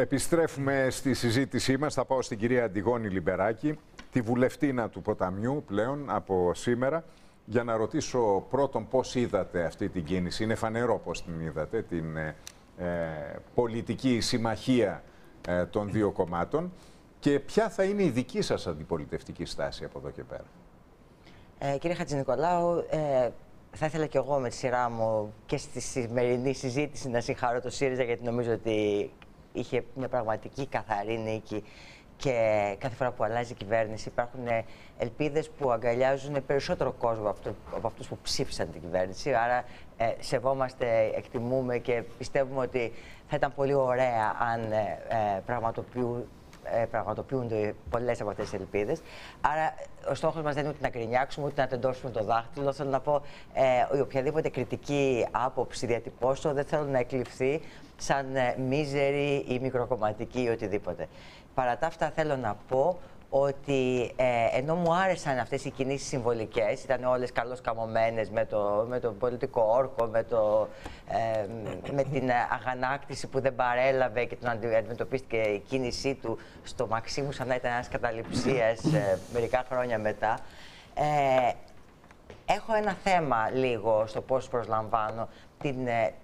Επιστρέφουμε στη συζήτησή μας. Θα πάω στην κυρία Αντιγόνη Λιμπεράκη, τη βουλευτήνα του Ποταμιού πλέον από σήμερα, για να ρωτήσω πρώτον πώς είδατε αυτή την κίνηση. Είναι φανερό πώς την είδατε, την ε, ε, πολιτική συμμαχία ε, των δύο κομμάτων και ποια θα είναι η δική σας αντιπολιτευτική στάση από εδώ και πέρα; Ε, κύριε Χατζηνικολάου, ε, θα ήθελα και εγώ με τη σειρά μου και στη σημερινή συζήτηση να συγχαρώ το ΣΥΡΙΖΑ γιατί νομίζω ότι είχε μια πραγματική καθαρή νίκη και κάθε φορά που αλλάζει η κυβέρνηση υπάρχουν ελπίδες που αγκαλιάζουν περισσότερο κόσμο από αυτούς που ψήφισαν την κυβέρνηση. Άρα ε, σεβόμαστε, εκτιμούμε και πιστεύουμε ότι θα ήταν πολύ ωραία αν ε, ε πραγματοποιούν ε, πραγματοποιούνται πολλές από αυτές τις ελπίδες. Άρα, ο στόχος μας δεν είναι ούτε να κρινιάξουμε ούτε να τεντώσουμε το δάχτυλο. Θέλω να πω, ε, η οποιαδήποτε κριτική άποψη διατυπώσω δεν θέλω να εκλειφθεί σαν ε, μίζερη ή μικροκομματική ή οτιδήποτε. Παρά τα αυτά, θέλω να πω ότι ε, ενώ μου άρεσαν αυτές οι κινήσεις συμβολικές, ήταν όλες καλώς καμωμένες με το, με το πολιτικό όρκο, με, το, ε, με την αγανάκτηση που δεν παρέλαβε και τον αντιμετωπίστηκε η κίνησή του στο Μαξίμου σαν να ήταν ένας καταληψίας ε, μερικά χρόνια μετά. Ε, έχω ένα θέμα λίγο στο πώς προσλαμβάνω την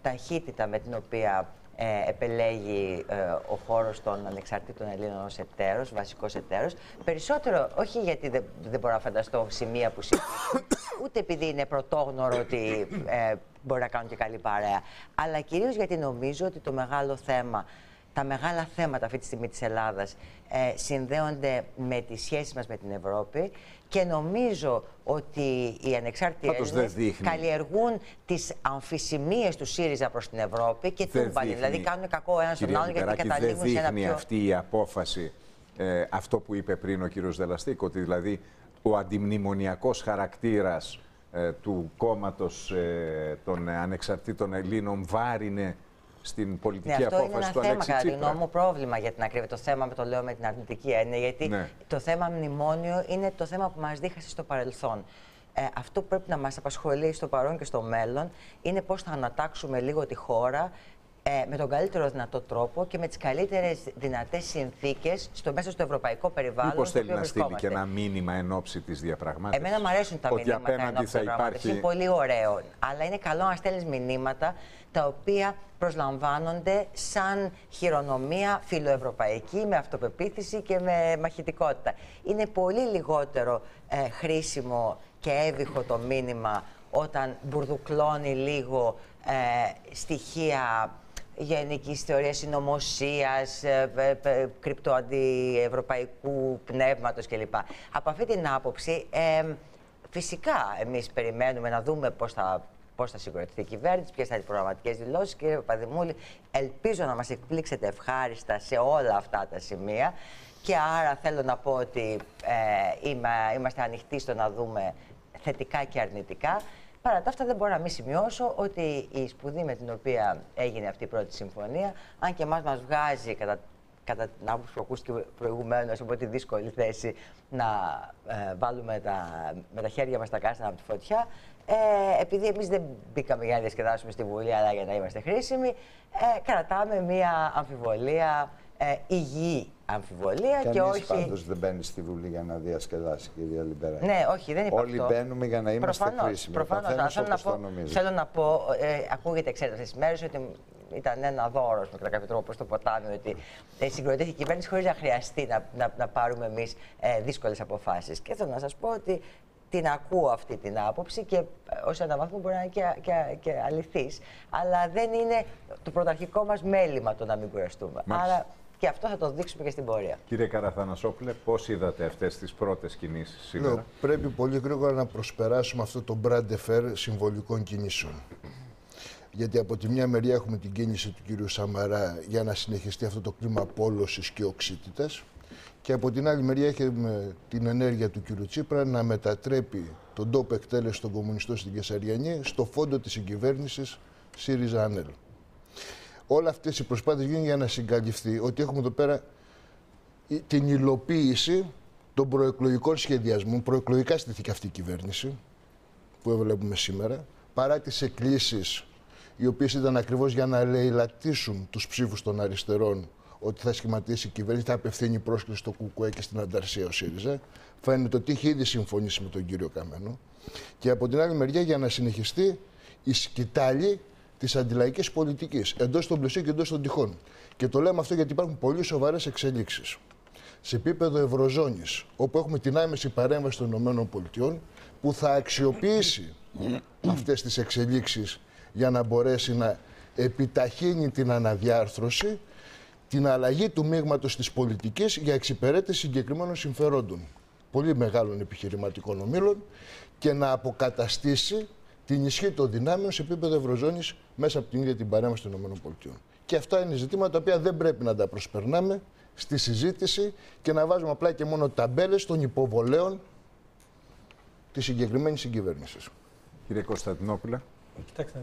ταχύτητα με την οποία ε, επελέγει ε, ο χώρος των ανεξαρτήτων Ελλήνων ως εταίρος, βασικός εταίρος. Περισσότερο, όχι γιατί δεν, δεν μπορώ να φανταστώ σημεία που συμφωνούν, ούτε επειδή είναι πρωτόγνωρο ότι ε, μπορεί να κάνουν και καλή παρέα, αλλά κυρίως γιατί νομίζω ότι το μεγάλο θέμα τα μεγάλα θέματα αυτή τη στιγμή της Ελλάδας ε, συνδέονται με τις σχέσεις μας με την Ευρώπη και νομίζω ότι οι ανεξάρτητοι Έλληνες καλλιεργούν τις αμφισημίες του ΣΥΡΙΖΑ προς την Ευρώπη και τούμπανοι. Δηλαδή κάνουν κακό ένας στον άλλον γιατί καταλήγουν σε ένα πιο... αυτή η απόφαση ε, αυτό που είπε πριν ο κύριος Δελαστίκ, ότι δηλαδή ο αντιμνημονιακός χαρακτήρας ε, του κόμματος ε, των ανεξαρτήτων Ελλήνων βάρινε στην πολιτική ναι, απόφαση του Αλέξη Τσίπρα. Αυτό είναι ένα θέμα, κατά τη γνώμη μου, πρόβλημα για την ακρίβεια. Το θέμα με το λέω με την αρνητική έννοια, γιατί ναι. το θέμα μνημόνιο είναι το θέμα που μας δίχασε στο παρελθόν. Ε, αυτό που πρέπει να μας απασχολεί στο παρόν και στο μέλλον είναι πώς θα ανατάξουμε λίγο τη χώρα ε, με τον καλύτερο δυνατό τρόπο και με τις καλύτερες δυνατές συνθήκες στο μέσα στο ευρωπαϊκό περιβάλλον. Μήπως θέλει να στείλει και ένα μήνυμα εν ώψη της διαπραγμάτευσης; Εμένα μου αρέσουν τα μηνύματα εν ώψη υπάρχει... Είναι πολύ ωραίο. Αλλά είναι καλό να στέλνεις μηνύματα τα οποία προσλαμβάνονται σαν χειρονομία φιλοευρωπαϊκή, με αυτοπεποίθηση και με μαχητικότητα. Είναι πολύ λιγότερο ε, χρήσιμο και έβυχο το μήνυμα όταν μπουρδουκλώνει λίγο ε, στοιχεία γενική θεωρία συνωμοσίας, ε, κρυπτοαντιευρωπαϊκού πνεύματος κλπ. Από αυτή την άποψη, ε, φυσικά εμείς περιμένουμε να δούμε πώς θα πώς θα συγκροτηθεί η κυβέρνηση, ποιες θα είναι οι προγραμματικές δηλώσεις. Κύριε Παπαδημούλη, ελπίζω να μας εκπλήξετε ευχάριστα σε όλα αυτά τα σημεία. Και άρα θέλω να πω ότι ε, είμαστε ανοιχτοί στο να δούμε θετικά και αρνητικά. Παρά τα αυτά, δεν μπορώ να μην σημειώσω ότι η σπουδή με την οποία έγινε αυτή η πρώτη συμφωνία, αν και εμάς μας βγάζει κατά, κατά την άποψη που ακούστηκε προηγουμένως από τη δύσκολη θέση να ε, βάλουμε τα, με τα χέρια μας τα κάστανα από τη φωτιά, ε, επειδή εμείς δεν μπήκαμε για να διασκεδάσουμε στη Βουλή, αλλά για να είμαστε χρήσιμοι, ε, κρατάμε μία αμφιβολία ε, υγιή αμφιβολία Κανείς και όχι. Πάντως δεν μπαίνει στη Βουλή για να διασκεδάσει, κυρία Λιμπεράκη. Ναι, όχι, δεν υπάρχει. Όλοι αυτό. μπαίνουμε για να είμαστε προφανώς, χρήσιμοι. Προφανώς. Θέλω, να πω, θέλω να πω, ε, ακούγεται, ξέρετε, αυτές τις μέρες ότι ήταν ένα δώρος με κάποιο τρόπο προ το ποτάμι, ότι ε, συγκροτήθηκε η κυβέρνηση χωρίς να χρειαστεί να, να, να πάρουμε εμείς ε, δύσκολες αποφάσεις. Και θέλω να σας πω ότι την ακούω αυτή την άποψη και ε, ως ένα βαθμό μπορεί να είναι και, και, και αληθής. Αλλά δεν είναι το πρωταρχικό μας μέλημα το να μην κουραστούμε. Άρα και αυτό θα το δείξουμε και στην πορεία. Κύριε Καραθανασόπουλε, πώς είδατε αυτές τις πρώτες κινήσεις σήμερα; Ναι, πρέπει πολύ γρήγορα να προσπεράσουμε αυτό το μπραντεφέρ συμβολικών κινήσεων. Γιατί από τη μια μεριά έχουμε την κίνηση του κύριου Σαμαρά για να συνεχιστεί αυτό το κλίμα πόλωσης και οξύτητας. Και από την άλλη μεριά έχουμε την ενέργεια του κύριου Τσίπρα να μετατρέπει τον τόπο εκτέλεση των κομμουνιστών στην Κεσαριανή στο φόντο της συγκυβέρνησης ΣΥΡΙΖΑ ΑΝΕΛ. Όλα αυτές οι προσπάθειες γίνουν για να συγκαλυφθεί ότι έχουμε εδώ πέρα την υλοποίηση των προεκλογικών σχεδιασμών. Προεκλογικά στήθηκε αυτή η κυβέρνηση που βλέπουμε σήμερα, παρά τις εκκλήσεις οι οποίες ήταν ακριβώς για να λαιλατίσουν τους ψήφους των αριστερών ότι θα σχηματίσει η κυβέρνηση, θα απευθύνει πρόσκληση στο ΚΚΕ και στην Ανταρσία ο ΣΥΡΙΖΑ. Φαίνεται ότι είχε ήδη συμφωνήσει με τον κύριο Καμένο. Και από την άλλη μεριά για να συνεχιστεί η σκητάλη της αντιλαϊκής πολιτικής εντός των πλαισίων και εντός των τυχών. Και το λέμε αυτό γιατί υπάρχουν πολύ σοβαρές εξελίξεις. Σε επίπεδο Ευρωζώνης, όπου έχουμε την άμεση παρέμβαση των ΗΠΑ, που θα αξιοποιήσει αυτές τις εξελίξεις για να μπορέσει να επιταχύνει την αναδιάρθρωση, την αλλαγή του μείγματος της πολιτικής για εξυπηρέτηση συγκεκριμένων συμφερόντων πολύ μεγάλων επιχειρηματικών ομίλων και να αποκαταστήσει την ισχύ των δυνάμεων σε επίπεδο Ευρωζώνης μέσα από την ίδια την παρέμβαση των ΗΠΑ. Και αυτά είναι ζητήματα τα οποία δεν πρέπει να τα προσπερνάμε στη συζήτηση και να βάζουμε απλά και μόνο ταμπέλες των υποβολέων της συγκεκριμένης συγκυβέρνησης. Κύριε Κωνσταντινόπουλε. Κοιτάξτε,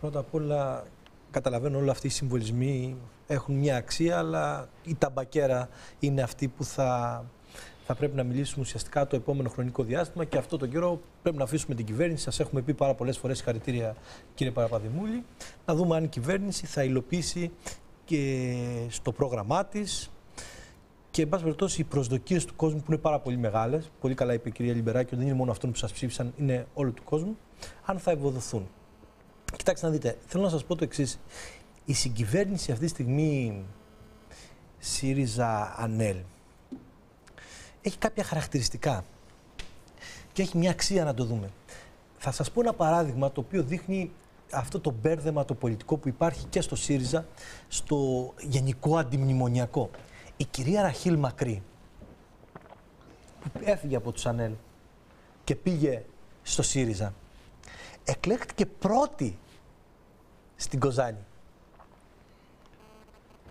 πρώτα απ' όλα καταλαβαίνω όλοι αυτοί οι συμβολισμοί έχουν μια αξία, αλλά η ταμπακέρα είναι αυτή που θα θα πρέπει να μιλήσουμε ουσιαστικά το επόμενο χρονικό διάστημα και αυτό τον καιρό πρέπει να αφήσουμε την κυβέρνηση. Σας έχουμε πει πάρα πολλές φορές συγχαρητήρια, κύριε Παραπαδημούλη, να δούμε αν η κυβέρνηση θα υλοποιήσει και στο πρόγραμμά της και, εν πάση περιπτώσει, οι προσδοκίες του κόσμου που είναι πάρα πολύ μεγάλες. Πολύ καλά είπε η κυρία Λιμπεράκη, ότι δεν είναι μόνο αυτών που σας ψήφισαν, είναι όλου του κόσμου. Αν θα ευοδοθούν. Κοιτάξτε να δείτε, θέλω να σας πω το εξής. Η συγκυβέρνηση αυτή τη στιγμή ΣΥΡΙΖΑ-ΑΝΕΛ έχει κάποια χαρακτηριστικά και έχει μια αξία να το δούμε. Θα σας πω ένα παράδειγμα το οποίο δείχνει αυτό το μπέρδεμα το πολιτικό που υπάρχει και στο ΣΥΡΙΖΑ, στο γενικό αντιμνημονιακό. Η κυρία Ραχίλ Μακρύ, που έφυγε από τους ΑΝΕΛ και πήγε στο ΣΥΡΙΖΑ, εκλέχτηκε πρώτη στην Κοζάνη.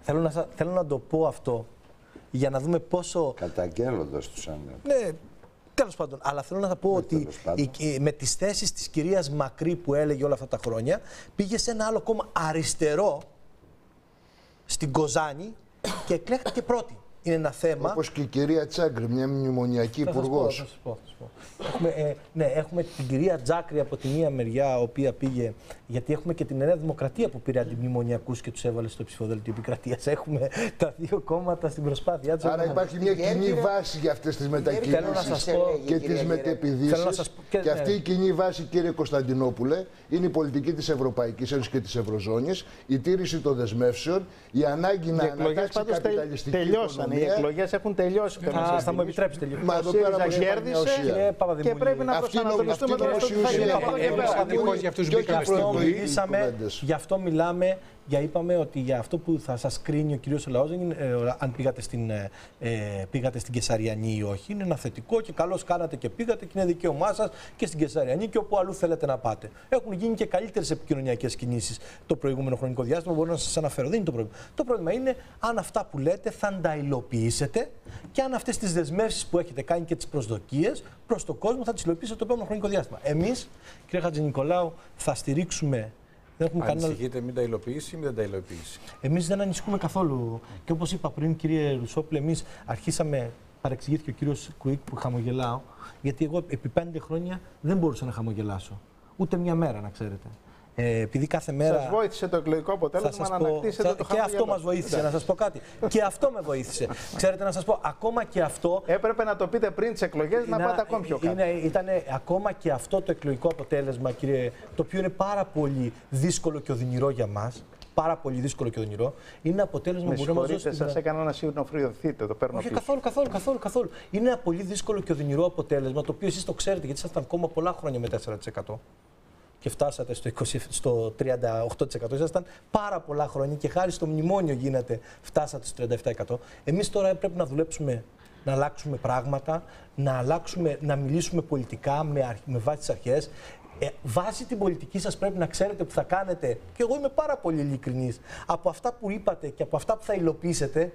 Θέλω να, θέλω να το πω αυτό για να δούμε πόσο. Καταγγέλλοντας τους άνδρε. Ναι, τέλος πάντων. Αλλά θέλω να θα πω ναι, ότι η, με τις θέσεις της κυρίας Μακρύ που έλεγε όλα αυτά τα χρόνια, πήγε σε ένα άλλο κόμμα αριστερό στην Κοζάνη και εκλέχθηκε πρώτη είναι ένα θέμα. Όπως και η κυρία Τσάγκρη, μια μνημονιακή υπουργός. Θα σας πω. Έχουμε, ε, ναι, έχουμε την κυρία Τζάκρη από τη μία μεριά, η οποία πήγε. Γιατί έχουμε και την Νέα Δημοκρατία που πήρε αντιμνημονιακούς και τους έβαλε στο ψηφοδέλτιο επικρατείας. Έχουμε τα δύο κόμματα στην προσπάθειά του. Άρα υπάρχει μια κοινή βάση για αυτές τις μετακινήσεις και τις μετεπιδήσει. Και, και αυτή η κοινή βάση, κύριε Κωνσταντινόπουλε, είναι η πολιτική της Ευρωπαϊκής Ένωσης και της Ευρωζώνης, η τήρηση των δεσμεύσεων, η ανάγκη να ανατάξει καπιταλιστική οικονομία οι εκλογές έχουν τελειώσει. Θα, θα μου επιτρέψετε λίγο. Μα εδώ πέρα κέρδισε και πρέπει να προσανατολιστούμε τώρα στο τι θα Γι' αυτό μιλάμε για είπαμε ότι για αυτό που θα σας κρίνει ο κύριος Λαόζεν, ε, αν πήγατε στην, ε, ε, πήγατε στην Κεσαριανή ή όχι, είναι ένα θετικό και καλώς κάνατε και πήγατε και είναι δικαίωμά σας και στην Κεσαριανή και όπου αλλού θέλετε να πάτε. Έχουν γίνει και καλύτερες επικοινωνιακές κινήσεις το προηγούμενο χρονικό διάστημα. Μπορώ να σας αναφέρω. Δεν είναι το πρόβλημα. Το πρόβλημα είναι αν αυτά που λέτε θα τα υλοποιήσετε και αν αυτές τις δεσμεύσεις που έχετε κάνει και τις προσδοκίες προς τον κόσμο θα τις υλοποιήσετε το επόμενο χρονικό διάστημα. Εμείς, κύριε Χατζη Νικολάου, θα στηρίξουμε δεν έχουμε Ανησυχείτε κανένα... μην τα υλοποιήσει ή μην τα υλοποιήσει. Εμείς δεν ανησυχούμε καθόλου. Και όπως είπα πριν, κύριε Ρουσόπουλε, εμείς αρχίσαμε. Παρεξηγήθηκε ο κύριος Κουίκ που χαμογελάω, γιατί εγώ επί πέντε χρόνια δεν μπορούσα να χαμογελάσω. Ούτε μια μέρα, να ξέρετε. Ε, επειδή κάθε μέρα. Σας βοήθησε το εκλογικό αποτέλεσμα να ανακτήσετε το Και αυτό μας βοήθησε, να σας πω κάτι. και αυτό με βοήθησε. Ξέρετε, να σας πω, ακόμα και αυτό. Έπρεπε να το πείτε πριν τις εκλογές, να πάτε ακόμη πιο κάτω. Ήταν ακόμα και αυτό το εκλογικό αποτέλεσμα, κύριε, το οποίο είναι πάρα πολύ δύσκολο και οδυνηρό για μας. Πάρα πολύ δύσκολο και οδυνηρό. Είναι αποτέλεσμα που μπορεί να σας έκανα να συνοφριωθείτε, το παίρνω Όχι, καθόλου, καθόλου, καθόλου, καθόλου. Είναι ένα πολύ δύσκολο και οδυνηρό αποτέλεσμα, το οποίο εσείς το ξέρετε, γιατί ήσασταν ακόμα πολλά χρόνια με 4% και φτάσατε στο, 20, στο 38%. Ήσασταν πάρα πολλά χρόνια και χάρη στο μνημόνιο γίνατε, φτάσατε στο 37%. Εμείς τώρα πρέπει να δουλέψουμε να αλλάξουμε πράγματα, να, αλλάξουμε, να μιλήσουμε πολιτικά με, με βάση τις αρχές. Ε, βάσει την πολιτική σας πρέπει να ξέρετε που θα κάνετε, και εγώ είμαι πάρα πολύ ειλικρινής, από αυτά που είπατε και από αυτά που θα υλοποιήσετε,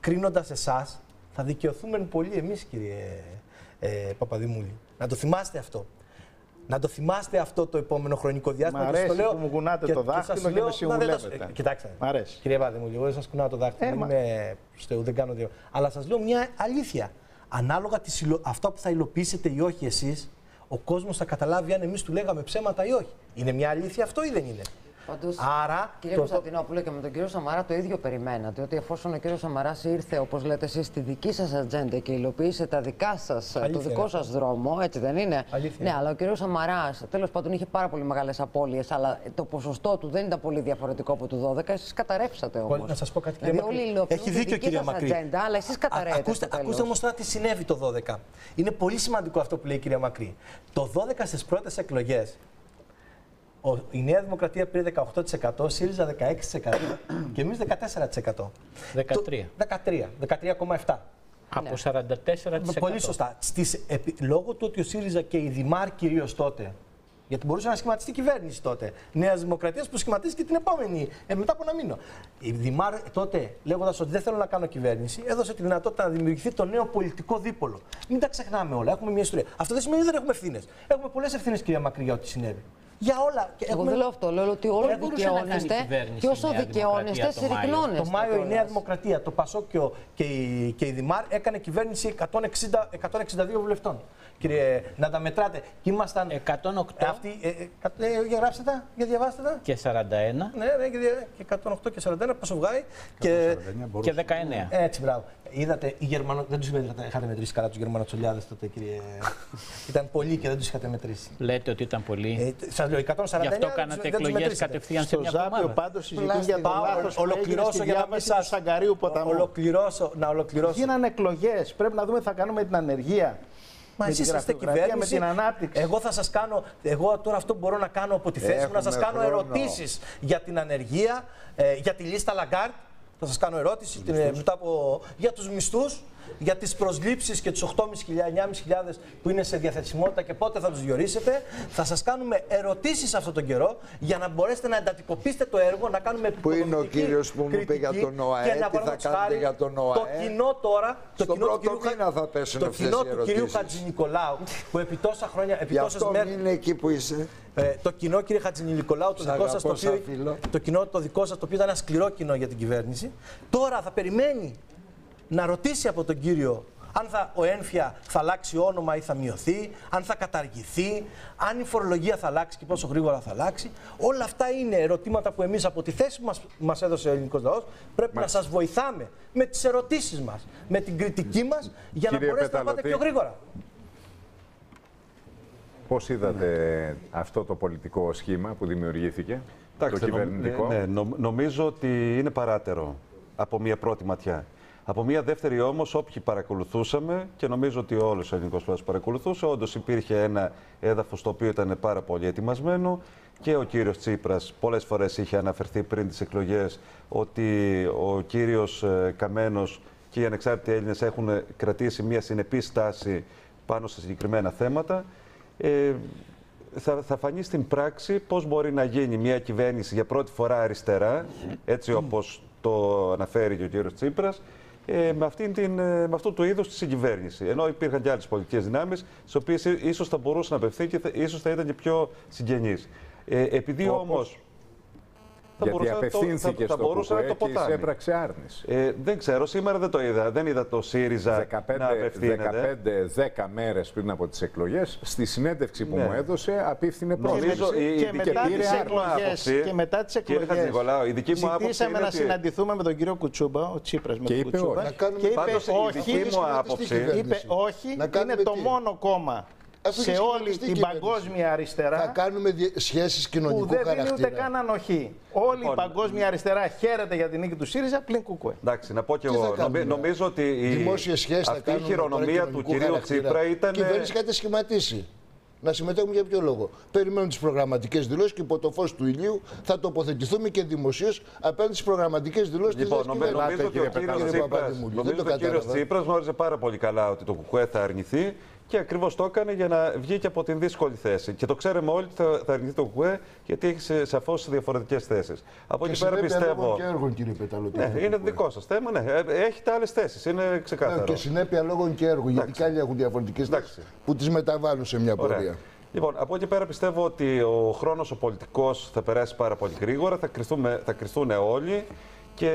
κρίνοντας εσάς, θα δικαιωθούμε πολύ εμείς κύριε ε, Παπαδημούλη. Να το θυμάστε αυτό. Να το θυμάστε αυτό το επόμενο χρονικό διάστημα. Μ' αρέσει που μου κουνάτε το δάχτυλο και, και με συμβουλεύετε. Κοιτάξτε. Μ' αρέσει. Κύριε Βάδη μου, εγώ δεν σας κουνάω το δάχτυλο. Ε, δεν, είμαι... δεν κάνω δύο. Αλλά σας λέω μια αλήθεια. Ανάλογα τις αυτά που θα υλοποιήσετε ή όχι εσείς, ο κόσμος θα καταλάβει αν εμείς του λέγαμε ψέματα ή όχι. Είναι μια αλήθεια αυτό ή δεν είναι; Πάντως, Άρα. Κύριε το... Κωνσταντινόπουλο και με τον κύριο Σαμαρά το ίδιο περιμένατε. Ότι εφόσον ο κύριος Σαμαράς ήρθε, όπως λέτε εσείς, στη δική σας ατζέντα και υλοποίησε τα δικά σας, το δικό σας δρόμο, έτσι δεν είναι; Αλήθεια. Ναι, αλλά ο κύριος Σαμαράς τέλος πάντων είχε πάρα πολύ μεγάλες απώλειες, αλλά το ποσοστό του δεν ήταν πολύ διαφορετικό από το 12. Εσείς καταρρεύσατε όμως. Να σας πω κάτι, κύριε δηλαδή, Έχει δίκιο, κύριε Μακρύ. Ατζέντα, αλλά εσείς καταρρεύετε. Ακούστε, ακούστε όμως τώρα τι συνέβη το 12. Είναι πολύ σημαντικό αυτό που λέει η κυρία Μακρύ. Το 12 στις πρώτες εκλογές η Νέα Δημοκρατία πήρε 18%, ο ΣΥΡΙΖΑ 16% και εμείς 14%. 13. 13, 13,7%. Από 44%. Πολύ σωστά. Στις, λόγω του ότι ο ΣΥΡΙΖΑ και η Δημάρ κυρίως τότε γιατί μπορούσε να σχηματιστεί κυβέρνηση τότε. Νέας Δημοκρατίας που σχηματίστηκε την επόμενη, ε, μετά από ένα μήνα. Η Δημάρ τότε, λέγοντας ότι δεν θέλω να κάνω κυβέρνηση, έδωσε τη δυνατότητα να δημιουργηθεί το νέο πολιτικό δίπολο. Μην τα ξεχνάμε όλα. Έχουμε μια ιστορία. Αυτό δεν σημαίνει ότι δεν έχουμε ευθύνες. Έχουμε πολλές ευθύνες, κυρία Μακρύ, για ό,τι συνέβη για όλα. Εγώ έχουμε... δεν λέω αυτό. Λέω ότι όλοι δικαιώνεστε και όσο δικαιώνεστε, συρρυκνώνεστε. Το Μάιο η Νέα Δημοκρατία, το Πασό και, και, η, και η Δημάρ έκανε κυβέρνηση 160, 162 βουλευτών. Κύριε, να τα μετράτε. Και ήμασταν. 108. Αυτοί, ε, ε, ε, για γράψτε τα, για διαβάστε τα. Και 41. Ναι, ναι, και 108 και 41, πόσο βγάει. Και, και 19. Έτσι, μπράβο. Είδατε, οι Γερμανο... δεν τους είχατε μετρήσει καλά τους Γερμανοτσολιάδες τότε, κύριε. ήταν πολλοί και δεν τους είχατε μετρήσει. Λέτε ότι ήταν πολλοί. Ε, Σας λέω, 149. Γι' αυτό κάνατε εκλογές κατευθείαν σε μια εβδομάδα. πάντως συζητούν για το λάθο Ολοκληρώσω για να μην σα. Σαγκαρίου ποταμού. Ολοκληρώσω, να ολοκληρώσω. Γίνανε εκλογές. Πρέπει να δούμε τι θα κάνουμε με την ανεργία. Μα εσείς είστε κυβέρνηση. Με την ανάπτυξη. Εγώ θα σας κάνω. Εγώ τώρα αυτό που μπορώ να κάνω από τη θέση μου να σας κάνω ερωτήσεις για την ανεργία, ε, για τη λίστα Λαγκάρντ. Θα σας κάνω ερώτηση μετά από, για τους μισθούς για τις προσλήψεις και τους 8.500-9.500 που είναι σε διαθεσιμότητα και πότε θα τους διορίσετε. Θα σας κάνουμε ερωτήσεις αυτόν τον καιρό για να μπορέσετε να εντατικοποιήσετε το έργο, να κάνουμε Πού είναι ο κύριος που μου είπε για τον ΟΑΕ, τι θα κάνετε για τον ΟΑΕ; Το κοινό τώρα. Το κοινό του κυρίου, θα πέσουν το κοινό του κυρίου Χατζηνικολάου που επί τόσα χρόνια. Επί τόσες μέρε. είναι εκεί που είσαι. Ε, το κοινό, κύριε Χατζηνικολάου, το δικό σας το οποίο. Το κοινό το δικό σας το οποίο ήταν ένα σκληρό κοινό για την κυβέρνηση. Τώρα θα περιμένει να ρωτήσει από τον κύριο αν θα, ο ένφια θα αλλάξει όνομα ή θα μειωθεί, αν θα καταργηθεί, αν η φορολογία θα αλλάξει και πόσο γρήγορα θα αλλάξει. Όλα αυτά είναι ερωτήματα που εμείς από τη θέση που μας, μας έδωσε ο ελληνικός λαός πρέπει να σας βοηθάμε με τις ερωτήσεις μας, με την κριτική μας για να μπορέσετε να πάτε πιο γρήγορα. Πώς είδατε αυτό το πολιτικό σχήμα που δημιουργήθηκε, το κυβερνητικό; Ναι, ναι, νομίζω ότι είναι παράτερο από μια πρώτη ματιά. Από μια δεύτερη όμως, όποιοι παρακολουθούσαμε, και νομίζω ότι όλος ο ελληνικός πλαίσιο παρακολουθούσε, όντως υπήρχε ένα έδαφος το οποίο ήταν πάρα πολύ ετοιμασμένο και ο κύριος Τσίπρας πολλές φορές είχε αναφερθεί πριν τις εκλογές ότι ο κύριος ε, Καμένος και οι ανεξάρτητοι Έλληνες έχουν κρατήσει μια συνεπής στάση πάνω σε συγκεκριμένα θέματα. Ε, θα, θα φανεί στην πράξη πώς μπορεί να γίνει μια κυβέρνηση για πρώτη φορά αριστερά, έτσι όπως το αναφέρει και ο κύριος Τσίπρας, ε, με, αυτήν την, ε, με αυτό το είδος της συγκυβέρνησης. Ενώ υπήρχαν και άλλες πολιτικές δυνάμεις, στις οποίες ίσως θα μπορούσε να απευθεί και ίσως θα ήταν και πιο συγγενείς. Ε, επειδή όμω θα Γιατί απευθύνθηκε θα, στο θα και έπραξε άρνηση. Ε, δεν ξέρω, σήμερα δεν το είδα. Δεν είδα το ΣΥΡΙΖΑ 15, να απευθύνεται. 15-10 μέρες πριν από τις εκλογές, στη συνέντευξη που ναι. μου έδωσε, απίφθινε πρόσκληση. Και, και, μετά τις εκλογές, και μετά τις εκλογές. Ζητήσαμε να συναντηθούμε με τον κύριο Κουτσούμπα, ο Τσίπρας με τον Κουτσούμπα. Και είπε όχι, είναι το μόνο κόμμα σε όλη την παγκόσμια αριστερά. Θα κάνουμε σχέσεις κοινωνικού χαρακτήρα. Που δεν δίνει ούτε καν ανοχή. Όλη η λοιπόν, παγκόσμια αριστερά χαίρεται για την νίκη του ΣΥΡΙΖΑ πλην Κουκουέ. Εντάξει, να πω και εγώ. Νομίζω ότι η... αυτή η χειρονομία του κυρίου Τσίπρα ήταν. Η κυβέρνηση κάτι σχηματίσει. Να συμμετέχουμε για ποιο λόγο; Περιμένουμε τις προγραμματικές δηλώσεις και υπό το φως του ηλίου θα τοποθετηθούμε και δημοσίως απέναντι στις προγραμματικές δηλώσεις λοιπόν, τη Νομίζω ότι ο κύριος Τσίπρας γνώριζε πάρα πολύ καλά ότι το Κουκουέ θα αρνηθεί και ακριβώς το έκανε για να βγει και από την δύσκολη θέση. Και το ξέρουμε όλοι ότι θα, θα αρνηθεί το ΚΟΕ, γιατί έχει σαφώς διαφορετικές θέσεις. Από εκεί πέρα πιστεύω. Και έργων, κύριε Πεταλωτή. Ναι, είναι δικό σας θέμα. Ναι. Ε, έχετε άλλες θέσεις. Είναι ξεκάθαρο. Ναι, και συνέπεια λόγων και έργων. Γιατί και άλλοι έχουν διαφορετικές θέσεις που τις μεταβάλουν σε μια πορεία. Λοιπόν, από εκεί πέρα πιστεύω ότι ο χρόνος ο πολιτικός θα περάσει πάρα πολύ γρήγορα. Θα, θα κρυθούν όλοι. Και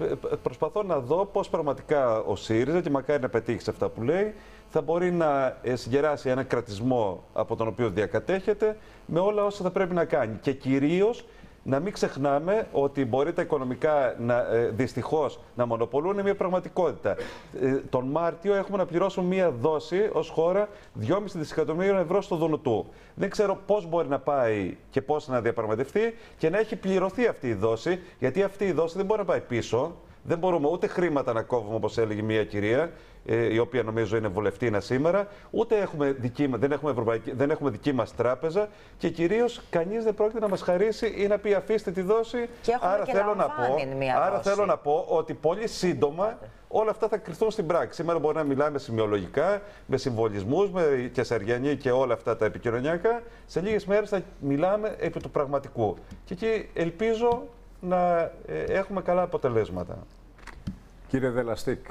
ε, προσπαθώ να δω πώς πραγματικά ο ΣΥΡΙΖΑ, και μακάρι να πετύχει σε αυτά που λέει, θα μπορεί να ε, συγκεράσει ένα κρατισμό από τον οποίο διακατέχεται με όλα όσα θα πρέπει να κάνει. Και κυρίως να μην ξεχνάμε ότι μπορεί τα οικονομικά να, ε, δυστυχώς να μονοπολούν μια πραγματικότητα. Ε, τον Μάρτιο έχουμε να πληρώσουμε μια δόση ως χώρα 2,5 δισεκατομμύρια ευρώ στο Δουνουτού. Δεν ξέρω πώς μπορεί να πάει και πώς να διαπραγματευτεί και να έχει πληρωθεί αυτή η δόση, γιατί αυτή η δόση δεν μπορεί να πάει πίσω. Δεν μπορούμε ούτε χρήματα να κόβουμε, όπως έλεγε μια κυρία, ε, η οποία νομίζω είναι βουλευτήνα σήμερα, ούτε έχουμε δική, δεν, έχουμε ευρωπαϊκή, δεν έχουμε δική μας τράπεζα και κυρίως κανείς δεν πρόκειται να μας χαρίσει ή να πει αφήστε τη δόση. άρα θέλω, να πω, άρα θέλω να πω ότι πολύ σύντομα όλα αυτά θα κρυφθούν στην πράξη. Σήμερα μπορεί να μιλάμε σημειολογικά, με συμβολισμούς, με κεσαριανή και όλα αυτά τα επικοινωνιακά. Σε λίγες μέρες θα μιλάμε επί του πραγματικού. Και εκεί ελπίζω να ε, έχουμε καλά αποτελέσματα. Κύριε Δελαστίκ,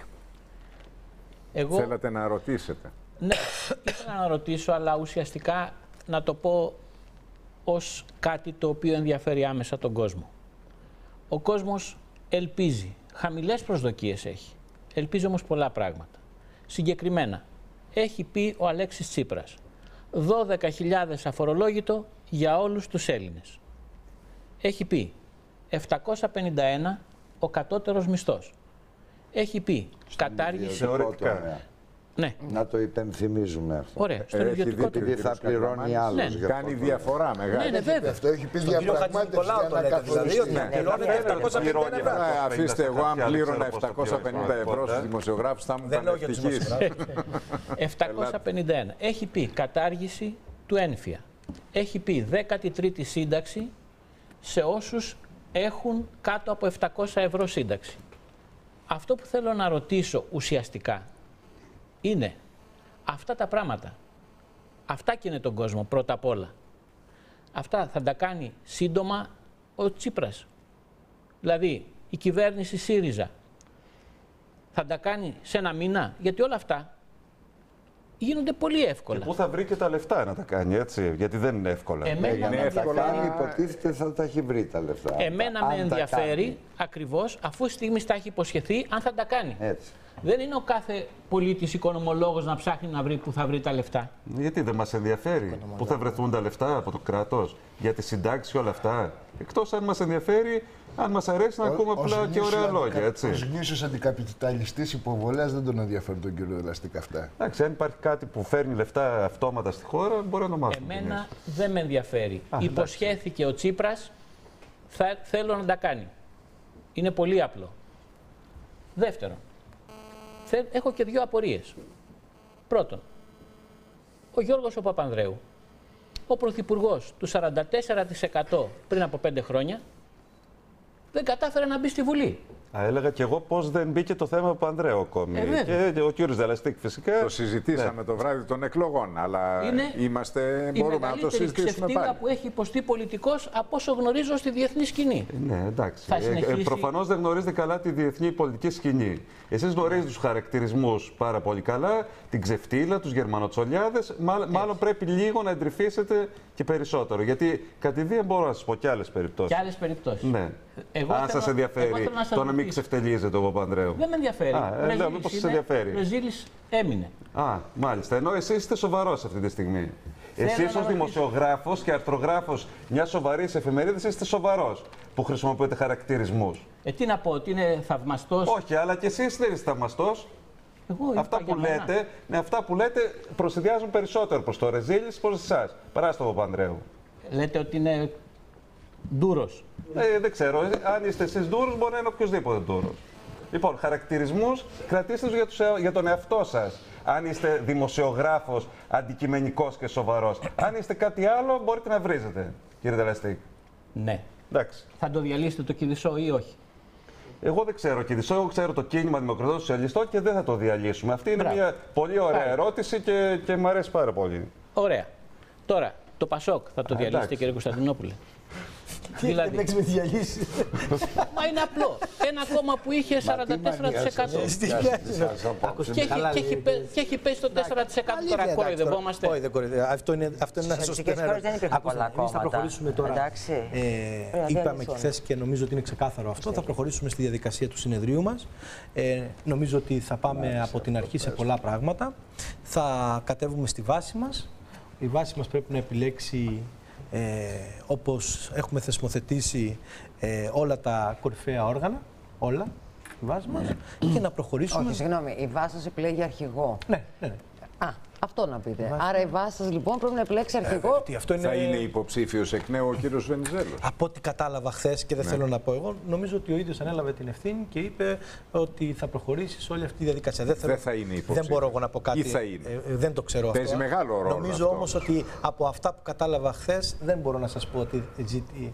Εγώ... θέλατε να ρωτήσετε. Ναι, ήθελα να ρωτήσω, αλλά ουσιαστικά να το πω ως κάτι το οποίο ενδιαφέρει άμεσα τον κόσμο. Ο κόσμος ελπίζει, χαμηλές προσδοκίες έχει, ελπίζει όμως πολλά πράγματα. Συγκεκριμένα, έχει πει ο Αλέξης Τσίπρας, 12.000 αφορολόγητο για όλους τους Έλληνες. Έχει πει 751 ο κατώτερος μισθός. Έχει πει κατάργηση... Θεωρητικά. Ναι. Να το υπενθυμίζουμε αυτό. Ωραία. Στον ιδιωτικό επειδή θα πληρώνει άλλος. Ναι. Κάνει διαφορά μεγάλη. Ναι, ναι, βέβαια. Αυτό έχει πει διαπραγμάτευση για να καθορίσει. Αφήστε, εγώ αν πλήρωνα 750 ευρώ στους δημοσιογράφους θα μου ήταν ευτυχής. 751. Έχει πει κατάργηση του ένφια. Έχει πει 13η σύνταξη σε όσους έχουν κάτω από 700 ευρώ σύνταξη. Αυτό που θέλω να ρωτήσω ουσιαστικά είναι αυτά τα πράγματα. Αυτά και είναι τον κόσμο πρώτα απ' όλα. Αυτά θα τα κάνει σύντομα ο Τσίπρας. Δηλαδή η κυβέρνηση ΣΥΡΙΖΑ θα τα κάνει σε ένα μήνα, γιατί όλα αυτά γίνονται πολύ εύκολα. Και πού θα βρει και τα λεφτά να τα κάνει, έτσι, γιατί δεν είναι εύκολα. Εμένα είναι με εύκολα. Κάνει, υποτίθεται θα τα έχει βρει τα λεφτά. Εμένα με ενδιαφέρει ακριβώς, αφού στιγμή τα έχει υποσχεθεί, αν θα τα κάνει. Έτσι. Δεν είναι ο κάθε πολίτης οικονομολόγος να ψάχνει να βρει που θα βρει τα λεφτά. Γιατί δεν μας ενδιαφέρει πού θα βρεθούν τα λεφτά από το κράτος, για τη συντάξη και όλα αυτά. Εκτός αν μας ενδιαφέρει αν μας αρέσει να ακούμε απλά και ωραία λόγια. Έτσι. Ο γνήσιο αντικαπιταλιστής υποβολέας δεν τον ενδιαφέρει τον κύριο Ελαστικά αυτά. Εντάξει, αν υπάρχει κάτι που φέρνει λεφτά αυτόματα στη χώρα, μπορεί να το μάθουμε. Εμένα δεν με ενδιαφέρει. Α, Υποσχέθηκε ο Τσίπρας, θέλω να τα κάνει. Είναι πολύ απλό. Δεύτερον, έχω και δύο απορίες. Πρώτον, ο Γιώργος ο Παπανδρέου, ο Πρωθυπουργός του 44% πριν από πέντε χρόνια, δεν κατάφερε να μπει στη Βουλή. Α, έλεγα και εγώ πώς δεν μπήκε το θέμα του Ανδρέου ακόμη. Ε, και ο κύριος Δελαστίκ φυσικά. Το συζητήσαμε ναι. το βράδυ των εκλογών, αλλά είναι είμαστε, μπορούμε να το συζητήσουμε πάλι. που έχει υποστεί πολιτικός από όσο γνωρίζω στη διεθνή σκηνή. Ναι, εντάξει. Ε, ε, Προφανώς δεν γνωρίζετε καλά τη διεθνή πολιτική σκηνή. Εσείς γνωρίζετε τους χαρακτηρισμούς πάρα πολύ καλά, την ξεφτύλα, τους Γερμανοτσολιάδες. Μάλλον πρέπει λίγο να εντρυφήσετε και περισσότερο. Γιατί κατηδίαν μπορώ να σας πω και άλλες περιπτώσεις. Και άλλες περιπτώσεις. Ναι. Εγώ Αν σας ενδιαφέρει το να μην ξεφτελίζετε ο Παπανδρέου. Δεν με ενδιαφέρει. Α, ε, λέω, μήπως σας ενδιαφέρει. Ρεζίλη έμεινε. Α, μάλιστα. Ενώ εσείς είστε σοβαρός αυτή τη στιγμή. Εσείς ως δημοσιογράφος και αρθρογράφος μιας σοβαρής εφημερίδας είστε σοβαρός που χρησιμοποιείτε χαρακτηρισμούς. Ε, τι να πω, ότι είναι θαυμαστός. Όχι, αλλά και εσείς δεν είστε θαυμαστός. Εγώ αυτά που, λέτε, ναι, αυτά που λέτε προσυδειάζουν περισσότερο προς το Ρεζίλης προς εσάς. Παρά στο Παπανδρέου. Λέτε ότι είναι ντούρος. Ε, δεν ξέρω. Αν είστε εσείς ντούρο, μπορεί να είναι οποιοδήποτε ντούρος. Λοιπόν, χαρακτηρισμούς κρατήστε τους για, για τον εαυτό σας. Αν είστε δημοσιογράφος, αντικειμενικός και σοβαρός. Αν είστε κάτι άλλο, μπορείτε να βρίζετε, κύριε Τελεστή. Ναι. Εντάξει. Θα το διαλύσετε το Κιδισό ή όχι; Εγώ δεν ξέρω Κιδισό, εγώ ξέρω το κίνημα Δημοκρατών Σοσιαλιστών και δεν θα το διαλύσουμε. Αυτή είναι μια πολύ ωραία ερώτηση και, και μου αρέσει πάρα πολύ. Ωραία. Τώρα, το Πασόκ θα το διαλύσετε, κύριε Κωνσταντινόπουλε. Δηλαδή. Δεν έχει με διαλύσεις. Μα είναι απλό. Ένα κόμμα που είχε 44%. Και έχει πέσει το 4% τώρα κοροϊδευόμαστε. Όχι, δεν κοροϊδευόμαστε. Αυτό είναι ένα σωστό Εμείς θα προχωρήσουμε τώρα. Ε, είπαμε και χθες και νομίζω ότι είναι ξεκάθαρο αυτό. Θα προχωρήσουμε στη διαδικασία του συνεδρίου μας. Ε, νομίζω ότι θα πάμε από την αρχή σε πολλά πράγματα. Θα κατέβουμε στη βάση μας. Η βάση μας πρέπει να επιλέξει ε, όπως έχουμε θεσμοθετήσει ε, όλα τα κορυφαία όργανα, όλα, η βάση μας, και να προχωρήσουμε. Όχι, συγγνώμη, η βάση σας επιλέγει αρχηγό. Ναι, ναι, ναι. Α, αυτό να πείτε. Άρα η βάση σας λοιπόν πρέπει να επιλέξει αρχηγό. Ε, αυτό είναι... Θα είναι υποψήφιος εκ νέου ο κύριος Βενιζέλος. Από ό,τι κατάλαβα χθες και δεν ναι. θέλω να πω εγώ, νομίζω ότι ο ίδιος ανέλαβε την ευθύνη και είπε ότι θα προχωρήσει σε όλη αυτή τη διαδικασία. Δεν, θέλω... δεν θα είναι υποψήφιο. Δεν μπορώ εγώ να πω κάτι. Ή θα είναι. Ε, ε δεν το ξέρω Παίζει αυτό. μεγάλο ρόλο. Νομίζω όμως ότι από αυτά που κατάλαβα χθες δεν μπορώ να σας πω ότι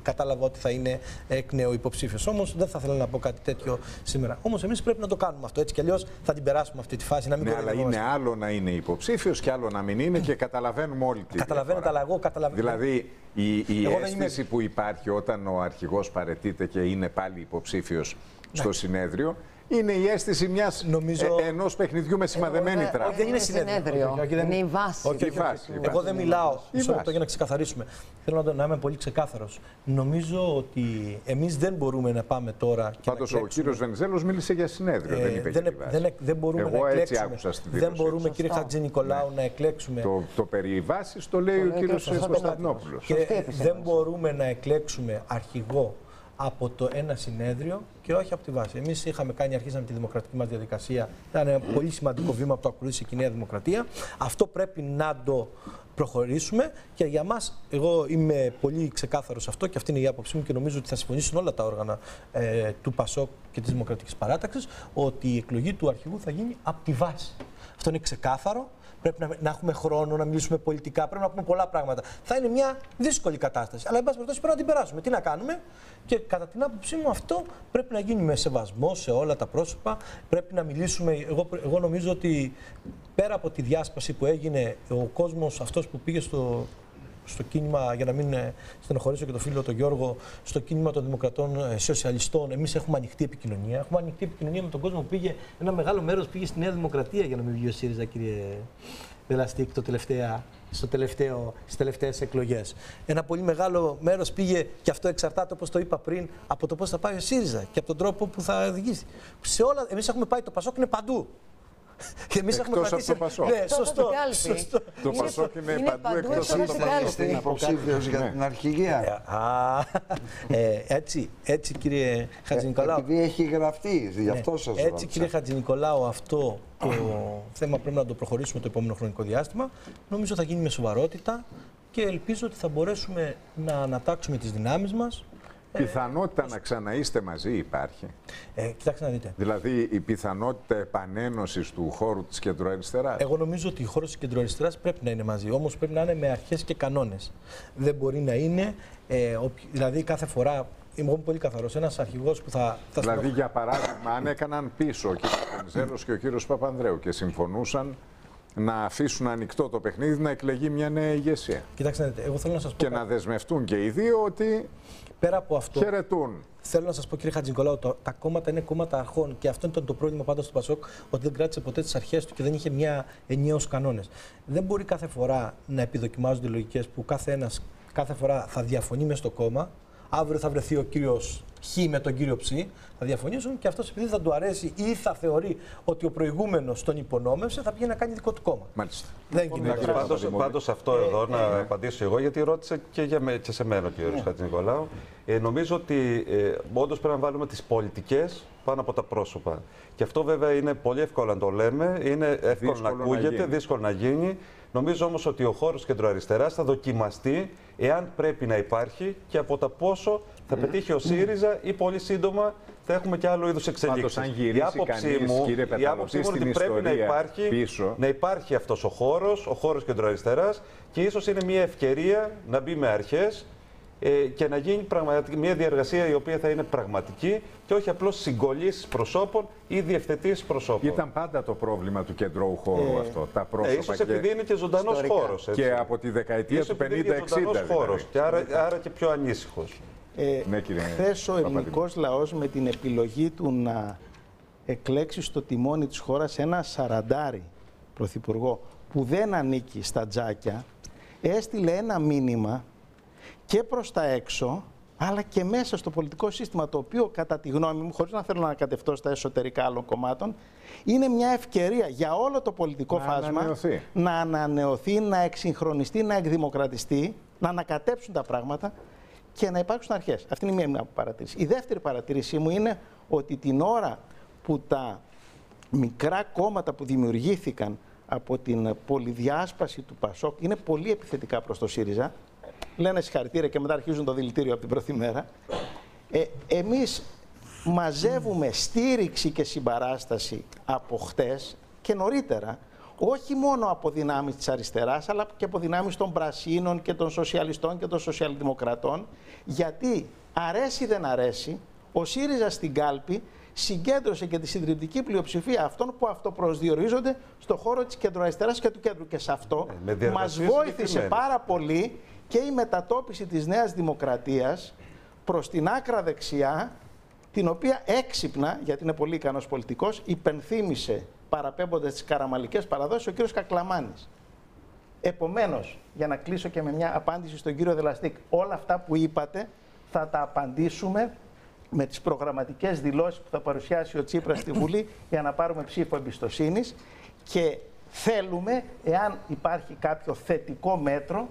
κατάλαβα ότι θα είναι εκ νέου υποψήφιος. Όμως δεν θα ήθελα να πω κάτι τέτοιο σήμερα. Όμως εμείς πρέπει να το κάνουμε αυτό. Έτσι κι αλλιώς θα την περάσουμε αυτή τη φάση. Να μην ναι, αλλά είναι άλλο να είναι υποψήφιος και άλλο να μην είναι και καταλαβαίνουμε όλοι τι. Καταλαβαίνετε, αλλά εγώ καταλαβαίνω. Δηλαδή, η, η αίσθηση που υπάρχει όταν ο αρχηγός παρετείται και είναι πάλι υποψήφιος στο ναι. συνέδριο είναι η αίσθηση μιας νομίζω... ε, ενός παιχνιδιού με σημαδεμένη τράπεζα. δεν είναι συνέδριο. Είναι η βάση. Όχι, όχι, βάση. Εγώ δεν μιλάω. Μισό λεπτό για να ξεκαθαρίσουμε. Θέλω να, να είμαι πολύ ξεκάθαρος. Νομίζω ότι εμείς δεν μπορούμε να πάμε τώρα. Πάντως ο κύριος Βενιζέλος μίλησε για συνέδριο. Ε, δεν είπε δεν, δεν, δεν μπορούμε Εγώ να έτσι άκουσα στη Δεν μπορούμε, κύριε Χατζη Νικολάου, ναι. να εκλέξουμε. Το, το περί βάσης το λέει ο κύριος Κωνσταντινόπουλο. δεν μπορούμε να εκλέξουμε αρχηγό από το ένα συνέδριο και όχι από τη βάση. Εμείς είχαμε κάνει, αρχίσαμε τη δημοκρατική μας διαδικασία. Ήταν ένα πολύ σημαντικό βήμα που το ακολούθησε η Νέα Δημοκρατία. Αυτό πρέπει να το προχωρήσουμε και για μας, εγώ είμαι πολύ ξεκάθαρος σε αυτό και αυτή είναι η άποψή μου και νομίζω ότι θα συμφωνήσουν όλα τα όργανα ε, του ΠΑΣΟΚ και της Δημοκρατικής Παράταξης ότι η εκλογή του αρχηγού θα γίνει από τη βάση. Αυτό είναι ξεκάθαρο πρέπει να, να έχουμε χρόνο να μιλήσουμε πολιτικά, πρέπει να πούμε πολλά πράγματα. Θα είναι μια δύσκολη κατάσταση. Αλλά, εν πάση περιπτώσει, πρέπει να την περάσουμε. Τι να κάνουμε; Και κατά την άποψή μου, αυτό πρέπει να γίνει με σεβασμό σε όλα τα πρόσωπα. Πρέπει να μιλήσουμε. Εγώ, εγώ νομίζω ότι πέρα από τη διάσπαση που έγινε, ο κόσμος αυτός που πήγε στο, στο κίνημα, για να μην ε, στενοχωρήσω και το φίλο τον Γιώργο, στο κίνημα των Δημοκρατών ε, Σοσιαλιστών. Εμείς έχουμε ανοιχτή επικοινωνία. Έχουμε ανοιχτή επικοινωνία με τον κόσμο που πήγε, ένα μεγάλο μέρος πήγε στη Νέα Δημοκρατία για να μην βγει ο ΣΥΡΙΖΑ, κύριε Βελαστίκ, το τελευταία, στο τελευταίο, στις τελευταίες εκλογές. Ένα πολύ μεγάλο μέρος πήγε, και αυτό εξαρτάται όπως το είπα πριν, από το πώς θα πάει ο ΣΥΡΙΖΑ και από τον τρόπο που θα οδηγήσει. Σε όλα, εμείς έχουμε πάει, το Πασόκ είναι παντού. Και εμείς έχουμε κρατήσει. Από το Πασόκ. Ναι, σωστό. σωστό. Το Πασόκ είναι, είναι παντού εκτός από το Πασόκ. Είστε υποψήφιος για την αρχηγία. Ε, έτσι, έτσι κύριε Χατζηνικολάου. Επειδή έχει γραφτεί, γι' αυτό σας Έτσι κύριε Χατζηνικολάου, αυτό το θέμα πρέπει να το προχωρήσουμε το επόμενο χρονικό διάστημα. Νομίζω θα γίνει με σοβαρότητα και ελπίζω ότι θα μπορέσουμε να ανατάξουμε τις δυνάμεις μας Πιθανότητα να ξαναείστε μαζί υπάρχει. Ε, κοιτάξτε να δείτε. Δηλαδή η πιθανότητα επανένωσης του χώρου της κεντροαριστεράς. Εγώ νομίζω ότι η χώρο της κεντροαριστεράς πρέπει να είναι μαζί. Όμως πρέπει να είναι με αρχές και κανόνες. Δεν μπορεί να είναι. Ε, δηλαδή κάθε φορά. Είμαι πολύ καθαρός. Ένας αρχηγός που θα. θα δηλαδή, για παράδειγμα, αν έκαναν πίσω ο κ. Βενιζέλο και ο κ. Παπανδρέου και συμφωνούσαν να αφήσουν ανοιχτό το παιχνίδι να εκλεγεί μια νέα ηγεσία. Κοιτάξτε, εγώ θέλω να σας πω. Και να δεσμευτούν και οι δύο ότι Πέρα από αυτό. Χαιρετούν. Θέλω να σας πω, κύριε Χατζηνικολάου, τα κόμματα είναι κόμματα αρχών και αυτό ήταν το πρόβλημα πάντα στο Πασόκ, ότι δεν κράτησε ποτέ τις αρχές του και δεν είχε μια ενιαίου κανόνες. Δεν μπορεί κάθε φορά να επιδοκιμάζονται λογικές που κάθε ένας κάθε φορά θα διαφωνεί μες στο κόμμα. Αύριο θα βρεθεί ο κύριος Χ με τον κύριο Ψ, θα διαφωνήσουν και αυτός επειδή θα του αρέσει ή θα θεωρεί ότι ο προηγούμενος τον υπονόμευσε, θα πήγε να κάνει δικό του κόμμα. Μάλιστα. Δεν γίνεται. Πάντω αυτό ε, εδώ να ε, απαντήσω εγώ, γιατί ρώτησε και, για με, και σε μένα ο κύριος ναι. Νικολάου. Ε, νομίζω ότι ε, όντως πρέπει να βάλουμε τις πολιτικές πάνω από τα πρόσωπα. Και αυτό βέβαια είναι πολύ εύκολο να το λέμε, είναι εύκολο δύσκολο να ακούγεται, να δύσκολο να γίνει. Νομίζω όμως ότι ο χώρος κεντροαριστεράς θα δοκιμαστεί εάν πρέπει να υπάρχει και από τα πόσο θα πετύχει ο ΣΥΡΙΖΑ ή πολύ σύντομα θα έχουμε και άλλο είδους εξελίξεις. Η άποψή μου, η άποψή μου ότι πρέπει να υπάρχει, πίσω. να υπάρχει αυτός ο χώρος, ο χώρος κεντροαριστεράς και ίσως είναι μια ευκαιρία να μπει με αρχές ε, και να γίνει πραγματική, μια διαργασία η οποία θα είναι πραγματική και όχι απλώς συγκολήσει προσώπων ή διευθετήσει προσώπων. Ήταν πάντα το πρόβλημα του κεντρώου χώρου ε, αυτό. Τα πρόσωπα. Ε, ίσως και... επειδή είναι και ζωντανός χώρος. Και από τη δεκαετία του 50-60. Δηλαδή. Και άρα, άρα και πιο ανήσυχος. Ε, ναι, Χθες ο ελληνικός λαός με την επιλογή του να εκλέξει στο τιμόνι της χώρας ένα σαραντάρι πρωθυπουργό που δεν ανήκει στα τζάκια, έστειλε ένα μήνυμα και προς τα έξω, αλλά και μέσα στο πολιτικό σύστημα, το οποίο κατά τη γνώμη μου, χωρίς να θέλω να ανακατευτώ στα εσωτερικά άλλων κομμάτων, είναι μια ευκαιρία για όλο το πολιτικό να φάσμα ανανεωθεί. να ανανεωθεί, να εξυγχρονιστεί, να εκδημοκρατιστεί να ανακατέψουν τα πράγματα και να υπάρξουν αρχές. Αυτή είναι μία παρατήρηση. Η δεύτερη παρατήρησή μου είναι ότι την ώρα που τα μικρά κόμματα που δημιουργήθηκαν από την πολυδιάσπαση του Πασόκ είναι πολύ επιθετικά προς το ΣΥΡΙΖΑ. Λένε συγχαρητήρια και μετά αρχίζουν το δηλητήριο από την πρώτη μέρα. Ε, εμείς μαζεύουμε στήριξη και συμπαράσταση από χτες και νωρίτερα, όχι μόνο από δυνάμεις της αριστεράς, αλλά και από δυνάμεις των πρασίνων και των σοσιαλιστών και των σοσιαλδημοκρατών, γιατί αρέσει δεν αρέσει, ο ΣΥΡΙΖΑ στην κάλπη συγκέντρωσε και τη συντριπτική πλειοψηφία αυτών που αυτοπροσδιορίζονται στο χώρο της κεντροαριστεράς και του κέντρου. Και σε αυτό ε, μας βοήθησε πάρα πολύ και η μετατόπιση της Νέας Δημοκρατίας προς την άκρα δεξιά, την οποία έξυπνα, γιατί είναι πολύ ικανός πολιτικός, υπενθύμησε παραπέμποντας τις καραμαλικές παραδόσεις ο κύριος Κακλαμάνης. Επομένως, για να κλείσω και με μια απάντηση στον κύριο Δελαστίκ, όλα αυτά που είπατε θα τα απαντήσουμε με τις προγραμματικές δηλώσεις που θα παρουσιάσει ο Τσίπρας στη Βουλή για να πάρουμε ψήφο εμπιστοσύνης και θέλουμε, εάν υπάρχει κάποιο θετικό μέτρο,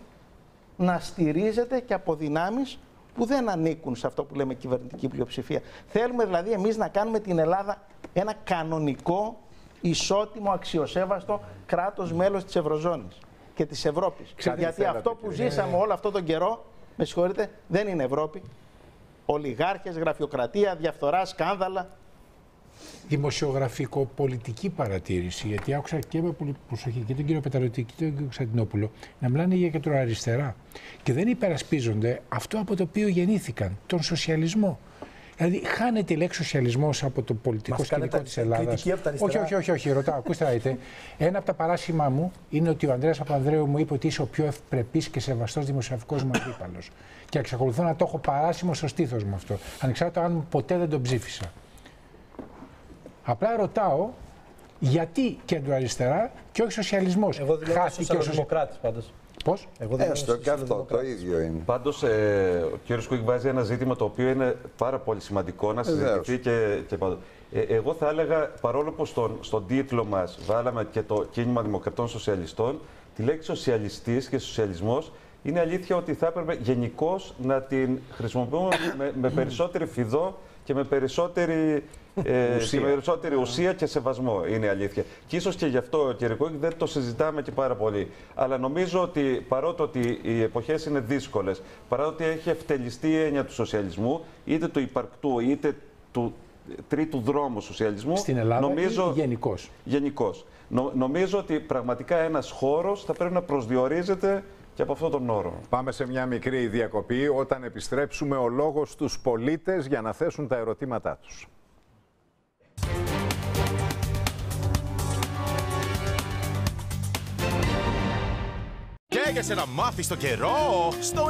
να στηρίζεται και από δυνάμεις που δεν ανήκουν σε αυτό που λέμε κυβερνητική πλειοψηφία. Θέλουμε δηλαδή εμείς να κάνουμε την Ελλάδα ένα κανονικό, ισότιμο, αξιοσέβαστο κράτος μέλος της Ευρωζώνης και της Ευρώπης. Γιατί αυτό που ζήσαμε όλο αυτόν τον καιρό, με συγχωρείτε, δεν είναι Ευρώπη, ολιγάρχες, γραφειοκρατία, διαφθορά, σκάνδαλα. Δημοσιογραφικό-πολιτική παρατήρηση, γιατί άκουσα και με πολύ προσοχή και τον κύριο Πεταρωτή και τον κύριο Ξαντινόπουλο να μιλάνε για κεντροαριστερά και δεν υπερασπίζονται αυτό από το οποίο γεννήθηκαν, τον σοσιαλισμό. Δηλαδή, χάνεται η λέξη σοσιαλισμός από το πολιτικό σκηνικό της Ελλάδας. Όχι, όχι, όχι, όχι, ρωτάω, ακούστε να δείτε. Ένα από τα παράσημά μου είναι ότι ο Ανδρέας Παπανδρέου μου είπε ότι είσαι ο πιο ευπρεπής και σεβαστός δημοσιογραφικός μου αντίπαλος. Και εξακολουθώ να το έχω παράσημο στο στήθος μου αυτό. Ανεξάρτητα αν ποτέ δεν τον ψήφισα. Απλά ρωτάω γιατί κέντρο αριστερά και όχι σοσιαλισμός; Εγώ δηλώνω σοσιαλδημοκράτης πάντως. Πώς; Εγώ δεν Έστω και αυτό το ίδιο είναι. Πάντως, ε, ο κ. Κουίκ βάζει ένα ζήτημα το οποίο είναι πάρα πολύ σημαντικό να συζητηθεί και, και πάντως. Ε, εγώ θα έλεγα, παρόλο που στον, στον τίτλο μας βάλαμε και το κίνημα Δημοκρατών Σοσιαλιστών, τη λέξη σοσιαλιστής και σοσιαλισμός είναι αλήθεια ότι θα έπρεπε γενικώς να την χρησιμοποιούμε με, με περισσότερη φιδό και με περισσότερη, ε, ουσία. περισσότερη ουσία και σεβασμό. Είναι η αλήθεια. Και ίσως και γι' αυτό, κύριε Κόκκι, δεν το συζητάμε και πάρα πολύ. Αλλά νομίζω ότι παρότι ότι οι εποχές είναι δύσκολες, παρότι έχει ευτελιστεί η έννοια του σοσιαλισμού, είτε του υπαρκτού είτε του τρίτου δρόμου σοσιαλισμού. Στην Ελλάδα νομίζω, γενικώς. Γενικώς. νομίζω ότι πραγματικά ένας χώρος θα πρέπει να προσδιορίζεται και από αυτόν τον όρο. Πάμε σε μια μικρή διακοπή όταν επιστρέψουμε ο λόγος στους πολίτες για να θέσουν τα ερωτήματά τους. Καίγεσαι να μάθει το καιρό! Στο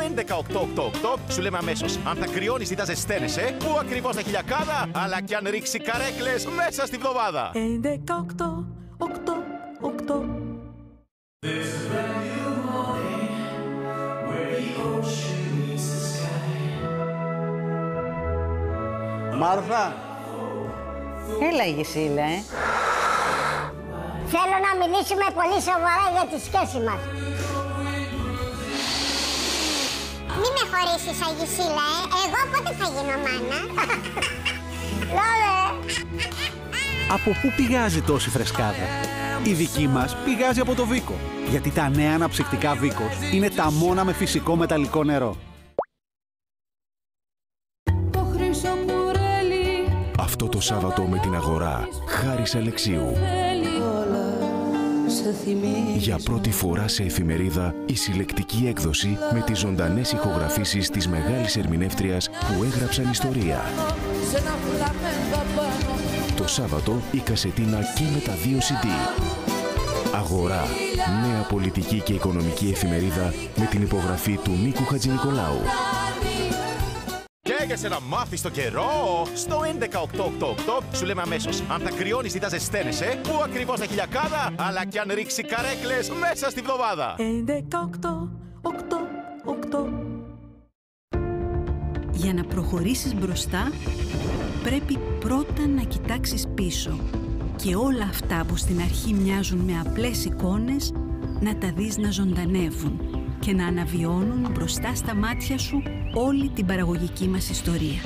11888 σου λέμε αμέσω αν θα κρυώνει ή θα ζεσταίνεσαι, πού ακριβώ τα χιλιακάδα, αλλά και αν ρίξει καρέκλε μέσα στη βδομάδα. 11888 Μάρθα. Έλα, Γεσίλα, ε. Θέλω να μιλήσουμε πολύ σοβαρά για τη σχέση μας. Μη με χωρίσεις, Αγισίλα, ε. Εγώ πότε θα γίνω μάνα; Από πού πηγάζει τόση φρεσκάδα; Η δική μας πηγάζει από το Βίκο. Γιατί τα νέα αναψυκτικά Βίκος είναι τα μόνα με φυσικό μεταλλικό νερό. Αυτό το Σάββατο με την αγορά Χάρης Αλεξίου. Για πρώτη φορά σε εφημερίδα η συλλεκτική έκδοση με τις ζωντανές ηχογραφήσεις της μεγάλης ερμηνεύτριας που έγραψαν ιστορία. Το Σάββατο η κασετίνα και με τα δύο CD. Αγορά. Νέα πολιτική και οικονομική εφημερίδα με την υπογραφή του Νίκου Χατζηνικολάου. Καίγεσαι να μάθεις το καιρό! Στο 11888 σου λέμε αμέσως. Αν θα κρυώνεις ή θα ζεσταίνεσαι, πού ακριβώς τα χιλιακάδα, αλλά και αν ρίξει καρέκλες μέσα στη βδομάδα. 11888 Για να προχωρήσεις μπροστά, πρέπει πρώτα να κοιτάξεις πίσω. Και όλα αυτά που στην αρχή μοιάζουν με απλές εικόνες να τα δεις να ζωντανεύουν και να αναβιώνουν μπροστά στα μάτια σου όλη την παραγωγική μας ιστορία.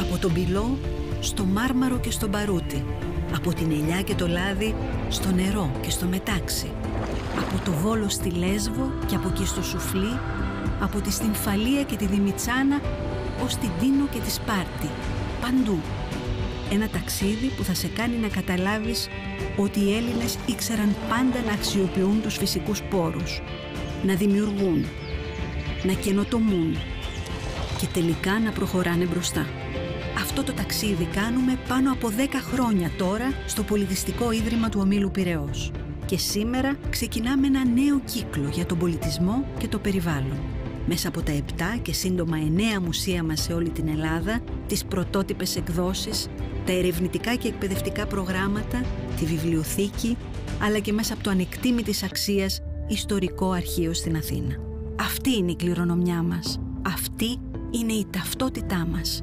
Από τον πυλό στο μάρμαρο και στο μπαρούτι, από την ελιά και το λάδι στο νερό και στο μετάξι, από το Βόλο στη Λέσβο και από εκεί στο Σουφλί, από τη Στυμφαλία και τη Δημητσάνα ως την Τίνο και τη Σπάρτη, παντού. Ένα ταξίδι που θα σε κάνει να καταλάβεις ότι οι Έλληνες ήξεραν πάντα να αξιοποιούν τους φυσικούς πόρους, να δημιουργούν, να καινοτομούν και τελικά να προχωράνε μπροστά. Αυτό το ταξίδι κάνουμε πάνω από 10 χρόνια τώρα στο Πολιτιστικό Ίδρυμα του Ομίλου Πυραιός. Και σήμερα ξεκινάμε ένα νέο κύκλο για τον πολιτισμό και το περιβάλλον. Μέσα από τα 7 και σύντομα 9 μουσεία μας σε όλη την Ελλάδα, τις πρωτότυπες εκδόσεις, τα ερευνητικά και εκπαιδευτικά προγράμματα, τη βιβλιοθήκη, αλλά και μέσα από το ανεκτήμητης αξίας ιστορικό αρχείο στην Αθήνα. Αυτή είναι η κληρονομιά μας. Αυτή είναι η ταυτότητά μας.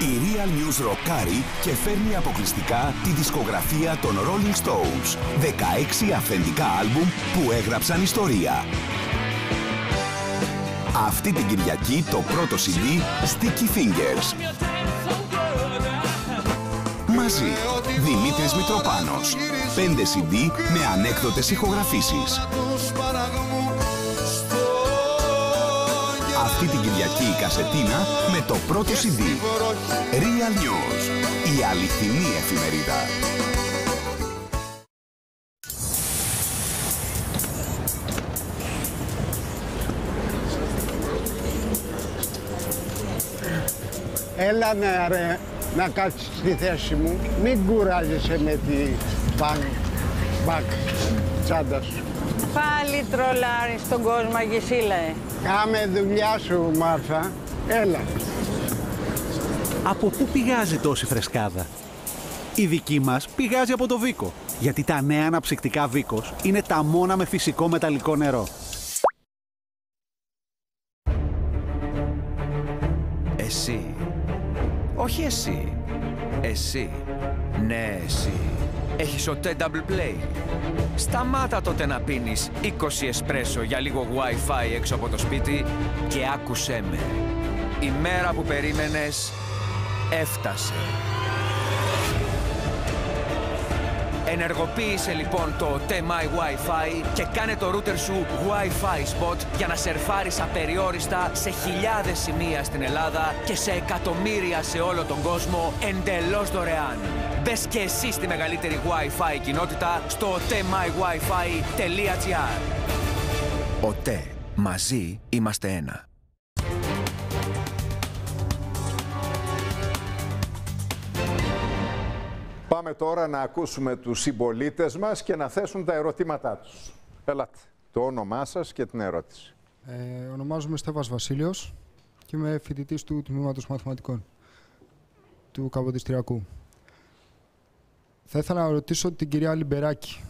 Η Real News ροκάρει και φέρνει αποκλειστικά τη δισκογραφία των Rolling Stones. 16 αυθεντικά άλμπουμ που έγραψαν ιστορία. Αυτή την Κυριακή το πρώτο CD Sticky Fingers. Μαζί, Δημήτρης Μητροπάνος. 5 CD με ανέκδοτες ηχογραφήσεις. Αυτή την Κυριακή η Κασετίνα με το πρώτο CD. Real News. Η αληθινή εφημερίδα. Έλα να, ρε, να κάτσεις στη θέση μου. Μην κουράζεσαι με τη μπακ, μπακ τσάντα σου. Πάλι τρολάρεις στον κόσμο, Αγισίλα. ε. Κάμε δουλειά σου, Μάρθα. Έλα. Από πού πηγάζει τόση φρεσκάδα; Η δική μας πηγάζει από το Βίκο. Γιατί τα νέα αναψυκτικά Βίκος είναι τα μόνα με φυσικό μεταλλικό νερό. Εσύ. Όχι εσύ. Εσύ. Ναι, εσύ. Έχεις ο Double Play. Σταμάτα τότε να πίνεις 20 εσπρέσο για λίγο Wi-Fi έξω από το σπίτι και άκουσέ με. Η μέρα που περίμενες έφτασε. Ενεργοποίησε λοιπόν το TMI Wi-Fi και κάνε το router σου Wi-Fi spot για να σερφάρεις απεριόριστα σε χιλιάδες σημεία στην Ελλάδα και σε εκατομμύρια σε όλο τον κόσμο εντελώς δωρεάν. Μπες και εσύ στη μεγαλύτερη Wi-Fi κοινότητα στο tmywifi.gr Ο ΤΕ. Μαζί είμαστε ένα. Πάμε τώρα να ακούσουμε τους συμπολίτες μας και να θέσουν τα ερωτήματά τους. Ελάτε. Το όνομά σας και την ερώτηση. Ε, ονομάζομαι Στέβας Βασίλειος και είμαι φοιτητής του Τμήματος Μαθηματικών του Καποδιστριακού. Θα ήθελα να ρωτήσω την κυρία Λιμπεράκη.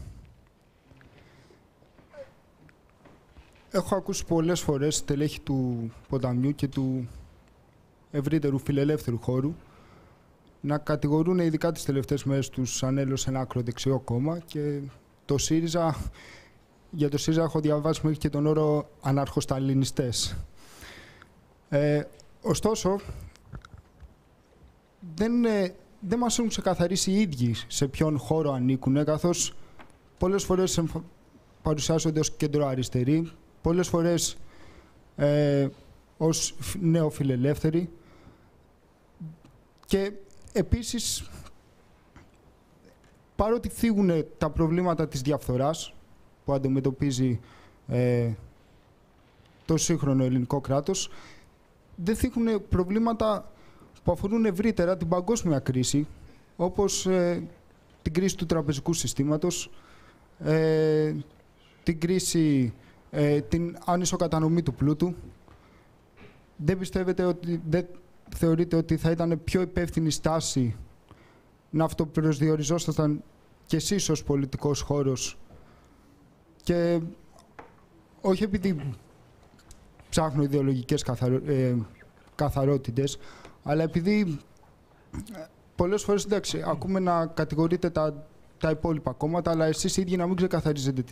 Έχω ακούσει πολλές φορές τελέχη του ποταμιού και του ευρύτερου φιλελεύθερου χώρου να κατηγορούν ειδικά τις τελευταίες μέρες τους ανέλωσε ένα ακροδεξιό κόμμα και το ΣΥΡΙΖΑ, για το ΣΥΡΙΖΑ έχω διαβάσει μέχρι και τον όρο αναρχοσταλινιστές. Ε, ωστόσο, δεν, ε, δεν μας έχουν ξεκαθαρίσει οι ίδιοι σε ποιον χώρο ανήκουν, καθώς πολλές φορές εμφα- παρουσιάζονται ως κεντροαριστεροί, πολλές φορές ε, ως φ- νεοφιλελεύθεροι και επίσης παρότι θίγουν τα προβλήματα της διαφθοράς που αντιμετωπίζει ε, το σύγχρονο ελληνικό κράτος, δεν θίγουν προβλήματα που αφορούν ευρύτερα την παγκόσμια κρίση, όπως ε, την κρίση του τραπεζικού συστήματος, ε, την κρίση, ε, την άνισο κατανομή του πλούτου. Δεν πιστεύετε ότι, δεν θεωρείτε ότι θα ήταν πιο υπεύθυνη στάση να αυτοπροσδιοριζόσασταν κι εσείς ως πολιτικός χώρος; Και όχι επειδή ψάχνω ιδεολογικές καθαρο, ε, καθαρότητες, αλλά επειδή ε, πολλές φορές, εντάξει, ακούμε να κατηγορείτε τα τα υπόλοιπα κόμματα, αλλά εσείς ίδιοι να μην ξεκαθαρίζετε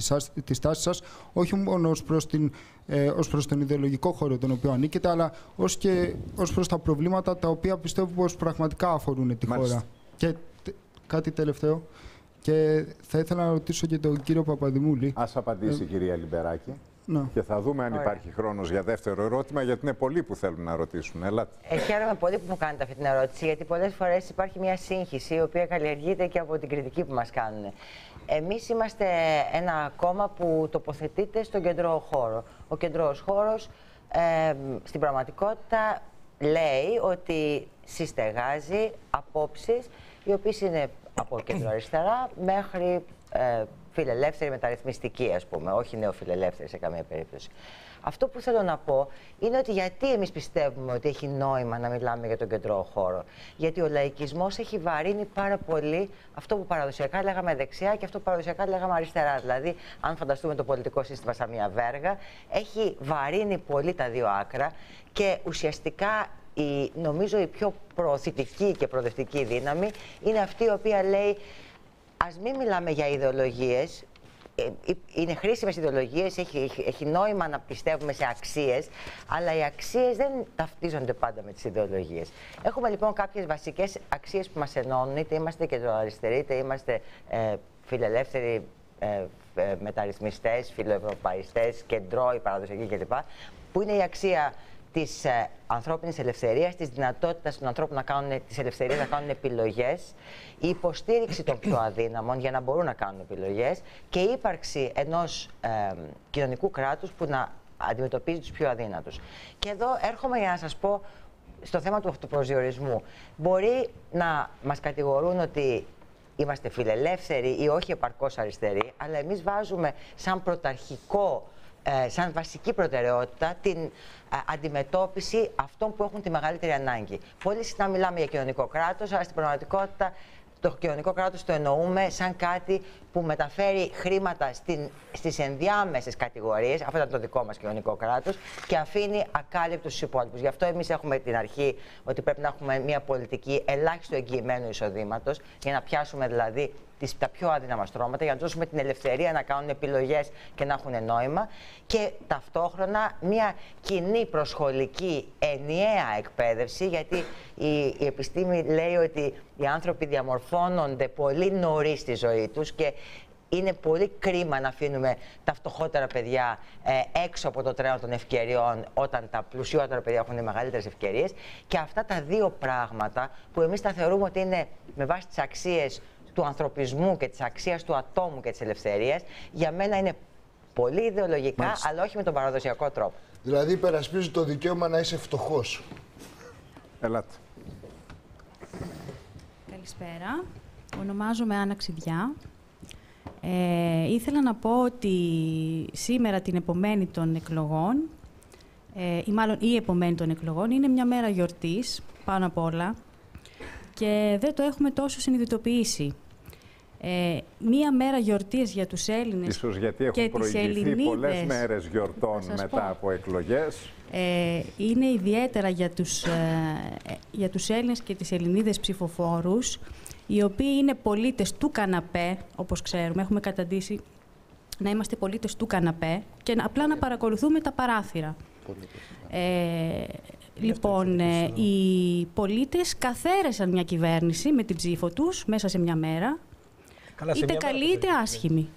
τη στάση σας, όχι μόνο ως προς, την, ε, ως προς τον ιδεολογικό χώρο τον οποίο ανήκετε, αλλά ως και ως προς τα προβλήματα τα οποία πιστεύω πως πραγματικά αφορούν τη Μάλιστα. χώρα. Και τε- κάτι τελευταίο. Και θα ήθελα να ρωτήσω και τον κύριο Παπαδημούλη. Ας απαντήσει Ε, η κυρία Λιμπεράκη. Ναι. Και θα δούμε αν Ωραία. υπάρχει χρόνος για δεύτερο ερώτημα, γιατί είναι πολλοί που θέλουν να ρωτήσουν. Ελάτε. Ε, χαίρομαι πολύ που μου κάνετε αυτή την ερώτηση, γιατί πολλές φορές υπάρχει μια σύγχυση η οποία καλλιεργείται και από την κριτική που μας κάνουν. Εμείς είμαστε ένα κόμμα που τοποθετείται στον κεντρό χώρο. Ο κεντρός χώρος ε, στην πραγματικότητα λέει ότι συστεγάζει απόψεις οι οποίες είναι από κεντροαριστερά μέχρι ε, φιλελεύθερη μεταρρυθμιστική, ας πούμε, όχι νεοφιλελεύθερη σε καμία περίπτωση. Αυτό που θέλω να πω είναι ότι γιατί εμείς πιστεύουμε ότι έχει νόημα να μιλάμε για τον κεντρό χώρο. Γιατί ο λαϊκισμός έχει βαρύνει πάρα πολύ αυτό που παραδοσιακά λέγαμε δεξιά και αυτό που παραδοσιακά λέγαμε αριστερά. Δηλαδή, αν φανταστούμε το πολιτικό σύστημα σαν μια βέργα, έχει βαρύνει πολύ τα δύο άκρα και ουσιαστικά η, νομίζω η πιο προωθητική και προοδευτική δύναμη είναι αυτή η οποία λέει ας μην μιλάμε για ιδεολογίες, ε, ε, είναι χρήσιμες ιδεολογίες, έχει, έχει, έχει νόημα να πιστεύουμε σε αξίες, αλλά οι αξίες δεν ταυτίζονται πάντα με τις ιδεολογίες. Έχουμε λοιπόν κάποιες βασικές αξίες που μας ενώνουν, είτε είμαστε κεντροαριστεροί, είτε είμαστε ε, φιλελεύθεροι ε, ε, μεταρρυθμιστές, φιλοευρωπαϊστές, κεντρώοι, παραδοσιακοί κλπ. Που είναι η αξία της ε, ανθρώπινης ελευθερίας, της δυνατότητας των ανθρώπων να κάνουν τι ελευθερίε να κάνουν επιλογές, η υποστήριξη των πιο αδύναμων για να μπορούν να κάνουν επιλογές και η ύπαρξη ενός ε, κοινωνικού κράτους που να αντιμετωπίζει τους πιο αδύνατους. Και εδώ έρχομαι για να σας πω στο θέμα του αυτοπροσδιορισμού. Μπορεί να μας κατηγορούν ότι είμαστε φιλελεύθεροι ή όχι επαρκώς αριστεροί, αλλά εμείς βάζουμε σαν πρωταρχικό, ε, σαν βασική προτεραιότητα την ε, αντιμετώπιση αυτών που έχουν τη μεγαλύτερη ανάγκη. Πολύ συχνά μιλάμε για κοινωνικό κράτος, αλλά στην πραγματικότητα το κοινωνικό κράτος το εννοούμε σαν κάτι που μεταφέρει χρήματα στην, στις ενδιάμεσες κατηγορίες, αυτό ήταν το δικό μας κοινωνικό κράτος, και αφήνει ακάλυπτους τους υπόλοιπους. Γι' αυτό εμείς έχουμε την αρχή ότι πρέπει να έχουμε μια πολιτική ελάχιστο εγγυημένου εισοδήματος, για να πιάσουμε δηλαδή τις, τα πιο αδύναμα στρώματα, για να τους δώσουμε την ελευθερία να κάνουν επιλογές και να έχουν νόημα. Και ταυτόχρονα μια κοινή προσχολική ενιαία εκπαίδευση, γιατί η, η επιστήμη λέει ότι οι άνθρωποι διαμορφώνονται πολύ νωρίς στη ζωή τους και είναι πολύ κρίμα να αφήνουμε τα φτωχότερα παιδιά ε, έξω από το τρένο των ευκαιριών όταν τα πλουσιότερα παιδιά έχουν μεγαλύτερες ευκαιρίες. Και αυτά τα δύο πράγματα που εμείς τα θεωρούμε ότι είναι με βάση τις αξίες του ανθρωπισμού και της αξίας του ατόμου και της ελευθερίας για μένα είναι πολύ ιδεολογικά Μάλιστα. αλλά όχι με τον παραδοσιακό τρόπο. Δηλαδή υπερασπίζει το δικαίωμα να είσαι φτωχός. Ελάτε. Καλησπέρα. Ονομάζομαι Άννα Ξηδιά. Ε, ήθελα να πω ότι σήμερα την επομένη των εκλογών, ε, ή μάλλον η επομένη των εκλογών, είναι μια μέρα γιορτής, πάνω απ' όλα, και δεν το έχουμε τόσο συνειδητοποιήσει. Ε, μία μέρα γιορτής για τους Έλληνες Ίσως γιατί έχουν και τις προηγηθεί πολλές Ελληνίδες. μέρες γιορτών Θα σας μετά πω. από εκλογές. Ε, είναι ιδιαίτερα για τους, ε, ε, για τους Έλληνες και τις Ελληνίδες ψηφοφόρους, οι οποίοι είναι πολίτες του καναπέ, όπως ξέρουμε, έχουμε καταντήσει να είμαστε πολίτες του καναπέ και να, απλά να παρακολουθούμε τα παράθυρα. Ε, λοιπόν, ε, οι πολίτες καθαίρεσαν μια κυβέρνηση με την ψήφο τους μέσα σε μια μέρα, Καλά, σε είτε μια μέρα καλή είτε άσχημη.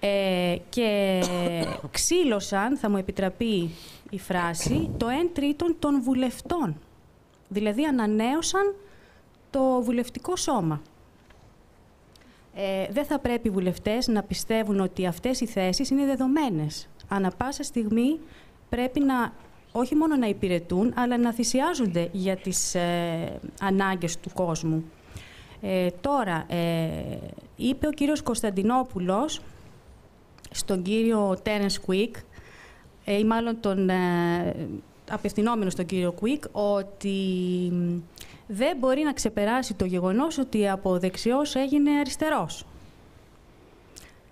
Ε, και ξύλωσαν, θα μου επιτραπεί η φράση, το 1 τρίτον των βουλευτών. Δηλαδή ανανέωσαν το βουλευτικό σώμα. Ε, δεν θα πρέπει οι βουλευτές να πιστεύουν ότι αυτές οι θέσεις είναι δεδομένες. Ανά πάσα στιγμή πρέπει να όχι μόνο να υπηρετούν, αλλά να θυσιάζονται για τις ε, ανάγκες του κόσμου. Ε, τώρα, ε, είπε ο κύριος Κωνσταντινόπουλος στον κύριο Τέρενς Κουίκ, ε, ή μάλλον τον ε, απευθυνόμενο στον κύριο Κουίκ, ότι μ, δεν μπορεί να ξεπεράσει το γεγονός ότι από δεξιός έγινε αριστερός.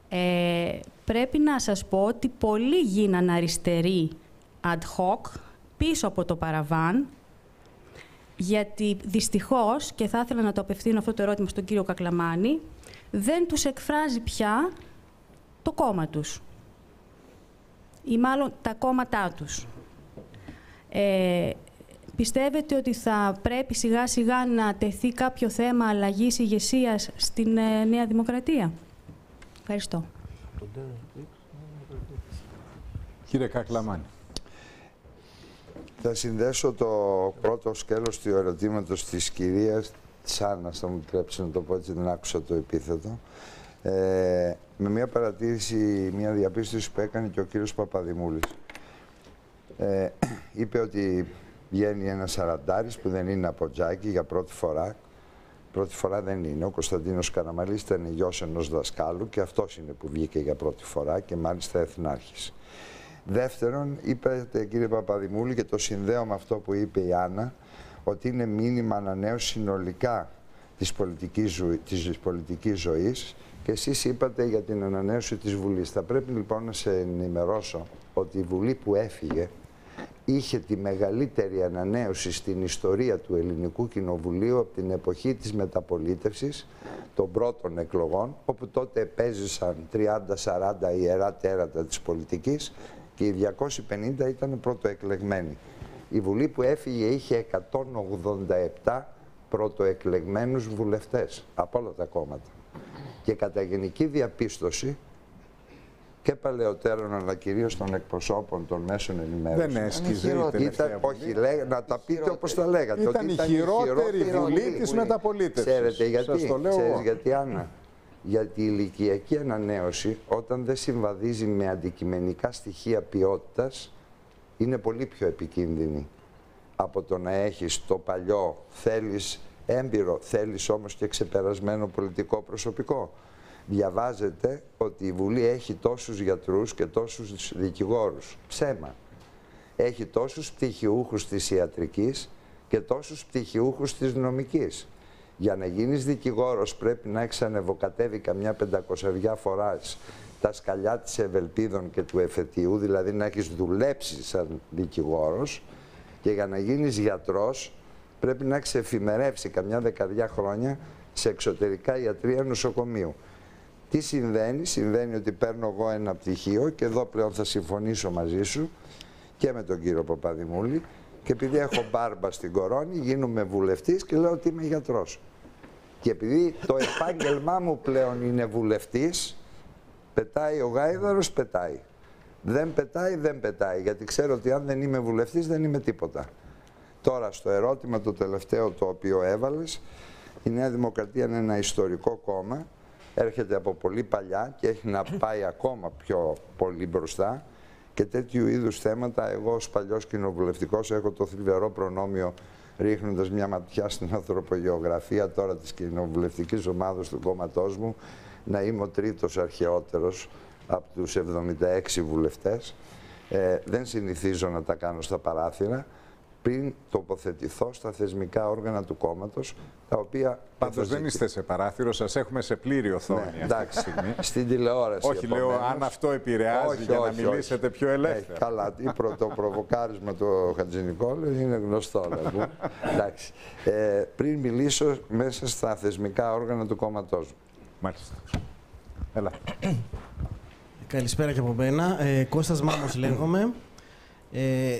Ε, πρέπει να σας πω ότι πολλοί γίναν αριστεροί ad hoc πίσω από το παραβάν γιατί δυστυχώς, και θα ήθελα να το απευθύνω αυτό το ερώτημα στον κύριο Κακλαμάνη, δεν τους εκφράζει πια το κόμμα τους ή μάλλον τα κόμματά τους. Ε, πιστεύετε ότι θα πρέπει σιγά σιγά να τεθεί κάποιο θέμα αλλαγής ηγεσίας στην ε, Νέα Δημοκρατία; Ευχαριστώ. Κύριε Κακλαμάνη. Θα συνδέσω το πρώτο σκέλος του ερωτήματος της κυρίας της Άννας, θα μου επιτρέψει να το πω έτσι, δεν άκουσα το επίθετο. Ε, με μια παρατήρηση, μια διαπίστωση που έκανε και ο κύριος Παπαδημούλης. Ε, είπε ότι βγαίνει ένα σαραντάρης που δεν είναι από τζάκι για πρώτη φορά. Πρώτη φορά δεν είναι. Ο Κωνσταντίνος Καραμαλής ήταν γιος ενός δασκάλου και αυτός είναι που βγήκε για πρώτη φορά και μάλιστα εθνάρχης. Δεύτερον, είπατε κύριε Παπαδημούλη και το συνδέω με αυτό που είπε η Άννα, ότι είναι μήνυμα ανανέωση συνολικά της πολιτικής, ζωή, της πολιτικής ζωής και εσείς είπατε για την ανανέωση της Βουλής. Θα πρέπει λοιπόν να σε ενημερώσω ότι η Βουλή που έφυγε είχε τη μεγαλύτερη ανανέωση στην ιστορία του Ελληνικού Κοινοβουλίου από την εποχή της μεταπολίτευσης των πρώτων εκλογών, όπου τότε επέζησαν 30-40 ιερά τέρατα της πολιτικής και οι 250 ήταν πρωτοεκλεγμένοι. Η Βουλή που έφυγε είχε 187 πρωτοεκλεγμένους βουλευτές από όλα τα κόμματα. Και κατά γενική διαπίστωση και παλαιότερων αλλά κυρίως των εκπροσώπων των μέσων ενημέρωσης. Δεν έσκυζε η ήταν, Όχι, λέγα, να τα πείτε όπως τα λέγατε. Ήταν, η χειρότερη βουλή της μεταπολίτευσης. Ξέρετε γιατί, Σας το λέω Ξέρεις εγώ. γιατί Άννα; Γιατί η ηλικιακή ανανέωση όταν δεν συμβαδίζει με αντικειμενικά στοιχεία ποιότητας είναι πολύ πιο επικίνδυνη από το να έχεις το παλιό, θέλεις έμπειρο, θέλεις όμως και ξεπερασμένο πολιτικό προσωπικό. Διαβάζετε ότι η Βουλή έχει τόσους γιατρούς και τόσους δικηγόρους. Ψέμα. Έχει τόσους πτυχιούχους της ιατρικής και τόσους πτυχιούχους της νομικής. Για να γίνεις δικηγόρος πρέπει να έχεις ανεβοκατέβει καμιά πεντακοσαριά φοράς τα σκαλιά της Ευελπίδων και του Εφετιού, δηλαδή να έχεις δουλέψει σαν δικηγόρος και για να γίνεις γιατρός πρέπει να έχεις εφημερεύσει καμιά δεκαριά χρόνια σε εξωτερικά ιατρία νοσοκομείου. Τι συμβαίνει, συμβαίνει ότι παίρνω εγώ ένα πτυχίο και εδώ πλέον θα συμφωνήσω μαζί σου και με τον κύριο Παπαδημούλη και επειδή έχω μπάρμπα στην κορώνη γίνομαι βουλευτής και λέω ότι είμαι γιατρός. Και επειδή το επάγγελμά μου πλέον είναι βουλευτής, πετάει ο γάιδαρος, πετάει. Δεν πετάει, δεν πετάει, γιατί ξέρω ότι αν δεν είμαι βουλευτής δεν είμαι τίποτα. Τώρα στο ερώτημα το τελευταίο το οποίο έβαλες, η Νέα Δημοκρατία είναι ένα ιστορικό κόμμα, έρχεται από πολύ παλιά και έχει να πάει ακόμα πιο πολύ μπροστά και τέτοιου είδους θέματα εγώ ως παλιός κοινοβουλευτικός έχω το θλιβερό προνόμιο ρίχνοντας μια ματιά στην ανθρωπογεωγραφία τώρα της κοινοβουλευτικής ομάδας του κόμματός μου να είμαι ο τρίτος αρχαιότερος από τους 76 βουλευτές. Ε, δεν συνηθίζω να τα κάνω στα παράθυρα πριν τοποθετηθώ στα θεσμικά όργανα του κόμματος, τα οποία... Πάντως δεν είστε σε παράθυρο, σας έχουμε σε πλήρη οθόνη Ναι, αυτή τη εντάξει. στιγμή. Στην τηλεόραση. Όχι, λέω, επομένως. αν αυτό επηρεάζει Όχι, για όχι, να μιλήσετε όχι. πιο ελεύθερα. Ε, καλά, τι το προβοκάρισμα του Χατζηνικόλου είναι γνωστό. Δηλαδή. Εντάξει. Ε, πριν μιλήσω μέσα στα θεσμικά όργανα του κόμματός μου. Μάλιστα. Έλα. Καλησπέρα και από μένα. Ε, Κώστας Μάμος λέγομαι. Ε,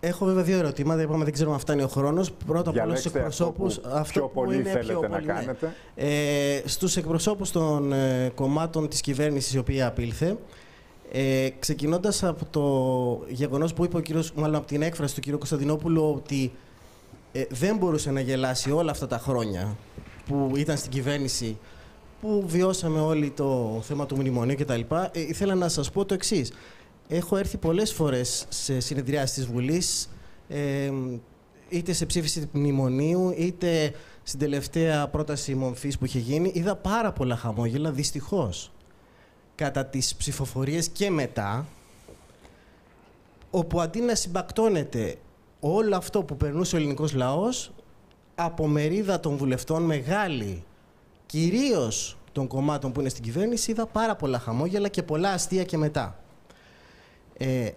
έχω βέβαια δύο ερωτήματα. Είπαμε δεν ξέρω αν φτάνει ο χρόνος. Πρώτα απ' όλα στους Διαλέξτε αυτό εκπροσώπους. που πιο πολύ θέλετε να ναι. κάνετε. Ε, στους εκπροσώπους των ε, κομμάτων της κυβέρνησης η οποία απήλθε. Ε, ξεκινώντας από το γεγονός που είπε ο κύριος, μάλλον από την έκφραση του κύριου Κωνσταντινόπουλου ότι ε, δεν μπορούσε να γελάσει όλα αυτά τα χρόνια που ήταν στην κυβέρνηση που βιώσαμε όλοι το θέμα του μνημονίου κτλ. Ε, ήθελα να σας πω το εξής. Έχω έρθει πολλές φορές σε συνεδριάσεις της Βουλής, ε, είτε σε ψήφιση του μνημονίου, είτε στην τελευταία πρόταση μορφής που είχε γίνει. Είδα πάρα πολλά χαμόγελα, δυστυχώς, κατά τις ψηφοφορίες και μετά, όπου αντί να συμπακτώνεται όλο αυτό που περνούσε ο ελληνικός λαός, από μερίδα των βουλευτών μεγάλη, κυρίως των κομμάτων που είναι στην κυβέρνηση, είδα πάρα πολλά χαμόγελα και πολλά αστεία και μετά. Ε,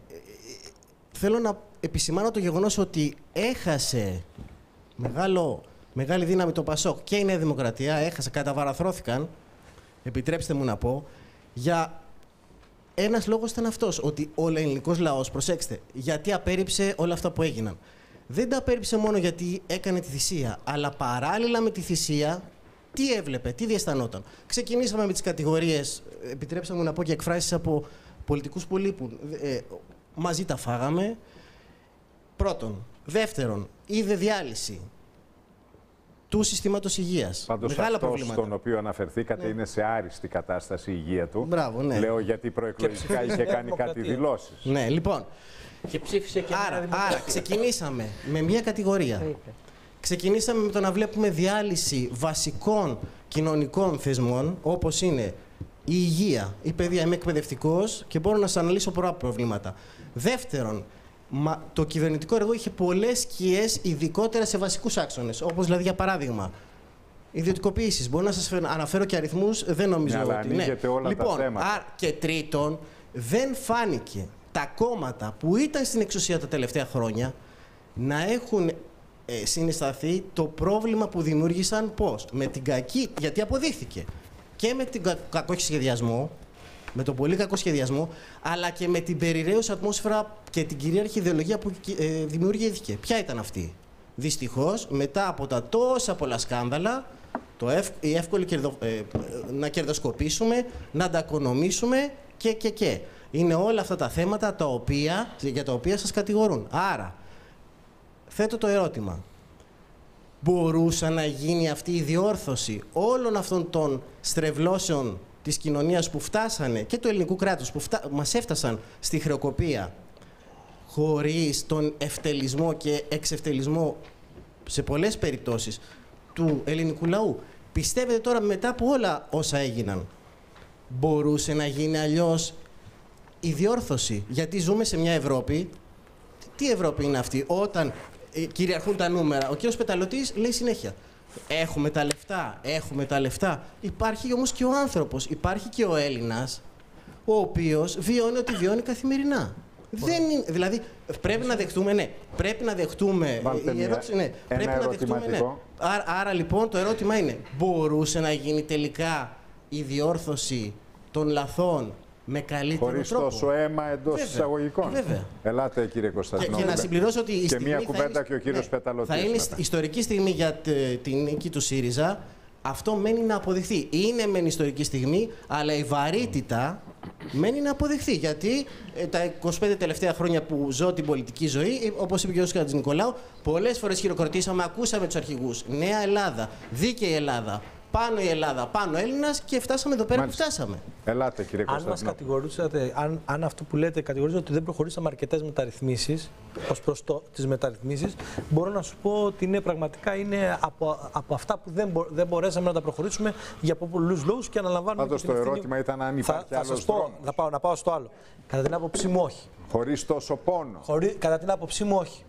θέλω να επισημάνω το γεγονός ότι έχασε μεγάλο, μεγάλη δύναμη το ΠΑΣΟΚ και η Νέα Δημοκρατία, έχασε, καταβαραθρωθήκαν επιτρέψτε μου να πω, για ένας λόγος ήταν αυτός, ότι ο ελληνικός λαός, προσέξτε, γιατί απέρριψε όλα αυτά που έγιναν. Δεν τα απέρριψε μόνο γιατί έκανε τη θυσία, αλλά παράλληλα με τη θυσία, τι έβλεπε, τι διαισθανόταν. Ξεκινήσαμε με τις κατηγορίες, επιτρέψτε μου να πω και εκφράσεις από πολιτικούς που λείπουν. Ε, μαζί τα φάγαμε. Πρώτον. Δεύτερον, είδε διάλυση του συστήματος υγείας. Πάντως Μεγάλα αυτός προβλήματα. στον οποίο αναφερθήκατε Ναι. είναι σε άριστη κατάσταση η υγεία του. Μπράβο, ναι. Λέω γιατί προεκλογικά είχε κάνει κάτι δηλώσεις. Ναι, λοιπόν. Και ψήφισε και άρα, Νέα Δημοκρατία. άρα, ξεκινήσαμε με μια κατηγορία. Ξεκινήσαμε με το να βλέπουμε διάλυση βασικών κοινωνικών θεσμών, όπως είναι η υγεία, η παιδεία. Είμαι εκπαιδευτικός και μπορώ να σας αναλύσω πολλά προβλήματα. Δεύτερον, μα, το κυβερνητικό έργο είχε πολλές σκιές, ειδικότερα σε βασικούς άξονες. Όπως δηλαδή, για παράδειγμα, ιδιωτικοποιήσει. Μπορώ να σας αναφέρω και αριθμούς, δεν νομίζω Ναι, αλλά ότι. ανοίγετε όλα τα λοιπόν, θέματα. άρα- και τρίτον, δεν φάνηκε τα κόμματα που ήταν στην εξουσία τα τελευταία χρόνια να έχουν ε, συναισθαθεί το πρόβλημα που δημιούργησαν πώς; Με την κακή, γιατί αποδείχθηκε. Και με την κα, κακό σχεδιασμό, με τον πολύ κακό σχεδιασμό, αλλά και με την περιραίωση ατμόσφαιρα και την κυρίαρχη ιδεολογία που ε, δημιουργήθηκε. Ποια ήταν αυτή; Δυστυχώς, μετά από τα τόσα πολλά σκάνδαλα, το ευ, η εύκολη κερδο, ε, να κερδοσκοπήσουμε, να αντακονομήσουμε και, και, και. Είναι όλα αυτά τα θέματα τα οποία, για τα οποία σας κατηγορούν. Άρα, θέτω το ερώτημα. Μπορούσε να γίνει αυτή η διόρθωση όλων αυτών των στρεβλώσεων της κοινωνίας που φτάσανε και του ελληνικού κράτους που φτά... μας έφτασαν στη χρεοκοπία χωρίς τον ευτελισμό και εξευτελισμό σε πολλές περιπτώσεις του ελληνικού λαού. Πιστεύετε τώρα μετά από όλα όσα έγιναν μπορούσε να γίνει αλλιώς η διόρθωση; Γιατί ζούμε σε μια Ευρώπη. Τι Ευρώπη είναι αυτή, όταν ε, κυριαρχούν τα νούμερα. Ο κύριος Πεταλωτής λέει συνέχεια. Έχουμε τα λεφτά, έχουμε τα λεφτά. Υπάρχει όμως και ο άνθρωπος, υπάρχει και ο Έλληνας, ο οποίος βιώνει ότι βιώνει καθημερινά. Δεν είναι, δηλαδή πρέπει να δεχτούμε, ναι, πρέπει να δεχτούμε. Βάλτε η μια- ερώτηση, ναι, ένα πρέπει να δεχτούμε, ναι. ερωτηματικό. Άρα, άρα λοιπόν το ερώτημα είναι, μπορούσε να γίνει τελικά η διόρθωση των λαθών με καλύτερο Χωρίς τρόπο. τόσο αίμα εντός Βέβαια. εισαγωγικών. Βέβαια. Ελάτε, κύριε Και, Κωνσταντινόπουλε. και να συμπληρώσω ότι η Και στιγμή μία θα κουβέντα είναι- και ο κύριος ναι, Πεταλωτής Θα είναι μετά. st- ιστορική στιγμή για τε- την νίκη του ΣΥΡΙΖΑ. Αυτό μένει να αποδειχθεί. Είναι μεν ιστορική στιγμή, αλλά η βαρύτητα μένει να αποδειχθεί. Γιατί ε, τα 25 τελευταία χρόνια που ζω την πολιτική ζωή, όπως είπε και ο κ. Νικολάου, πολλές φορές χειροκροτήσαμε, ακούσαμε τους αρχηγούς. Νέα Ελλάδα, δίκαιη Ελλάδα, πάνω η Ελλάδα, πάνω Έλληνας και φτάσαμε εδώ πέρα Μάλιστα. που φτάσαμε. Ελάτε, κύριε Αν μας Κωνσταντινόπουλε. κατηγορούσατε, αν, αν αυτό που λέτε κατηγορούσατε ότι δεν προχωρήσαμε αρκετές μεταρρυθμίσεις, ως προς τις μεταρρυθμίσεις, μπορώ να σου πω ότι είναι πραγματικά είναι από, από αυτά που δεν, μπο- δεν μπορέσαμε να τα προχωρήσουμε για πολλούς λόγους και αναλαμβάνουμε. Πάντως και το την ευθύνη. ερώτημα ήταν αν θα, υπάρχει θα άλλος σας πω, δρόμος. θα πάω, να πάω στο άλλο. Κατά την άποψή μου, όχι. Χωρίς τόσο πόνο. Χωρί, κατά την άποψή μου, όχι.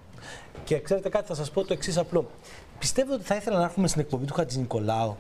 Και ξέρετε κάτι, θα σας πω το εξής απλό. Πιστεύετε ότι θα ήθελα να έρχομαι στην εκπομπή του Χατζη Νικολάου;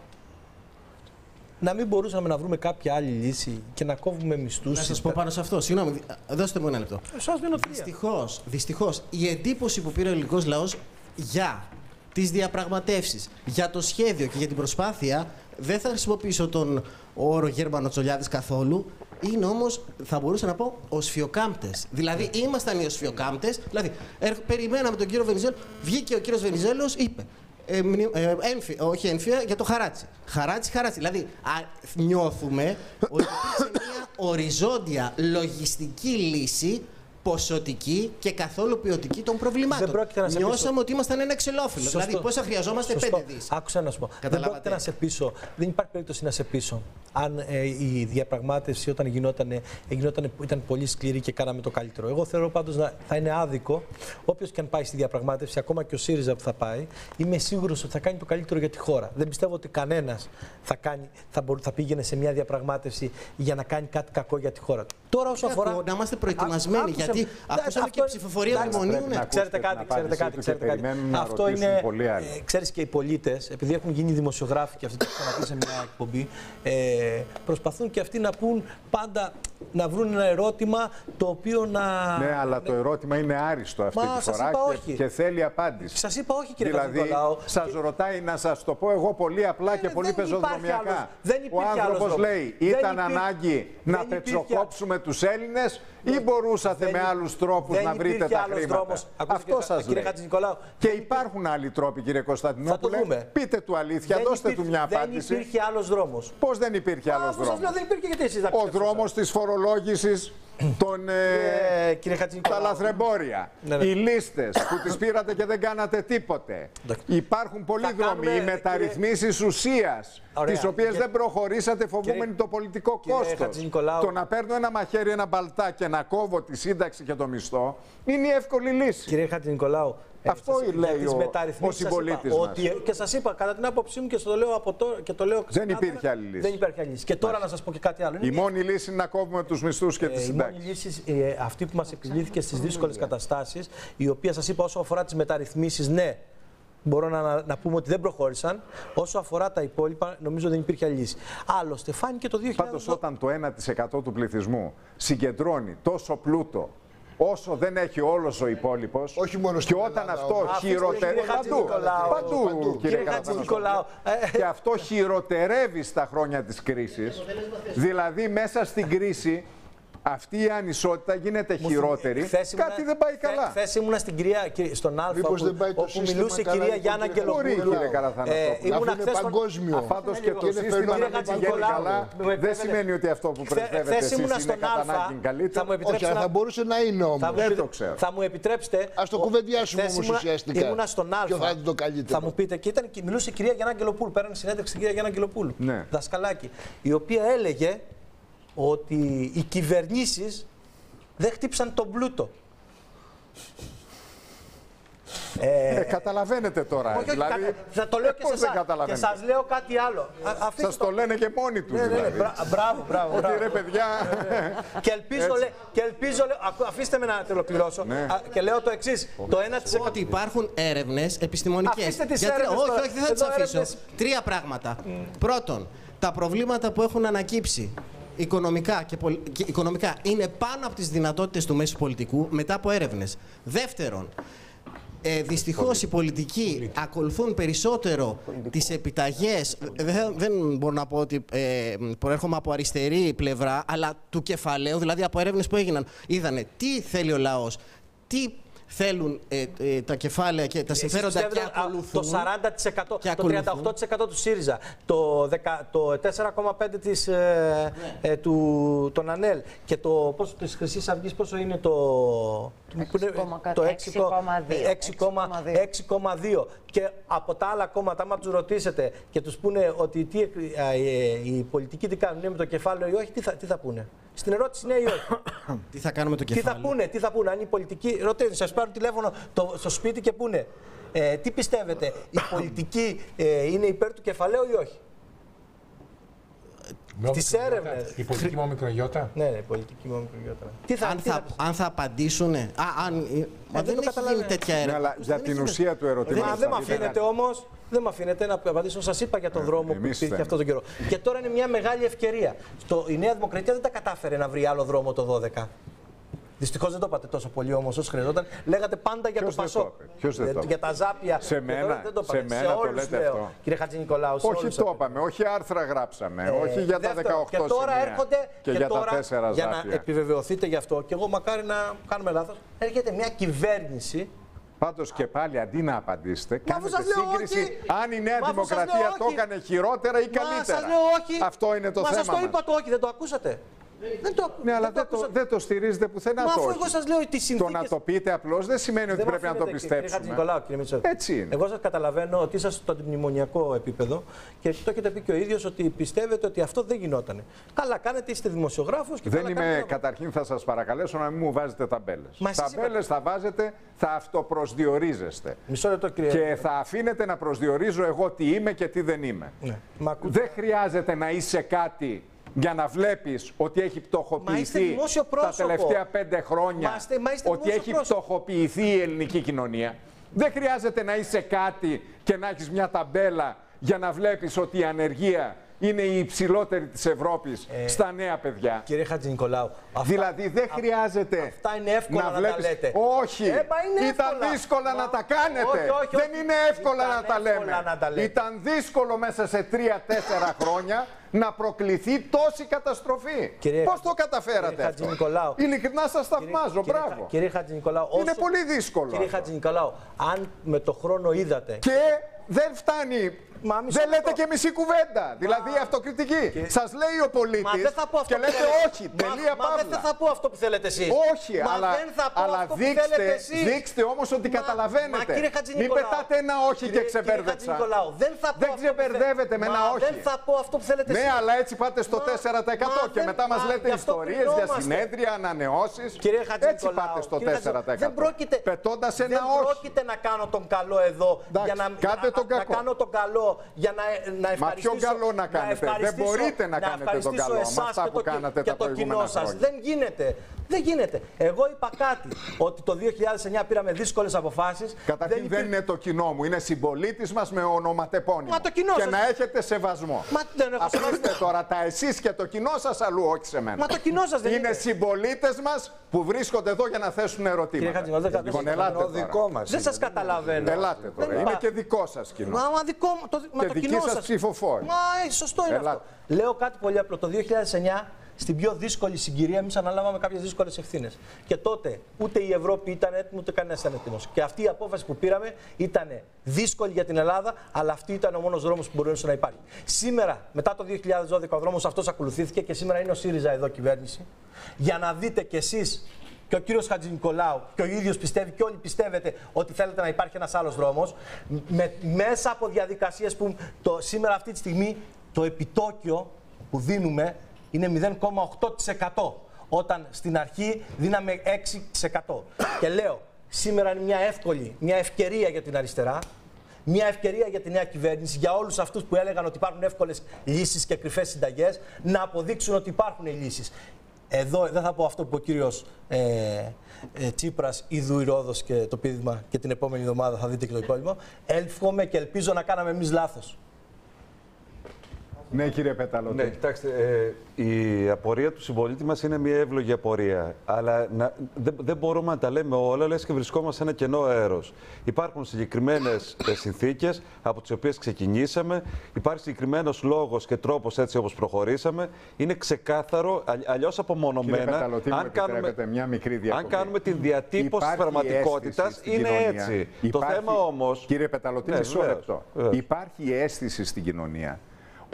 Να μην μπορούσαμε να βρούμε κάποια άλλη λύση και να κόβουμε μισθούς. Να σας πω πάνω σε αυτό. Συγγνώμη, δι- δώστε μου ένα λεπτό. Σας δίνω τρία. Δυστυχώς, δυστυχώς, η εντύπωση που πήρε ο ελληνικός λαός για τις διαπραγματεύσεις, για το σχέδιο και για την προσπάθεια, δεν θα χρησιμοποιήσω τον όρο Γέρμανο Τσολιάδης καθόλου. Είναι όμως, θα μπορούσα να πω, οσφιοκάμπτε. Δηλαδή, ήμασταν οι οσφιοκάμπτε. Δηλαδή, ερ- περιμέναμε τον κύριο Βενιζέλο, βγήκε ο κύριος Βενιζέλος, είπε. Ε, μνη- ε, έμφυ- όχι έμφυα, για το χαράτσι. Χαράτσι, χαράτσι. Δηλαδή, α, νιώθουμε ότι υπήρξε μια οριζόντια λογιστική λύση ποσοτική και καθόλου ποιοτική των προβλημάτων. Δεν πρόκειται να σε Νιώσαμε πείσω. ότι ήμασταν ένα ξελόφυλλο. Σωστό. Δηλαδή, πόσα χρειαζόμαστε, Σωστό. πέντε δις. Άκουσα να σου πω. Δεν Καταλάβατε. πρόκειται να σε πείσω. Δεν υπάρχει περίπτωση να σε πείσω. Αν ε, η διαπραγμάτευση όταν γινόταν, γινόταν, ήταν πολύ σκληρή και κάναμε το καλύτερο. Εγώ θεωρώ πάντως να θα είναι άδικο όποιος και αν πάει στη διαπραγμάτευση, ακόμα και ο ΣΥΡΙΖΑ που θα πάει, είμαι σίγουρος ότι θα κάνει το καλύτερο για τη χώρα. Δεν πιστεύω ότι κανένας θα, κάνει, θα, μπορ- θα πήγαινε σε μια διαπραγμάτευση για να κάνει κάτι κακό για τη χώρα. Τώρα όσο Κακό, αφορά. να είμαστε προετοιμασμένοι, Άκουσα Γιατί ακούσαμε και ψηφοφορία μνημονίου. ναι. Ξέρετε κάτι, ξέρετε κάτι. Ξέρετε κάτι. Αυτό είναι. Ε, Ξέρεις και οι πολίτες, επειδή έχουν γίνει δημοσιογράφοι και αυτοί το έχουν πει σε μια εκπομπή, ε, προσπαθούν και αυτοί να πούν πάντα να βρουν ένα ερώτημα το οποίο να. Ναι, αλλά το ερώτημα είναι άριστο αυτή Μα, τη σας φορά είπα και, όχι. και θέλει απάντηση. Σας είπα όχι, κύριε Δηλαδή, Χατζηνικολάου. σας ρωτάει να σας το πω εγώ πολύ απλά και πολύ δεν υπάρχει πεζοδρομιακά. άλλος- δεν Ο υπήρχε άλλος άνθρωπο δρόμος. λέει, Δεν ήταν υπήρχε- ανάγκη να δεν υπήρχε- πετσοκόψουμε τους Έλληνες ή μπορούσατε δεν με υ- άλλους τρόπους δεν να βρείτε υπήρχε τα άλλος χρήματα. δρόμος. Ακούστε, Αυτό κύριε- σας κύριε λέει. Χατζηνικολάου, Και υπάρχουν άλλοι τρόποι, κύριε Κωνσταντινόπουλε. Θα το δούμε. Πείτε του αλήθεια, Δεν δώστε υπήρχε- του μια απάντηση. Δεν υπήρχε άλλος δρόμος. Πώς δεν υπήρχε άλλος Αφού σας δρόμος; λέω δεν υπήρχε γιατί εσείς θα Ο ψεύσετε. δρόμος της φορολόγησης των. Ε, Ε, κύριε τα Χατζηνικολάου. λαθρεμπόρια. Ναι, ναι. Οι λίστες που τις πήρατε και δεν κάνατε τίποτε. Υπάρχουν πολλοί Θα δρόμοι. κάνουμε, Οι μεταρρυθμίσεις ουσίας, Ωραία. τις οποίες Και- δεν προχωρήσατε φοβούμενοι Κύριε- το πολιτικό κύριε κόστος. Χατζηνικολάου. Το να παίρνω ένα μαχαίρι, ένα μπαλτά και να κόβω τη σύνταξη και το μισθό είναι η εύκολη λύση. Κύριε Χατζηνικολάου, Αυτό σας- λέει για τις ο- μεταρρυθμίσεις ο σας είπα συμπολίτης μας. ότι- Και σας είπα, κατά την άποψή μου και στο λέω από τώρα και το λέω Δεν ξεκάθαρα, υπήρχε άλλη λύση. Δεν υπάρχει άλλη λύση. Και τώρα να σας πω και κάτι άλλο. Είναι Η μια- μόνη λύση είναι να κόβουμε τους μισθούς και τις Ε, η συντάξεις. μόνη λύση, ε, αυτή που μας εξηγήθηκε στις δύσκολες καταστάσεις, η οποία σας είπα όσο αφορά τις μεταρρυθμίσεις, ναι, μπορώ να, να, να πούμε ότι δεν προχώρησαν. Όσο αφορά τα υπόλοιπα, νομίζω δεν υπήρχε άλλη λύση. Άλλωστε, φάνηκε το 2000. Πάντως όταν το 1% του πληθυσμού συγκεντρώνει τόσο πλούτο όσο δεν έχει όλος ο υπόλοιπος. Όχι μόνο Και στην όταν Ελλάδα, αυτό όμως. χειροτερεύει. Κύριε Παντού, Χατζηνικολάου. παντού, Παντού. κύριε Κύριε Χατζηνικολάου. Καταναστόπουλο. Και αυτό χειροτερεύει στα χρόνια της κρίσης. Δηλαδή μέσα στην κρίση αυτή η ανισότητα γίνεται χειρότερη. Χθες ήμουνα- Κάτι δεν πάει χθε- καλά. Χθες ήμουνα στην κυρία, κύριε- στον Α, Μήπως όπου, δεν πάει το όπου σύστημα μιλούσε η καλά, κυρία λοιπόν, Γιάννα κύριε Μπορεί Αγγελοπούλου. κύριε Καραθανασόπουλο. Αφού είναι χθες στον- παγκόσμιο. Πάντως και το Είναι σύστημα φαινόμενο να μην πηγαίνει Χατζηνικολάου. καλά Με δεν επέμενε. σημαίνει ότι αυτό που Χθε- πρεσβεύετε χθες εσείς ήμουνα είναι στον κατά Α. ανάγκη Θα καλύτερο. μου Όχι, επιτρέψετε αλλά να... θα μπορούσε να είναι όμως. Θα μου, Δεν επι- το ξέρω. θα μου επιτρέψετε. Ας το ο- κουβεντιάσουμε χθες όμως ήμουνα- ουσιαστικά. Ήμουνα στον Α. Ποιο θα είναι το καλύτερο. Θα μου πείτε, και ήταν, και μιλούσε η κυρία Γιάννα Αγγελοπούλου. Πέρανε συνέντευξη στην κυρία Γιάννα Αγγελοπούλου. Ναι. Δασκαλάκη. Η οποία έλεγε ότι οι κυβερνήσεις δεν χτύπησαν τον πλούτο. Ε, καταλαβαίνετε τώρα. Όχι, όχι, δηλαδή, κατα- θα το λέω και πώς σε δεν εσάς. Και καταλαβαίνετε. σας λέω κάτι άλλο. Α- αφήστε Σας το λένε και μόνοι τους Ναι, ναι, ναι, δηλαδή. μπρα- μπράβο, μπράβο. Ότι μπράβο. ρε παιδιά... Και ελπίζω, Έτσι. λέ, και ελπίζω λέ, ακού- αφήστε με να το ολοκληρώσω. Ναι. Α, και λέω το εξής. Το 1%. Ότι υπάρχουν έρευνες επιστημονικές. Αφήστε τις έρευνες Όχι, τώρα. όχι, δεν θα τις Εδώ αφήσω. έρευνες. Τρία πράγματα. Πρώτον, τα προβλήματα που έχουν ανακύψει οικονομικά, και, πολ- και οικονομικά είναι πάνω από τις δυνατότητες του μέσου πολιτικού μετά από έρευνες. Δεύτερον, ε, Δυστυχώς οι πολιτικοί ακολουθούν περισσότερο τις επιταγές. Δεν, δεν μπορώ να πω ότι ε, προέρχομαι από αριστερή πλευρά, αλλά του κεφαλαίου, δηλαδή από έρευνες που έγιναν. Είδανε τι θέλει ο λαός, τι θέλουν ε, ε, τα κεφάλαια και τα Εσείς συμφέροντα και πιστεύετε, α, ακολουθούν. Το 40%, και το ακολουθούν. 38% του ΣΥΡΙΖΑ, το, 10 το 4,5% της, ε, ε, του, των ΑΝΕΛ και το πόσο της Χρυσής Αυγής πόσο είναι το... που είναι- το 6,2 και από τα άλλα κόμματα, άμα τους ρωτήσετε και τους πούνε ότι τι, ε, ε, οι πολιτικοί τι κάνουν, είναι με το κεφάλαιο ή όχι, τι θα, τι θα πούνε; Στην ερώτηση ναι ή όχι. Τι θα κάνουμε το Τι κεφάλαιο; θα πούνε, τι θα πούνε, αν οι πολιτικοί ρωτήσουν, σας πάρουν τηλέφωνο το, στο σπίτι και πούνε, ε, τι πιστεύετε, οι πολιτικοί ε, είναι υπέρ του κεφαλαίου ή όχι; Στις έρευνες. Η πολιτική μου μικρογιώτα. Ναι, ναι, η πολιτική μου μικρογιώτα. Τι θα, αν, τι θα, αν θα απαντήσουν. Α, αν, ε, μα δεν δεν, το έχει καταλαβαίνω. γίνει τέτοια Ναι, έρευνα. αλλά για την ουσία του ερωτήματος. Μα δεν με θα δείτε αφήνετε όμως. Δεν με αφήνετε να απαντήσω. Σας είπα για τον δρόμο που Ε, εμείς υπήρχε θέλουμε. αυτόν τον καιρό. Και τώρα είναι μια μεγάλη ευκαιρία. Στο, η Νέα Δημοκρατία δεν τα κατάφερε να βρει άλλο δρόμο το 12. Δυστυχώς δεν το είπατε τόσο πολύ όμως όσο χρειαζόταν. Λέγατε πάντα για Ποιος το δεν Πασό. το είπε; Ποιος δεν το είπε; Για τα ζάπια. Σε Και μένα, τώρα δεν το σε είπατε. μένα το όλους λέτε λέω, αυτό. Κύριε Χατζη Νικολάου, σε Όχι όλους το σας είπαμε, όχι άρθρα γράψαμε, Ε, όχι για τα 18 δεύτερο, Και τώρα σημεία έρχονται και, για τώρα, τα τέσσερα για να ζάπια. επιβεβαιωθείτε γι' αυτό και εγώ μακάρι να κάνουμε λάθος. Έρχεται μια κυβέρνηση Πάντως και πάλι αντί να απαντήσετε, Μα αφού κάνετε σας λέω σύγκριση όχι. αν η Νέα Μα αφού σας λέω Δημοκρατία το όχι. έκανε χειρότερα ή Μα καλύτερα. σας λέω όχι. Αυτό είναι το Μα θέμα. σας το μας. είπα το όχι, δεν το ακούσατε. Δεν το, Ναι, αλλά δεν το δεν το, ακούσατε. δεν το στηρίζετε πουθενά Μα το αφού όχι. εγώ σας λέω ότι οι Το συνθήκες... να το πείτε απλώς δεν σημαίνει ότι Δεν πρέπει να το με αφήνετε, Κύριε πιστέψουμε. Χατζηνικολάου, κύριε Μητσό. Έτσι είναι. Εγώ σας καταλαβαίνω ότι είσαστε στο αντιμνημονιακό επίπεδο και το έχετε πει και ο ίδιος ότι πιστεύετε ότι αυτό δεν γινόταν. Καλά, κάνετε, είστε δημοσιογράφος και Δεν καλά είμαι, κάνετε να- καταρχήν θα σας παρακαλέσω να μην μου βάζετε ταμπέλες. Μα εσείς Ταμπέλες θα βάζετε, θα αυτοπροσδιορίζεστε. Μισό λεπτό, κύριε. Και θα αφήνετε να προσδιορίζω εγώ τι είμαι και τι δεν είμαι. Ναι. Μα ακού- Δεν χρειάζεται να είσαι κάτι για να βλέπεις ότι έχει Μα είστε πτωχοποιηθεί δημόσιο τα πρόσωπο. τελευταία πέντε χρόνια Μα είστε- μα είστε ότι δημόσιο έχει πρόσωπο. πτωχοποιηθεί η ελληνική κοινωνία. Δεν χρειάζεται να είσαι κάτι και να έχεις μια ταμπέλα για να βλέπεις ότι η ανεργία είναι η υψηλότερη της Ευρώπης στα νέα παιδιά. Ε, Κύριε Χατζη Νικολάου, αυτά- δηλαδή δεν α- χρειάζεται Αυτά είναι εύκολα να, τα βλέπεις- λέτε. Όχι, Ε, μα είναι ήταν εύκολα. δύσκολα Μα- να τα κάνετε. Όχι, όχι, δεν όχι. είναι εύκολα Ήταν να τα λέμε. εύκολα να τα λέτε. Ήταν δύσκολο μέσα σε τρία-τέσσερα χρόνια να προκληθεί τόση καταστροφή. Κύριε- Πώς το καταφέρατε Κύριε αυτό; Χατζηνικολάου. Ειλικρινά σας θαυμάζω, Κύριε- μπράβο. Κύριε Χατζη Νικολάου, Είναι πολύ δύσκολο Κύριε αυτό. Χατζη Νικολάου, αν με το χρόνο είδατε. Και δεν φτάνει. μισό δεν λέτε λεπτό. και μισή κουβέντα. Δηλαδή αυτοκριτική. Σας λέει ο πολίτης Μα δεν θα πω αυτό και που λέτε θέλετε. όχι. Μα- Τελεία μα δεν παύλα. θα πω αυτό που θέλετε εσείς. Όχι, Μα αλλά, δεν θα πω αλλά αυτό που δείξτε, θέλετε εσείς. δείξτε όμως ότι Μα- καταλαβαίνετε. Μα κύριε Μην Χατζηνικολάου, πετάτε ένα όχι κύριε- και κύριε ξεπέρδεψα. Χατζηνικολάου, δεν θα πω Δεν αυτό που ξεπερδεύετε με θε- ένα Μα όχι. Δεν θα πω αυτό που θέλετε Ναι, εσείς. αλλά έτσι πάτε στο Μα- 4% μα και δεν- μετά μας μα λέτε γι' αυτό ιστορίες για κρινόμαστε. συνέδρια, ανανεώσεις. Κύριε Έτσι Χατζηνικολάου, πάτε στο κύριε Χατζη- 4%. Δεν πρόκειται, Πετώντας ένα δεν όχι. πρόκειται να κάνω τον καλό εδώ για να, κάντε να, τον να κακό. κάνω τον καλό για να, να Μα ευχαριστήσω. ποιο καλό να κάνετε; Δεν ευχαριστήσω- μπορείτε να κάνετε τον ευχαριστήσω καλό με εσάς αυτά και που το, κι- κάνατε και τα το κοινό προηγούμενα σας. χρόνια. Δεν γίνεται. Δεν γίνεται. Εγώ είπα κάτι. Ότι το 2009 πήραμε δύσκολες αποφάσεις. Καταρχήν δεν, είναι το κοινό μου, είναι συμπολίτης μας με ονοματεπώνυμο. Μα το κοινό και σας- να έχετε σεβασμό. Μα δεν έχω Αφήστε τώρα τα εσείς και το κοινό σας αλλού, όχι σε μένα. Μα το κοινό σας δεν είναι. είναι. συμπολίτες μας που βρίσκονται εδώ για να θέσουν Κύριε ερωτήματα. Χατζημαρκάκη, δεν Λοιπόν, καταλαβαίνω. ελάτε Το τώρα. δικός μας Δεν είναι. σας καταλαβαίνω. Ελάτε τώρα. Δεν Είναι υπά- και δικό σας κοινό. Μα, μα δικό μου, το, μα Και το δική κοινό σας σας. ψηφοφόροι. Μα ε, σωστό είναι Ελάτε. αυτό. Λέω κάτι πολύ απλό. Το 2009, στην πιο δύσκολη συγκυρία, εμείς αναλάβαμε κάποιες δύσκολες ευθύνες. Και τότε ούτε η Ευρώπη ήταν έτοιμη, ούτε κανένας ήταν έτοιμος. Και αυτή η απόφαση που πήραμε ήταν δύσκολη για την Ελλάδα, αλλά αυτή ήταν ο μόνος δρόμος που μπορούσε να υπάρχει. Σήμερα, μετά το 2012, ο δρόμος αυτός ακολουθήθηκε και σήμερα είναι ο ΣΥΡΙΖΑ εδώ κυβέρνηση. Για να δείτε κι εσείς και ο κύριος Χατζη Νικολάου και ο ίδιος πιστεύει και όλοι πιστεύετε ότι θέλετε να υπάρχει ένας άλλος δρόμος με, μέσα από διαδικασίες που το, σήμερα αυτή τη στιγμή το επιτόκιο που δίνουμε είναι 0,8% όταν στην αρχή δίναμε 6%. Και λέω, σήμερα είναι μια εύκολη, μια ευκαιρία για την αριστερά μια ευκαιρία για τη νέα κυβέρνηση, για όλους αυτούς που έλεγαν ότι υπάρχουν εύκολες λύσεις και κρυφές συνταγές, να αποδείξουν ότι υπάρχουν λύσεις. Εδώ δεν θα πω αυτό που ο κύριος ε, ε, Τσίπρας, Ιδού Ηρόδος και το πείδημα και την επόμενη εβδομάδα θα δείτε και το υπόλοιπο. Εύχομαι και ελπίζω να κάναμε εμείς λάθος. Ναι, κύριε Πεταλωτή. Ναι, κοιτάξτε, ε, η απορία του συμπολίτη μας είναι μια εύλογη απορία. Αλλά να, δεν, δεν μπορούμε να τα λέμε όλα, λες και βρισκόμαστε σε ένα κενό αέρος. Υπάρχουν συγκεκριμένες συνθήκες από τις οποίες ξεκινήσαμε. Υπάρχει συγκεκριμένος λόγος και τρόπος έτσι όπως προχωρήσαμε. Είναι ξεκάθαρο, αλλιώς Κύριε απομονωμένα. Πεταλωτή, μου αν, κάνουμε, επιτρέπετε μια μικρή διακοπή. αν κάνουμε την διατύπωση τη Υπάρχει πραγματικότητας, αίσθηση στην είναι κοινωνία. έτσι. Υπάρχει- Το θέμα όμω. Κύριε Πεταλωτή, Ναι, μισό βεβαίως, λεπτό. βεβαίως. Υπάρχει αίσθηση στην κοινωνία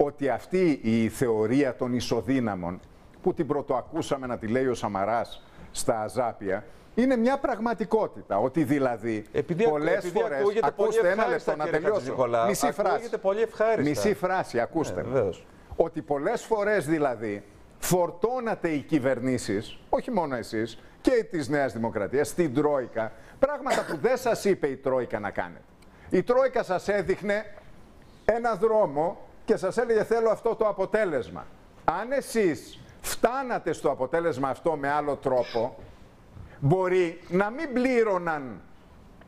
ότι αυτή η θεωρία των ισοδύναμων που την πρωτοακούσαμε να τη λέει ο Σαμαράς στα Αζάπια είναι μια πραγματικότητα. Ότι δηλαδή Επειδή, πολλές επειδή φορές... ακούγεται πολύ ακούστε ένα ευχάριστα, λεπτό να κύριε τελειώσω. Χατζηνικολάου, Μισή φράση. ακούγεται πολύ ευχάριστα. Μισή φράση, ακούστε. Ναι, με. βεβαίως. ότι πολλές φορές δηλαδή φορτώνατε οι κυβερνήσεις, όχι μόνο εσείς, και της Νέας Δημοκρατίας, στην Τρόικα, πράγματα που δεν σας είπε η Τρόικα να κάνετε. Η Τρόικα σας έδειχνε ένα δρόμο και σας έλεγε θέλω αυτό το αποτέλεσμα. Αν εσείς φτάνατε στο αποτέλεσμα αυτό με άλλο τρόπο, μπορεί να μην πλήρωναν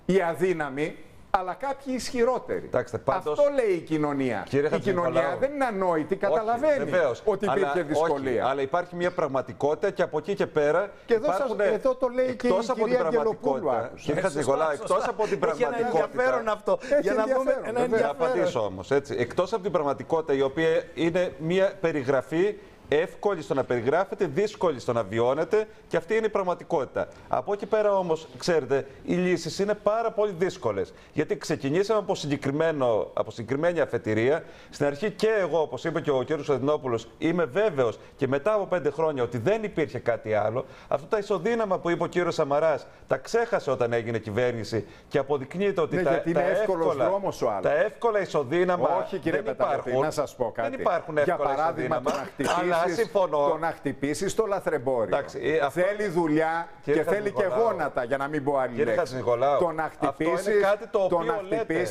οι αδύναμοι, αλλά κάποιοι ισχυρότεροι. Κοιτάξτε, πάντως- Αυτό λέει η κοινωνία. Κύριε η κοινωνία Χατζηνικολάου. δεν είναι ανόητη, καταλαβαίνει Όχι, βεβαίως. ότι υπήρχε αλλά, δυσκολία. Όχι, αλλά υπάρχει μια πραγματικότητα και από εκεί και πέρα. Και εδώ σας- υπάρχουν, εδώ το λέει και εκτός η από κυρία την Αγγελοπούλου, πραγματικότητα. άκουσα. Κύριε Ε, Χατζηνικολάου, σωστά, εκτός σωστά. από την Έχει ένα πραγματικότητα. ενδιαφέρον αυτό. Έχει για να δούμε ενδιαφέρον, ένα βέβαια. Θα ενδιαφέρον. απαντήσω όμως. Εκτός από την πραγματικότητα, η οποία είναι μια περιγραφή εύκολη στο να περιγράφεται, δύσκολη στο να βιώνεται και αυτή είναι η πραγματικότητα. Από εκεί πέρα όμως, ξέρετε, οι λύσεις είναι πάρα πολύ δύσκολες. Γιατί ξεκινήσαμε από, συγκεκριμένο, από συγκεκριμένη αφετηρία. Στην αρχή και εγώ, όπως είπε και ο κ. Σαντινόπουλο, είμαι βέβαιος και μετά από πέντε χρόνια ότι δεν υπήρχε κάτι άλλο. Αυτό τα ισοδύναμα που είπε ο κ. Σαμαράς τα ξέχασε όταν έγινε κυβέρνηση και αποδεικνύεται ότι Ναι, τα, γιατί τα είναι εύκολος εύκολα, δρόμος ο άλλος. τα εύκολα ισοδύναμα Όχι, κύριε δεν Πεταλωτή, υπάρχουν. να σας πω κάτι. Δεν υπάρχουν Για εύκολα παράδειγμα, το ισοδύναμα, να αλλά χτυπήσει συμφωνώ. το, να χτυπήσεις το λαθρεμπόριο. Εντάξει, ε, αυτό- Θέλει δουλειά Κύριε και θέλει και Χατζηνικολάου. γόνατα, για να μην πω άλλη Κύριε λέξη. Χατζηνικολάου, Το να αυτό είναι χτυπήσεις, κάτι το το οποίο να λέτε.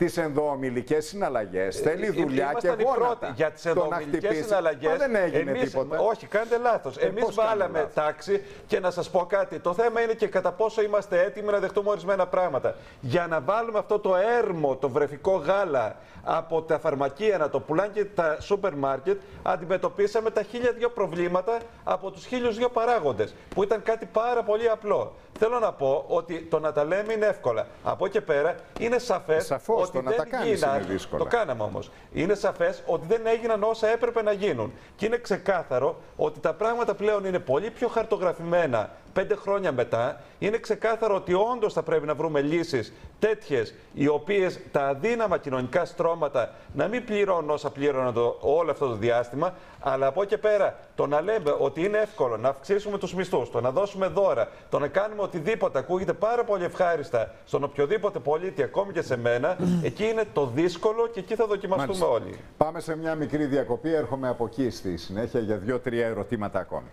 Χτυπήσεις τις ενδοομιλικές συναλλαγές. Θέλει Ε, δουλειά και ήμασταν οι γόνατα. πρώτοι για τις Το να ενδομιλικέ χτυπήσεις. συναλλαγές. Μα δεν έγινε τίποτα. Όχι, κάντε λάθος. Ε, Εμείς πώς κάνουμε βάλαμε λάθος; τάξη και να σας πω κάτι. Το θέμα είναι και κατά πόσο είμαστε έτοιμοι να δεχτούμε ορισμένα πράγματα. Για να βάλουμε αυτό το έρμο, το βρεφικό γάλα από τα φαρμακεία να το πουλάνε και τα σούπερ μάρκετ, αντιμετωπίσαμε τα χίλια δύο προβλήματα από τους χίλιους δύο παράγοντες. Που ήταν κάτι πάρα πολύ απλό. Θέλω να πω ότι το να τα λέμε είναι εύκολα. Από εκεί και πέρα είναι σαφές Σαφώς, ότι το να δεν τα κάνεις γίναν- είναι δύσκολα. Το κάναμε όμως. Είναι σαφές ότι δεν έγιναν όσα έπρεπε να γίνουν. Και είναι ξεκάθαρο ότι τα πράγματα πλέον είναι πολύ πιο χαρτογραφημένα πέντε χρόνια μετά. Είναι ξεκάθαρο ότι όντως θα πρέπει να βρούμε λύσεις τέτοιες, οι οποίες τα αδύναμα κοινωνικά στρώματα να μην πληρώνουν όσα πλήρωναν το, όλο αυτό το διάστημα. Αλλά από εκεί και πέρα το να λέμε ότι είναι εύκολο να αυξήσουμε τους μισθούς, το να δώσουμε δώρα, το να κάνουμε οτιδήποτε ακούγεται πάρα πολύ ευχάριστα στον οποιοδήποτε πολίτη, ακόμη και σε μένα, εκεί είναι το δύσκολο και εκεί θα δοκιμαστούμε Μάλιστα. όλοι. Πάμε σε μια μικρή διακοπή. Έρχομαι από εκεί στη συνέχεια για δύο-τρία ερωτήματα ακόμη.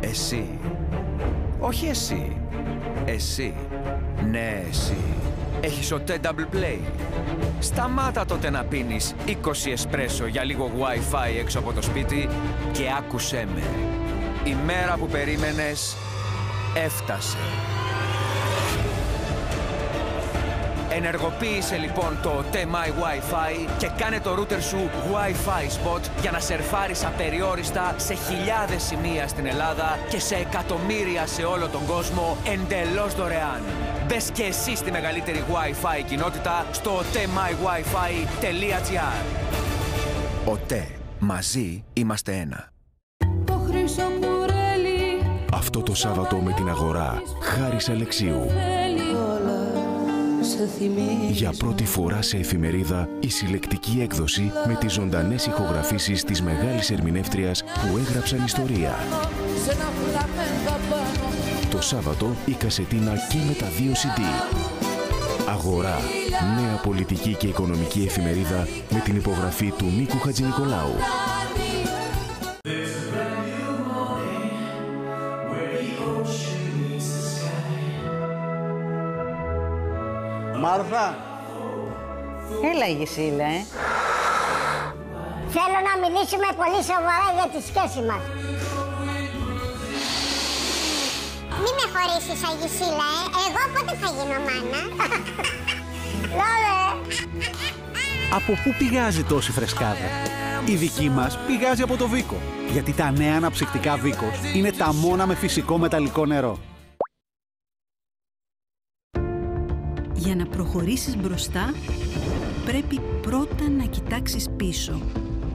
Εσύ. Όχι εσύ. Εσύ. Ναι, εσύ. Έχεις ο Double Play. Σταμάτα τότε να πίνεις 20 εσπρέσο για λίγο Wi-Fi έξω από το σπίτι και άκουσέ με. Η μέρα που περίμενες έφτασε. Ενεργοποίησε λοιπόν το TMI Wi-Fi και κάνε το router σου Wi-Fi spot για να σερφάρεις απεριόριστα σε χιλιάδες σημεία στην Ελλάδα και σε εκατομμύρια σε όλο τον κόσμο εντελώς δωρεάν. Μπες και εσύ στη μεγαλύτερη Wi-Fi κοινότητα στο tmywifi.gr Ο ΤΕ. Μαζί είμαστε ένα. Το χρυσό κουρέλι Αυτό το Σάββατο με την αγορά Χάρης Αλεξίου. Όλα σε θυμίζεις Για πρώτη φορά σε εφημερίδα η συλλεκτική έκδοση με τις ζωντανές ηχογραφήσεις της μεγάλης ερμηνεύτριας που έγραψαν ιστορία. σε ένα φλαμέγκα πάνω Το Σάββατο η κασετίνα και με τα δύο CD. Αγορά. Νέα πολιτική και οικονομική εφημερίδα με την υπογραφή του Νίκου Χατζηνικολάου. Μάρθα, Έλα, Γεσίλα, ε. Θέλω να μιλήσουμε πολύ σοβαρά για τη σχέση μας. Μη με χωρίσεις, Αγισίλα, ε. Εγώ πότε θα γίνω μάνα; Λόλε. Από πού πηγάζει τόση φρεσκάδα; Η δική μας πηγάζει από το Βίκο. Γιατί τα νέα αναψυκτικά Βίκος είναι τα μόνα με φυσικό μεταλλικό νερό. Για να προχωρήσεις μπροστά, πρέπει πρώτα να κοιτάξεις πίσω.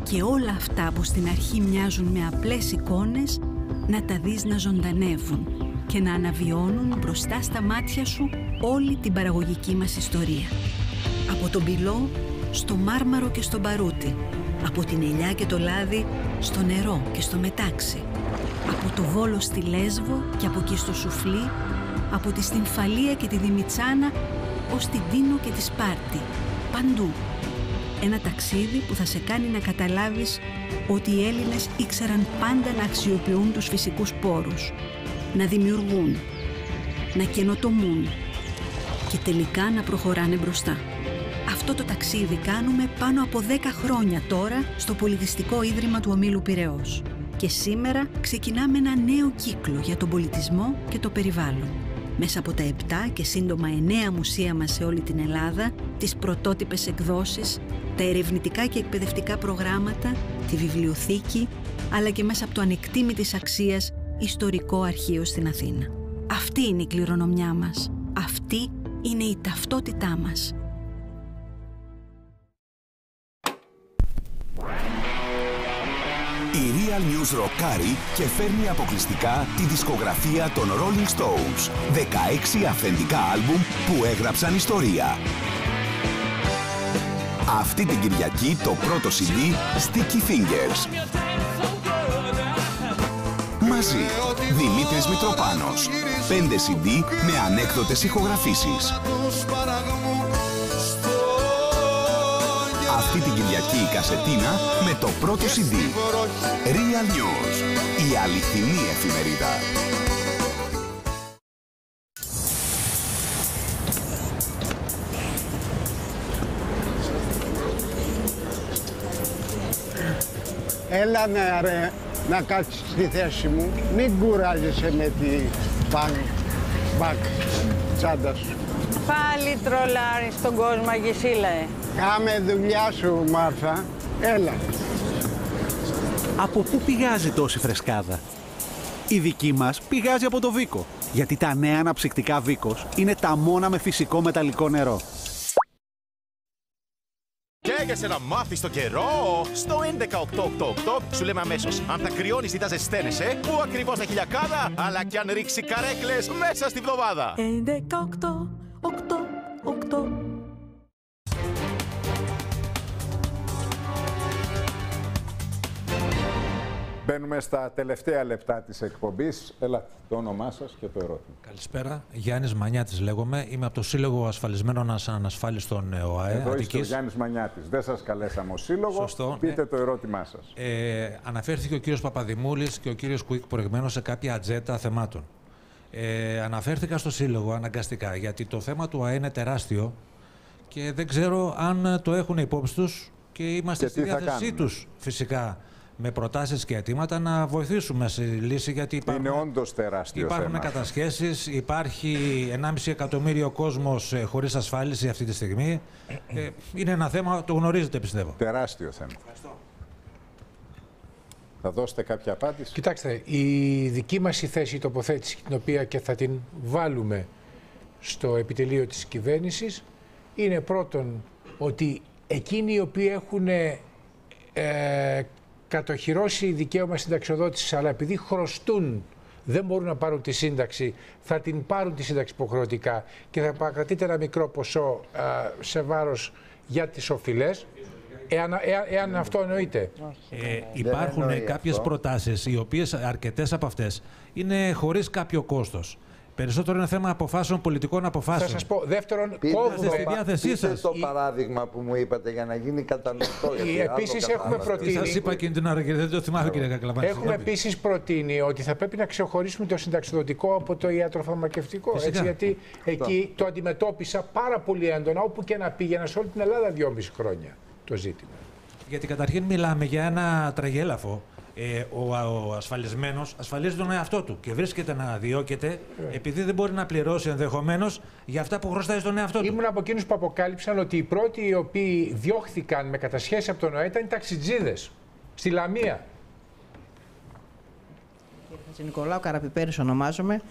Και όλα αυτά που στην αρχή μοιάζουν με απλές εικόνες, να τα δεις να ζωντανεύουν και να αναβιώνουν μπροστά στα μάτια σου όλη την παραγωγική μας ιστορία. Από τον πυλό στο μάρμαρο και στο μπαρούτι, από την ελιά και το λάδι στο νερό και στο μετάξι, από το Βόλο στη Λέσβο και από εκεί στο Σουφλί, από τη Στυμφαλία και τη Δημητσάνα ως την Τίνο και τη Σπάρτη. Παντού. Ένα ταξίδι που θα σε κάνει να καταλάβεις ότι οι Έλληνες ήξεραν πάντα να αξιοποιούν τους φυσικούς πόρους, να δημιουργούν, να καινοτομούν και τελικά να προχωράνε μπροστά. Αυτό το ταξίδι κάνουμε πάνω από 10 χρόνια τώρα στο Πολιτιστικό Ίδρυμα του Ομίλου Πειραιός. Και σήμερα ξεκινάμε ένα νέο κύκλο για τον πολιτισμό και το περιβάλλον. Μέσα από τα 7 και σύντομα 9 μουσεία μας σε όλη την Ελλάδα, τις πρωτότυπες εκδόσεις, τα ερευνητικά και εκπαιδευτικά προγράμματα, τη βιβλιοθήκη, αλλά και μέσα από το ανεκτήμητης αξίας ιστορικό αρχείο στην Αθήνα. Αυτή είναι η κληρονομιά μας. Αυτή είναι η ταυτότητά μας. Η Real News ροκάρει και φέρνει αποκλειστικά τη δισκογραφία των Rolling Stones. 16 αυθεντικά άλμπουμ που έγραψαν ιστορία. Αυτή την Κυριακή το πρώτο CD Sticky Fingers. Μαζί, Δημήτρης Μητροπάνος. 5 CD με ανέκδοτες ηχογραφήσεις. Αυτή την Κυριακή η Κασετίνα με το πρώτο CD. Real News, η αληθινή εφημερίδα. Έλα ναι, ρε, να κάτσεις στη θέση μου. Μην κουράζεσαι με τη μπακ, μπακ τσάντα σου. Πάλι τρολάρεις στον κόσμο, Αγισίλα, ε. Κάμε δουλειά σου, Μάρθα. Έλα. Από πού πηγάζει τόση φρεσκάδα; Η δική μας πηγάζει από το Βίκο. Γιατί τα νέα αναψυκτικά Βίκος είναι τα μόνα με φυσικό μεταλλικό νερό. Καίγεσαι να μάθεις το καιρό! Στο 11888 σου λέμε αμέσως αν θα κρυώνεις ή θα ζεσταίνεσαι, πού ακριβώς τα χιλιακάδα, αλλά και αν ρίξει καρέκλες μέσα στη βδομάδα. 11, 8, 8, 8. Μπαίνουμε στα τελευταία λεπτά της εκπομπής. Έλα, το όνομά σας και το ερώτημα. Καλησπέρα. Γιάννης Μανιάτης λέγομαι. Είμαι από το Σύλλογο Ασφαλισμένων Ανασφάλιστων ΟΑΕ. Εδώ είστε ο Αττικής. Γιάννης Μανιάτης. Δεν σας καλέσαμε ως σύλλογο. Σωστό, Πείτε ναι. το ερώτημά σας. Ε, αναφέρθηκε ο κύριος Παπαδημούλης και ο κύριος Κουίκ προηγουμένως σε κάποια ατζέτα θεμάτων. Ε, αναφέρθηκα στο Σύλλογο αναγκαστικά γιατί το θέμα του ΑΕ είναι τεράστιο και δεν ξέρω αν το έχουν υπόψη τους και είμαστε Και στη τι θα διάθεσή κάνουν. τους φυσικά με προτάσεις και αιτήματα να βοηθήσουμε στη λύση γιατί υπάρχουν, Είναι όντως τεράστιο υπάρχουν θέμα. κατασχέσεις, υπάρχει 1,5 εκατομμύριο κόσμος ε, χωρίς ασφάλιση αυτή τη στιγμή. Ε, είναι ένα θέμα, το γνωρίζετε πιστεύω. Τεράστιο θέμα. Θα δώσετε κάποια απάντηση. Κοιτάξτε, η δική μας η θέση, η τοποθέτηση, την οποία και θα την βάλουμε στο επιτελείο της κυβέρνησης, είναι πρώτον ότι εκείνοι οι οποίοι έχουν ε, κατοχυρώσει δικαίωμα συνταξιοδότησης, αλλά επειδή χρωστούν δεν μπορούν να πάρουν τη σύνταξη, θα την πάρουν τη σύνταξη υποχρεωτικά και θα παρακρατείται ένα μικρό ποσό ε, σε βάρος για τις οφειλές, εάν, εάν, εάν αυτό εννοείται. Ε, υπάρχουν εννοεί κάποιες αυτό. προτάσεις, οι οποίες αρκετές από αυτές είναι χωρίς κάποιο κόστος. Περισσότερο είναι θέμα αποφάσεων, πολιτικών αποφάσεων. Θα σας πω, δεύτερον, Πείτε, Είμαστε το, στη πα- διάθεσή πείτε σας. το Η- παράδειγμα που μου είπατε για να γίνει κατανοητό. γιατί άλλο Επίσης έχουμε κατάλαβα. προτείνει- Τι σας είπα εκείνη την ώρα, κύριε, δεν το θυμάμαι, κύριε Κακλαμάνη. Έχουμε Συγγνώμη. επίσης προτείνει ότι θα πρέπει να ξεχωρίσουμε το συνταξιδοτικό από το ιατροφαρμακευτικό. Φυσικά. Έτσι, γιατί εκεί το αντιμετώπισα πάρα πολύ έντονα, όπου και να πήγαινα σε όλη την Ελλάδα δυόμιση χρόνια το ζήτημα. Γιατί καταρχήν μιλάμε για ένα τραγέλαφο. Ε, ο, ο ασφαλισμένος ασφαλίζει τον εαυτό του και βρίσκεται να διώκεται επειδή δεν μπορεί να πληρώσει ενδεχομένως για αυτά που χρωστάει στον εαυτό του. Ήμουν από εκείνους που αποκάλυψαν ότι οι πρώτοι οι οποίοι διώχθηκαν με κατασχέση από τον ΟΕ ήταν οι ταξιτζίδες στη Λαμία. Χατζη Νικολάου Καραπιπέρης ονομάζομαι.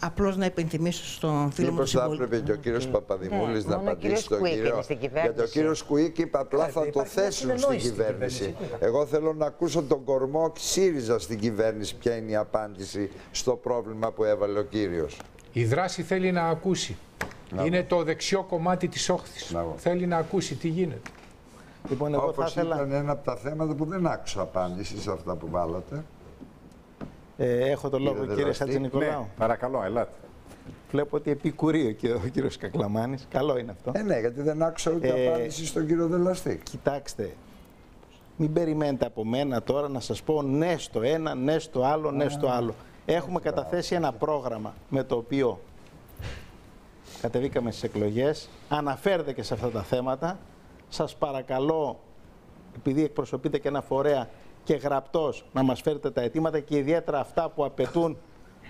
Απλώς να υπενθυμίσω στον φίλο μου Μήπως τον θα συμπολίτη. έπρεπε και ο κύριος Παπαδημούλης Ναι, να μόνο ο κύριος απαντήσει στον Κουίκ κύριο. είναι στην Γιατί ο κυβέρνηση. κύριος Κουίκ είπε απλά θα το υπάρχει μια θέσουν στην συνεννόηση στην κυβέρνηση. κυβέρνηση, Εγώ θέλω να ακούσω τον κορμό ΣΥΡΙΖΑ στην κυβέρνηση ποια είναι η απάντηση στο πρόβλημα που έβαλε ο κύριος. Η δράση θέλει να ακούσει. Να Είναι το δεξιό κομμάτι της όχθης. Θέλει να ακούσει τι γίνεται. Λοιπόν, εγώ θα Όπως ήθελα... ήταν ένα από τα θέματα που δεν άκουσα απάντηση σε αυτά που βάλατε. Ε, έχω το λόγο, Κύριε κύριε Δελαστή. Χατζη Νικολάου. Ναι, παρακαλώ, ελάτε. Βλέπω ότι επικουρεί και ο κύριος Κακλαμάνης. Καλό είναι αυτό. Ε, ναι, γιατί δεν άκουσα ούτε Ε, απάντηση στον κύριο Δελαστή. Κοιτάξτε, μην περιμένετε από μένα τώρα να σας πω ναι στο ένα, ναι στο άλλο, ναι στο άλλο. Έχουμε καταθέσει ένα πρόγραμμα με το οποίο κατεβήκαμε στις εκλογές. Αναφέρετε και σε αυτά τα θέματα. Σας παρακαλώ, επειδή εκπροσωπείτε και ένα φορέα και γραπτός, να μας φέρετε τα αιτήματα και ιδιαίτερα αυτά που απαιτούν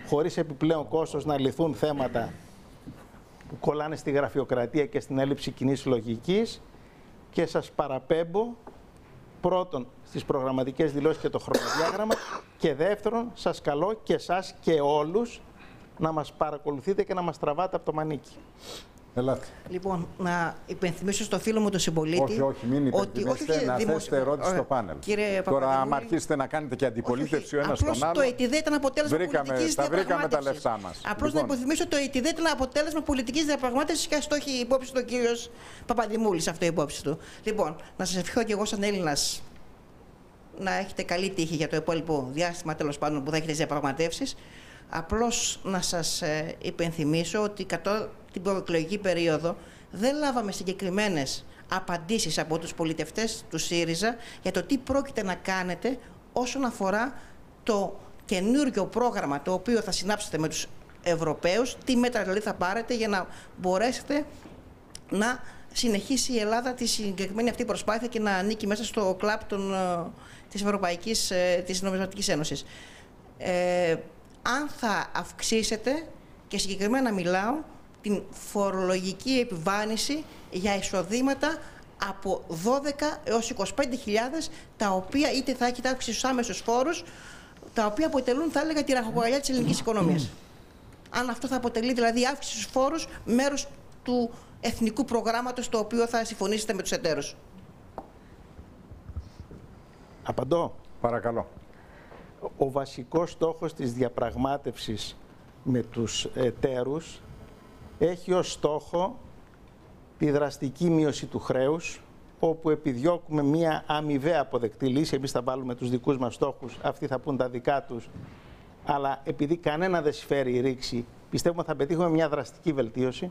χωρίς επιπλέον κόστος να λυθούν θέματα που κολλάνε στη γραφειοκρατία και στην έλλειψη κοινής λογικής και σας παραπέμπω πρώτον στις προγραμματικές δηλώσεις και το χρονοδιάγραμμα και δεύτερον σας καλώ και εσάς και όλους να μας παρακολουθείτε και να μας τραβάτε από το μανίκι. Ελάτε. Λοιπόν, να υπενθυμίσω στο φίλο μου τον συμπολίτη. Όχι, όχι, μην υπενθυμίστε να δημοσιο- θέσετε ερώτηση Ωραία. στο πάνελ. Κύριε Τώρα, άμα Παπαδημούλη, αρχίσετε να κάνετε και αντιπολίτευση ο ένας Απλώς στον το άλλο. ΕΤΙΔΕ ήταν αποτέλεσμα βρήκαμε, πολιτικής τα βρήκαμε τα διαπραγμάτευσης. λεφτά μας. Απλώς να υποθυμίσω ότι το ΕΤΙΔΕ ήταν αποτέλεσμα πολιτικής διαπραγμάτευσης και ας το έχει υπόψη του ο κύριος Παπαδημούλης αυτό υπόψη του. Λοιπόν, να σας ευχηθώ και εγώ σαν Έλληνας να έχετε καλή τύχη για το υπόλοιπο διάστημα τέλος πάντων που θα έχετε διαπραγματεύσεις. Απλώς να σας υπενθυμίσω ότι κατά την προεκλογική περίοδο δεν λάβαμε συγκεκριμένες απαντήσεις από τους πολιτευτές του ΣΥΡΙΖΑ για το τι πρόκειται να κάνετε όσον αφορά το καινούργιο πρόγραμμα το οποίο θα συνάψετε με τους Ευρωπαίους, τι μέτρα δηλαδή θα πάρετε για να μπορέσετε να συνεχίσει η Ελλάδα τη συγκεκριμένη αυτή προσπάθεια και να ανήκει μέσα στο κλαπ των, ε, της Ευρωπαϊκής, ε, της Νομισματικής Ένωσης. Ε, αν θα αυξήσετε και συγκεκριμένα μιλάω την φορολογική επιβάρυνση για εισοδήματα από 12 έως 25.000 τα οποία είτε θα έχετε αύξηση στους άμεσους φόρους τα οποία αποτελούν θα έλεγα τη ραχοκοκαλιά της ελληνικής οικονομίας. Αν αυτό θα αποτελεί δηλαδή αύξηση στους φόρους μέρος του εθνικού προγράμματος το οποίο θα συμφωνήσετε με τους εταίρους. Απαντώ. Παρακαλώ. Ο βασικός στόχος της διαπραγμάτευσης με τους εταίρους έχει ως στόχο τη δραστική μείωση του χρέους, όπου επιδιώκουμε μία αμοιβαία αποδεκτή λύση. Εμείς θα βάλουμε τους δικούς μας στόχους, αυτοί θα πούν τα δικά τους. Αλλά επειδή κανένα δεν συμφέρει η ρήξη, πιστεύουμε θα πετύχουμε μια δραστική βελτίωση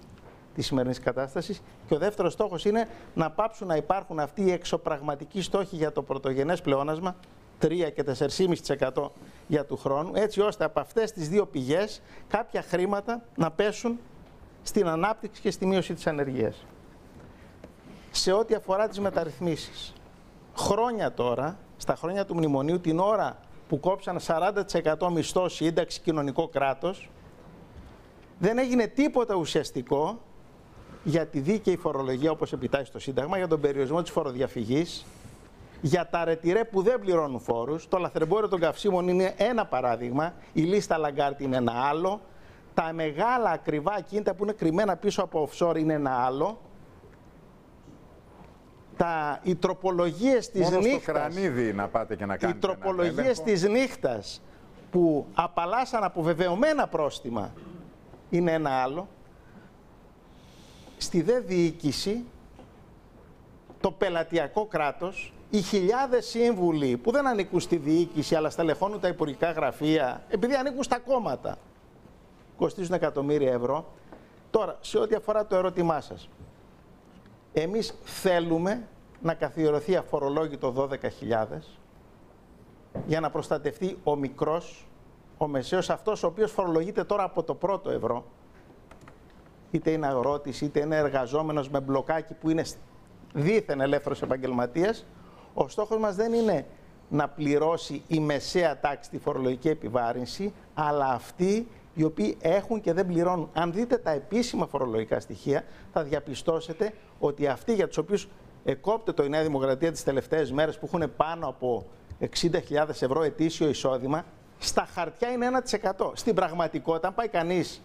της σημερινής κατάστασης. Και ο δεύτερος στόχος είναι να πάψουν να υπάρχουν αυτοί οι εξωπραγματικοί στόχοι για το πρωτογενές πλεόνασμα, 3 και 4,5% για του χρόνου, έτσι ώστε από αυτές τις δύο πηγές κάποια χρήματα να πέσουν στην ανάπτυξη και στη μείωση της ανεργίας. Σε ό,τι αφορά τις μεταρρυθμίσεις, χρόνια τώρα, στα χρόνια του Μνημονίου, την ώρα που κόψαν 40% μισθός σύνταξη κοινωνικό κράτος, δεν έγινε τίποτα ουσιαστικό για τη δίκαιη φορολογία όπως επιτάσσει το Σύνταγμα, για τον περιορισμό της φοροδιαφυγής, για τα ρετυρέ που δεν πληρώνουν φόρους. Το λαθρεμπόριο των καυσίμων είναι ένα παράδειγμα, η λίστα Λαγκάρτη είναι ένα άλλο, τα μεγάλα ακριβά ακίνητα που είναι κρυμμένα πίσω από offshore είναι ένα άλλο. Τα, οι τροπολογίες της Μόνο νύχτας... στο κρανίδι να πάτε και να κάνετε Οι τροπολογίες της νύχτας που απαλλάσσαν από βεβαιωμένα πρόστιμα είναι ένα άλλο. Στη δε διοίκηση, το πελατειακό κράτος, οι χιλιάδες σύμβουλοι που δεν ανήκουν στη διοίκηση αλλά στελεχώνουν τα υπουργικά γραφεία, επειδή ανήκουν στα κόμματα, κοστίζουν εκατομμύρια ευρώ. Τώρα, σε ό,τι αφορά το ερώτημά σας, εμείς θέλουμε να καθιερωθεί αφορολόγητο 12.000 για να προστατευτεί ο μικρός, ο μεσαίος, αυτός ο οποίος φορολογείται τώρα από το πρώτο ευρώ, είτε είναι αγρότης, είτε είναι εργαζόμενος με μπλοκάκι που είναι δίθεν ελεύθερος επαγγελματίας, ο στόχος μας δεν είναι να πληρώσει η μεσαία τάξη τη φορολογική επιβάρυνση, αλλά αυτοί οι οποίοι έχουν και δεν πληρώνουν. Αν δείτε τα επίσημα φορολογικά στοιχεία, θα διαπιστώσετε ότι αυτοί για τους οποίους εκόπτε η Νέα Δημοκρατία τις τελευταίες μέρες που έχουν πάνω από 60.000 ευρώ ετήσιο εισόδημα, στα χαρτιά είναι 1%. Στην πραγματικότητα, αν πάει κανείς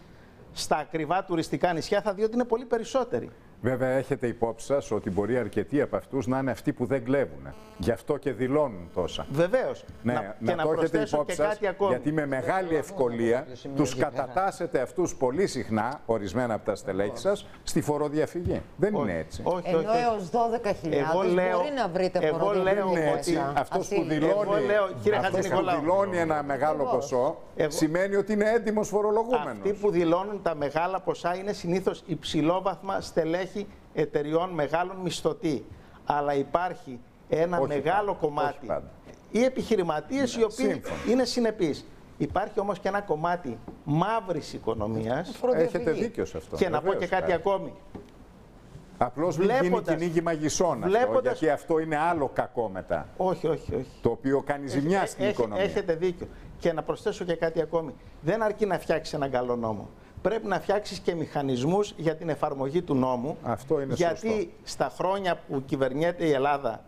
στα ακριβά τουριστικά νησιά, θα δει ότι είναι πολύ περισσότεροι. Βέβαια, έχετε υπόψη σας ότι μπορεί αρκετοί από αυτούς να είναι αυτοί που δεν κλέβουν. Γι' αυτό και δηλώνουν τόσα. Βεβαίως. Ναι, να, να, και να το έχετε προσθέσω υπόψη και σας, κάτι ακόμη. γιατί με μεγάλη ευκολία τους κατατάσσετε αυτούς πολύ συχνά, ορισμένα από τα στελέχη σας, στη φοροδιαφυγή. Δεν είναι έτσι. Όχι, Ενώ όχι, όχι. έως 12.000 Εγώ λέω- μπορεί να βρείτε εγώ φοροδιαφυγή λέω Είναι ότι έτσι. Αυτός που Ασύλληπτο. δηλώνει, Εγώ λέω, κύριε αυτός που Χατζηνικολάου. δηλώνει ένα μεγάλο Ακριβώς. ποσό Εγώ- σημαίνει ότι είναι έντιμος φορολογούμενος. Αυτοί που δηλώνουν τα μεγάλα ποσά είναι συνήθως υψηλόβαθμα στελέχη εταιριών μεγάλων μισθωτή. Αλλά υπάρχει ένα Όχι μεγάλο πάντα, κομμάτι. όχι πάντα. Οι επιχειρηματίες οι οποίοι σύμφωνα. είναι συνεπείς. Υπάρχει όμως και ένα κομμάτι μαύρης οικονομίας. Έχετε δίκιο σε αυτό. Και να πω βεβαίως, και κάτι Κάρη. ακόμη. Απλώς μην γίνει Βλέποντας- κυνήγι μαγισσών αυτό, βλέποντας- γιατί αυτό είναι άλλο κακό μετά. Όχι, όχι, όχι. Το οποίο κάνει ζημιά στην Έχ- οικονομία. Έχετε δίκιο. Και να προσθέσω και κάτι ακόμη. Δεν αρκεί να φτιάξεις έναν καλό νόμο. Πρέπει να φτιάξεις και μηχανισμούς για την εφαρμογή του νόμου. Αυτό είναι γιατί σωστό. στα χρόνια που κυβερνιέται η Ελλάδα,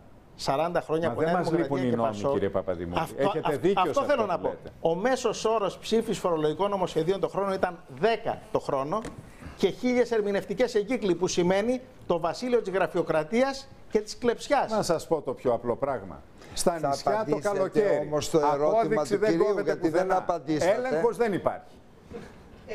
40 χρόνια Μα από δεν Νέα μας Δημοκρατία λείπουν οι και νόμοι, Πασόκ, κύριε Παπαδημούλη. Αυτό, Έχετε αυ- δίκιο σε αυτό αυτό θέλω που να πω. λέτε. Ο μέσος όρος ψήφι φορολογικών νομοσχεδίων το χρόνο ήταν 10 το χρόνο και χίλιες ερμηνευτικές εγκύκλοι που σημαίνει το βασίλειο της γραφειοκρατίας και της κλεψιάς. Να σας πω το πιο απλό πράγμα. Στα Θα νησιά το απαντήσετε καλοκαίρι. όμως το ερώτημα Απόδειξη του δεν κυρίου, κόβεται γιατί δεν πουθενά. απαντήσατε. Έλεγχος δεν υπάρχει.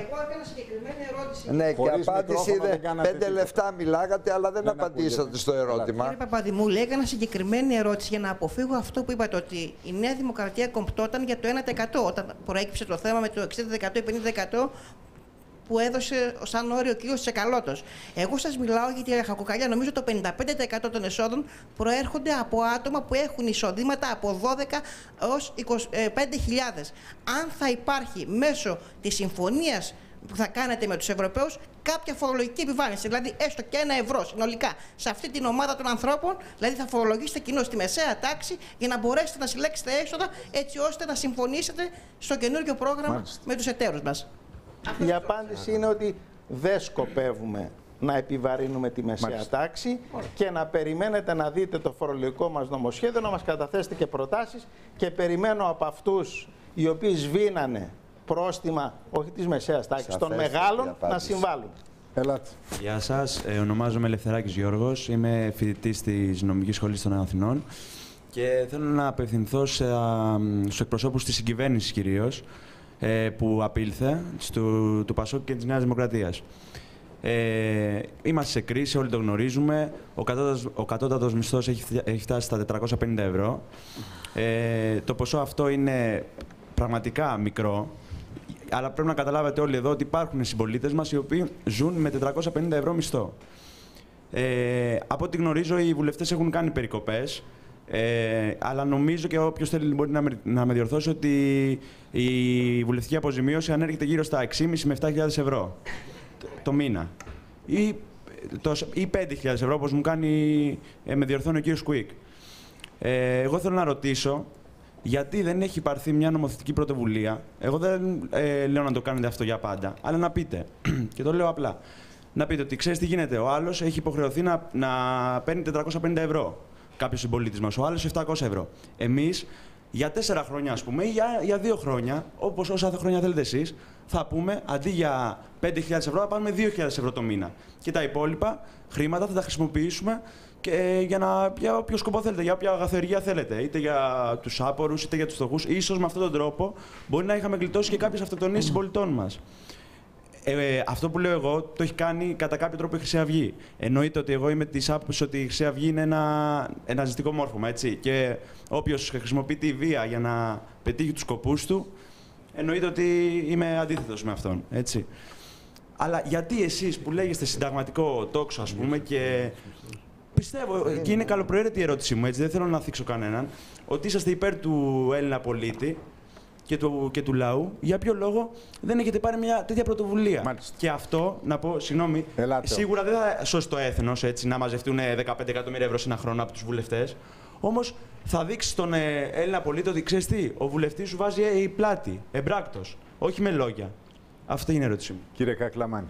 Εγώ έκανα συγκεκριμένη ερώτηση. Ναι, και Χωρίς απάντηση μικρόφωνο δεν είναι κάνατε πέντε τίποτα. λεφτά μιλάγατε, αλλά δεν, Δεν απαντήσατε ακούγεται. στο ερώτημα. Κύριε Παπαδημούλη, έκανα συγκεκριμένη ερώτηση για να αποφύγω αυτό που είπατε ότι η Νέα Δημοκρατία κομπτόταν για το 1% όταν προέκυψε το θέμα με το 60% ή 50% που έδωσε σαν όριο ο κ. Τσεκαλώτο. Εγώ σας μιλάω για τη ραχακοκαλιά. Νομίζω το 55% των εσόδων προέρχονται από άτομα που έχουν εισοδήματα από 12 έως 25.000. Αν θα υπάρχει μέσω της συμφωνίας που θα κάνετε με τους Ευρωπαίους κάποια φορολογική επιβάρυνση, δηλαδή έστω και ένα ευρώ συνολικά σε αυτή την ομάδα των ανθρώπων, δηλαδή θα φορολογήσετε κοινώς στη μεσαία τάξη για να μπορέσετε να συλλέξετε έσοδα έτσι ώστε να συμφωνήσετε στο καινούργιο πρόγραμμα Μάλιστα. με τους εταίρους μας. Η απάντηση είναι ότι δεν σκοπεύουμε να επιβαρύνουμε τη μεσαία Μάλιστα. τάξη και να περιμένετε να δείτε το φορολογικό μας νομοσχέδιο, να μας καταθέσετε και προτάσεις και περιμένω από αυτούς οι οποίοι σβήνανε πρόστιμα, όχι της μεσαίας τάξης, των Σαφέστατη μεγάλων, να απάντηση. συμβάλλουν. Ελάτε. Γεια σας, ε, ονομάζομαι Ελευθεράκης Γιώργος, είμαι φοιτητής της Νομικής Σχολής των Αθηνών και θέλω να απευθυνθώ σε, α, στους εκπροσώπους της συγκυβέρνησης κυρίως, ε, που απήλθε στο, του Πασόκ και της Νέας Δημοκρατίας. Ε, είμαστε σε κρίση, όλοι το γνωρίζουμε. Ο κατώτατος, ο κατώτατος μισθός έχει, φτια- έχει φτάσει στα 450 ευρώ. Ε, το ποσό αυτό είναι πραγματικά μικρό. Αλλά πρέπει να καταλάβετε όλοι εδώ ότι υπάρχουν συμπολίτες μας οι οποίοι ζουν με 450 ευρώ μισθό. Ε, από ό,τι γνωρίζω, οι βουλευτές έχουν κάνει περικοπές. Ε, αλλά νομίζω και όποιος θέλει μπορεί να με, να με διορθώσει ότι η βουλευτική αποζημίωση ανέρχεται γύρω στα 6.500 με 7.000 ευρώ το, το μήνα. Ή, το, ή 5.000 ευρώ, όπως μου κάνει, ε, με διορθώνει ο κύριος Κουίκ. Ε, εγώ θέλω να ρωτήσω γιατί δεν έχει πάρθει μια νομοθετική πρωτοβουλία. Εγώ δεν ε, λέω να το κάνετε αυτό για πάντα, αλλά να πείτε, και το λέω απλά, να πείτε ότι ξέρεις τι γίνεται. Ο άλλος έχει υποχρεωθεί να, να παίρνει 450 ευρώ. Κάποιος συμπολίτης μας. Ο άλλος 700 ευρώ. Εμείς για τέσσερα χρόνια, ας πούμε, ή για, για δύο χρόνια, όπως όσα χρόνια θέλετε εσείς, θα πούμε αντί για 5.000 ευρώ, θα πάρουμε 2.000 ευρώ το μήνα. Και τα υπόλοιπα χρήματα θα τα χρησιμοποιήσουμε και για, να, για όποιο σκοπό θέλετε, για όποια αγαθοεργία θέλετε. Είτε για τους άπορους, είτε για τους φτωχούς. σω με αυτόν τον τρόπο μπορεί να είχαμε γλιτώσει και κάποιες αυτοκτονίες συμπολιτών μας. Ε, αυτό που λέω εγώ το έχει κάνει κατά κάποιο τρόπο η Χρυσή Αυγή. Εννοείται ότι εγώ είμαι της άποψης ότι η Χρυσή Αυγή είναι ένα, ένα ζητικό μόρφωμα. Έτσι. Και όποιος χρησιμοποιεί τη βία για να πετύχει τους σκοπούς του, εννοείται ότι είμαι αντίθετος με αυτόν. Έτσι. Αλλά γιατί εσείς που λέγεστε συνταγματικό τόξο, ας πούμε, και πιστεύω, και είναι καλοπροαίρετη η ερώτησή μου, έτσι, δεν θέλω να θίξω κανέναν, ότι είσαστε υπέρ του Έλληνα πολίτη και του, και του λαού, για ποιο λόγο δεν έχετε πάρει μια τέτοια πρωτοβουλία. Και αυτό, να πω, συγγνώμη, σίγουρα δεν θα σώσει το έθνος να μαζευτούν 15 εκατομμύρια ευρώ σε ένα χρόνο από τους βουλευτές. Όμως θα δείξει στον ε, Έλληνα πολίτη ότι ξέρεις τι, ο βουλευτής σου βάζει ε, η πλάτη, εμπράκτος, όχι με λόγια. Αυτή είναι η ερώτησή μου. Κύριε Κακλαμάνη.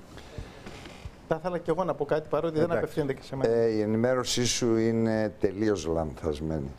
Θα ήθελα και εγώ να πω κάτι παρότι δεν Εντάξει. απευθύνεται και σε μένα. Ε, η ενημέρωσή σου είναι τελείως λανθασμένη.